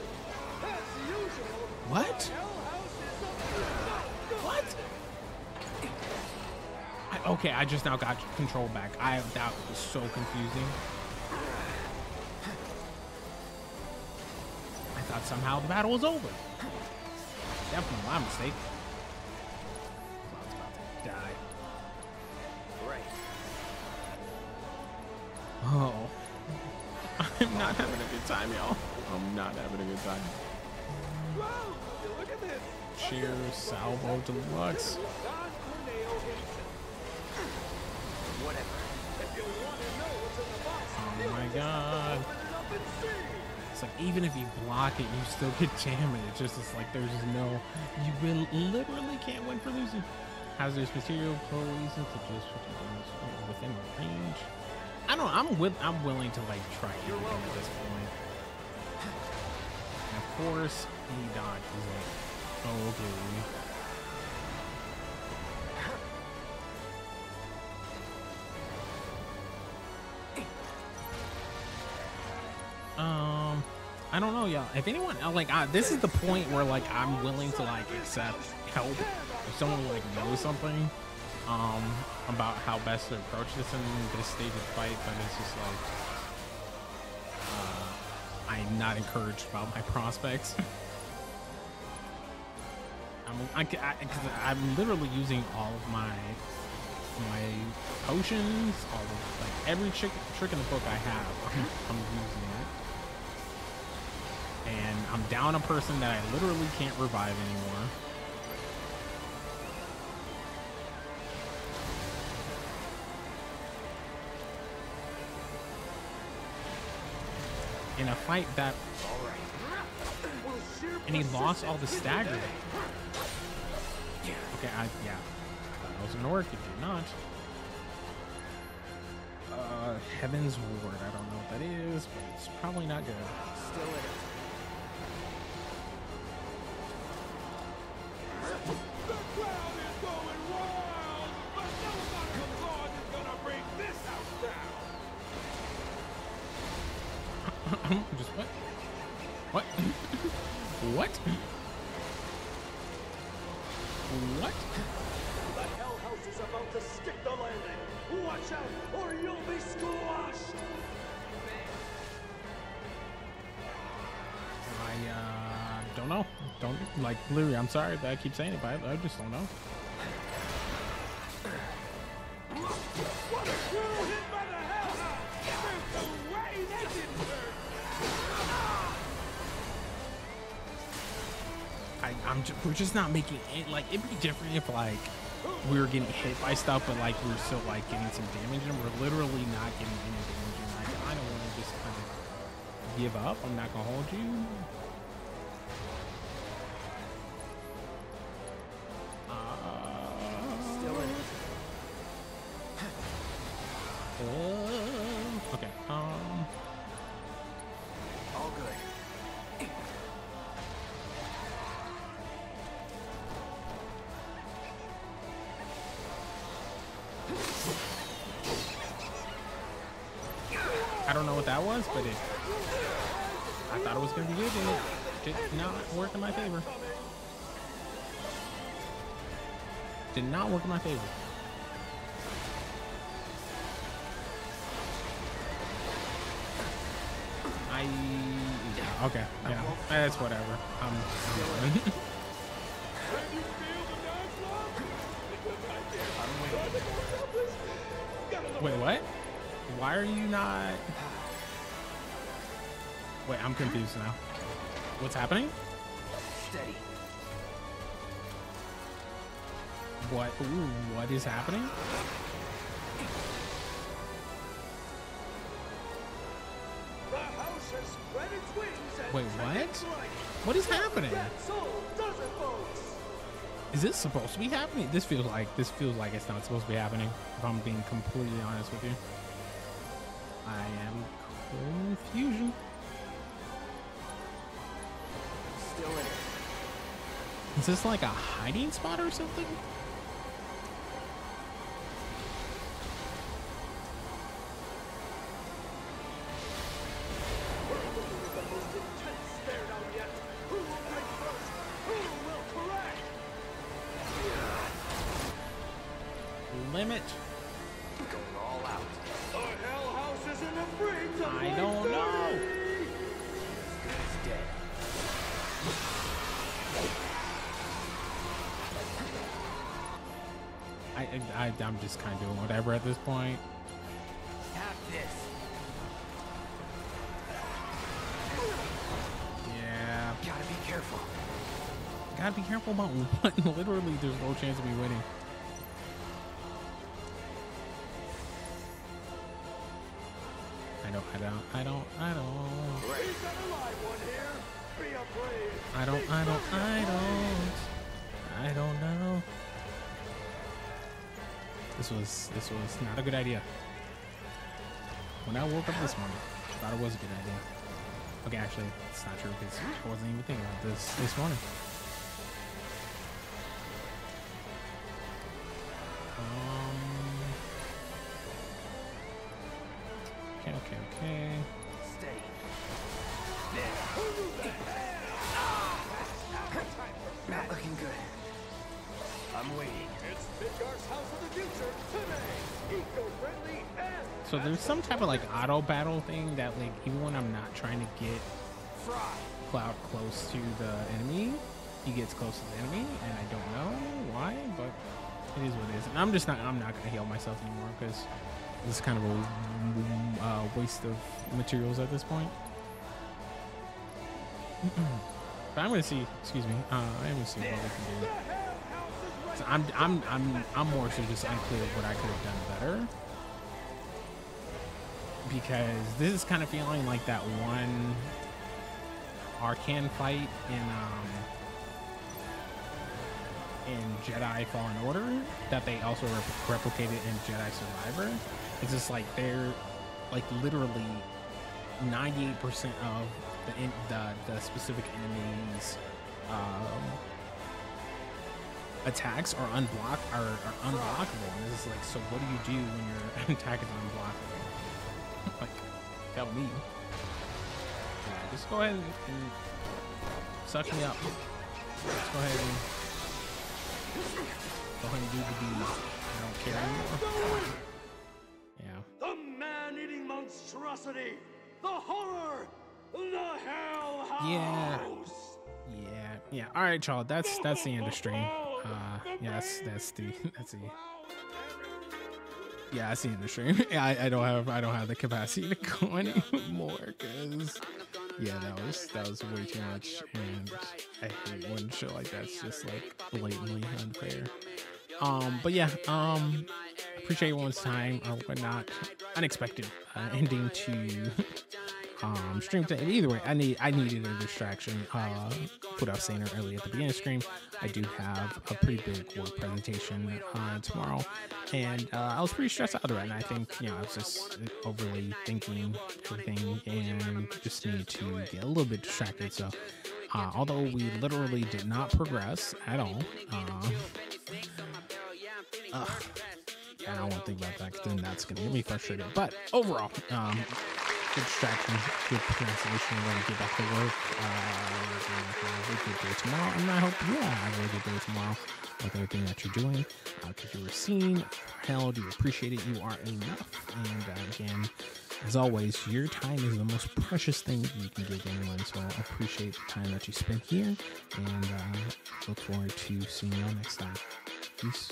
As usual. What? Hell house is up to no What? Okay, I just now got control back. I that was so confusing. I thought somehow the battle was over. Definitely my mistake. Cloud's about to die. Right. Oh. I'm not having a good time, y'all. I'm not having a good time. Wow, look at this. Cheers, Salvo Deluxe. Like even if you block it, you still get damage. It's just it's like there's just no, you literally can't win for losing. Hazardous material poison to just within range. I don't. I'm with. I'm willing to like try everything at this point. And of course, he dodges it. Okay. Know, y'all. If anyone uh, like, uh, this is the point where like I'm willing to like accept help if someone like knows something, um, about how best to approach this in this stage of fight. But it's just like, uh, I'm not encouraged about my prospects. I'm, I, I, I'm literally using all of my my potions, all of like every trick trick in the book I have. I'm, using and I'm down a person that I literally can't revive anymore. In a fight that, and he lost all the staggering. Okay, I yeah, that was gonna work. It did not. Uh, Heaven's Ward. I don't know what that is, but it's probably not good. Still it. Is Just what? What? what? What? The Hell House is about to stick the landing. Watch out, or you'll be squashed. I uh don't know. Don't like literally. I'm sorry that I keep saying it, but I, I just don't know. I, I'm we're just not making it like it'd be different if like we were getting hit by stuff, but like we're still like getting some damage, and we're literally not getting any damage. And I kind of want to just kind of give up. I'm not gonna hold you. Uh, okay. Um. All good. I don't know what that was, but it. I thought it was gonna be good, and it did not work in my favor. Did not work in my favor. I. Yeah, okay. Yeah. That's whatever. I'm. I'm. Wait, what? Why are you not? Wait, I'm confused now. What's happening? Steady. What? Ooh, what is happening? What? Is happening? That's all, does it, folks? Is this supposed to be happening? This feels like this feels like it's not supposed to be happening. If I'm being completely honest with you, I am confusion. Still in it. Is this like a hiding spot or something? Careful about what. Literally, there's no chance of me winning. I don't. I don't. I don't. I don't. One. I don't. I don't. I don't. I don't know. This was. This was not a good idea. When I woke up this morning, I thought it was a good idea. Okay, actually, it's not true because I wasn't even thinking about this this morning. Okay. Steady. Not looking good. I'm waiting. It's Midgar's House of the Future today. Eco-friendly and So there's some type of like auto battle thing that like even when I'm not trying to get Cloud close to the enemy, he gets close to the enemy, and I don't know why, but it is what it is. And I'm just not I'm not gonna heal myself anymore because this is kind of a uh, waste of materials at this point. but I'm gonna see. Excuse me. Uh, I'm gonna see what can do. So I'm I'm I'm I'm more so just unclear what I could have done better because this is kind of feeling like that one Arcan fight in um in Jedi Fallen Order that they also rep- replicated in Jedi Survivor. It's just like they're like literally 98% of the in, the the specific enemies um attacks are unblock are, are unblockable and this is like so what do you do when your attack is unblockable like tell me just go ahead and, and suck me up. Let's go ahead and go ahead and do the deed. I don't care anymore. Monstrosity! The horror! The hell house! Yeah. Yeah. Yeah. All right, y'all. That's that's the end of stream. Uh, yeah, that's that's the that's the. Yeah, I see in the stream. I, I don't have I don't have the capacity to go anymore because yeah, that was that was way too much, and I hate when shit like that's just like blatantly unfair. Um, but yeah, um, appreciate everyone's time or whatnot. Unexpected uh, ending to um stream to either way i need i needed a distraction uh what i saying earlier at the beginning of stream. I do have a pretty big work presentation uh tomorrow. And uh, i was pretty stressed out it. And i think you know i was just overly thinking everything and just need to get a little bit distracted. So uh, although we literally did not progress at all uh, uh, I don't want to think about that because then that's going to get me frustrated. But overall, um, good distraction, good pronunciation. We're going to get back to work. Uh, have a good day tomorrow. And I hope you all have a good day tomorrow with everything that you're doing. Because uh, you were seen, held, you appreciate it, you are enough. And uh, again, as always, your time is the most precious thing you can give anyone. So I appreciate the time that you spent here. And uh, look forward to seeing you all next time. Peace.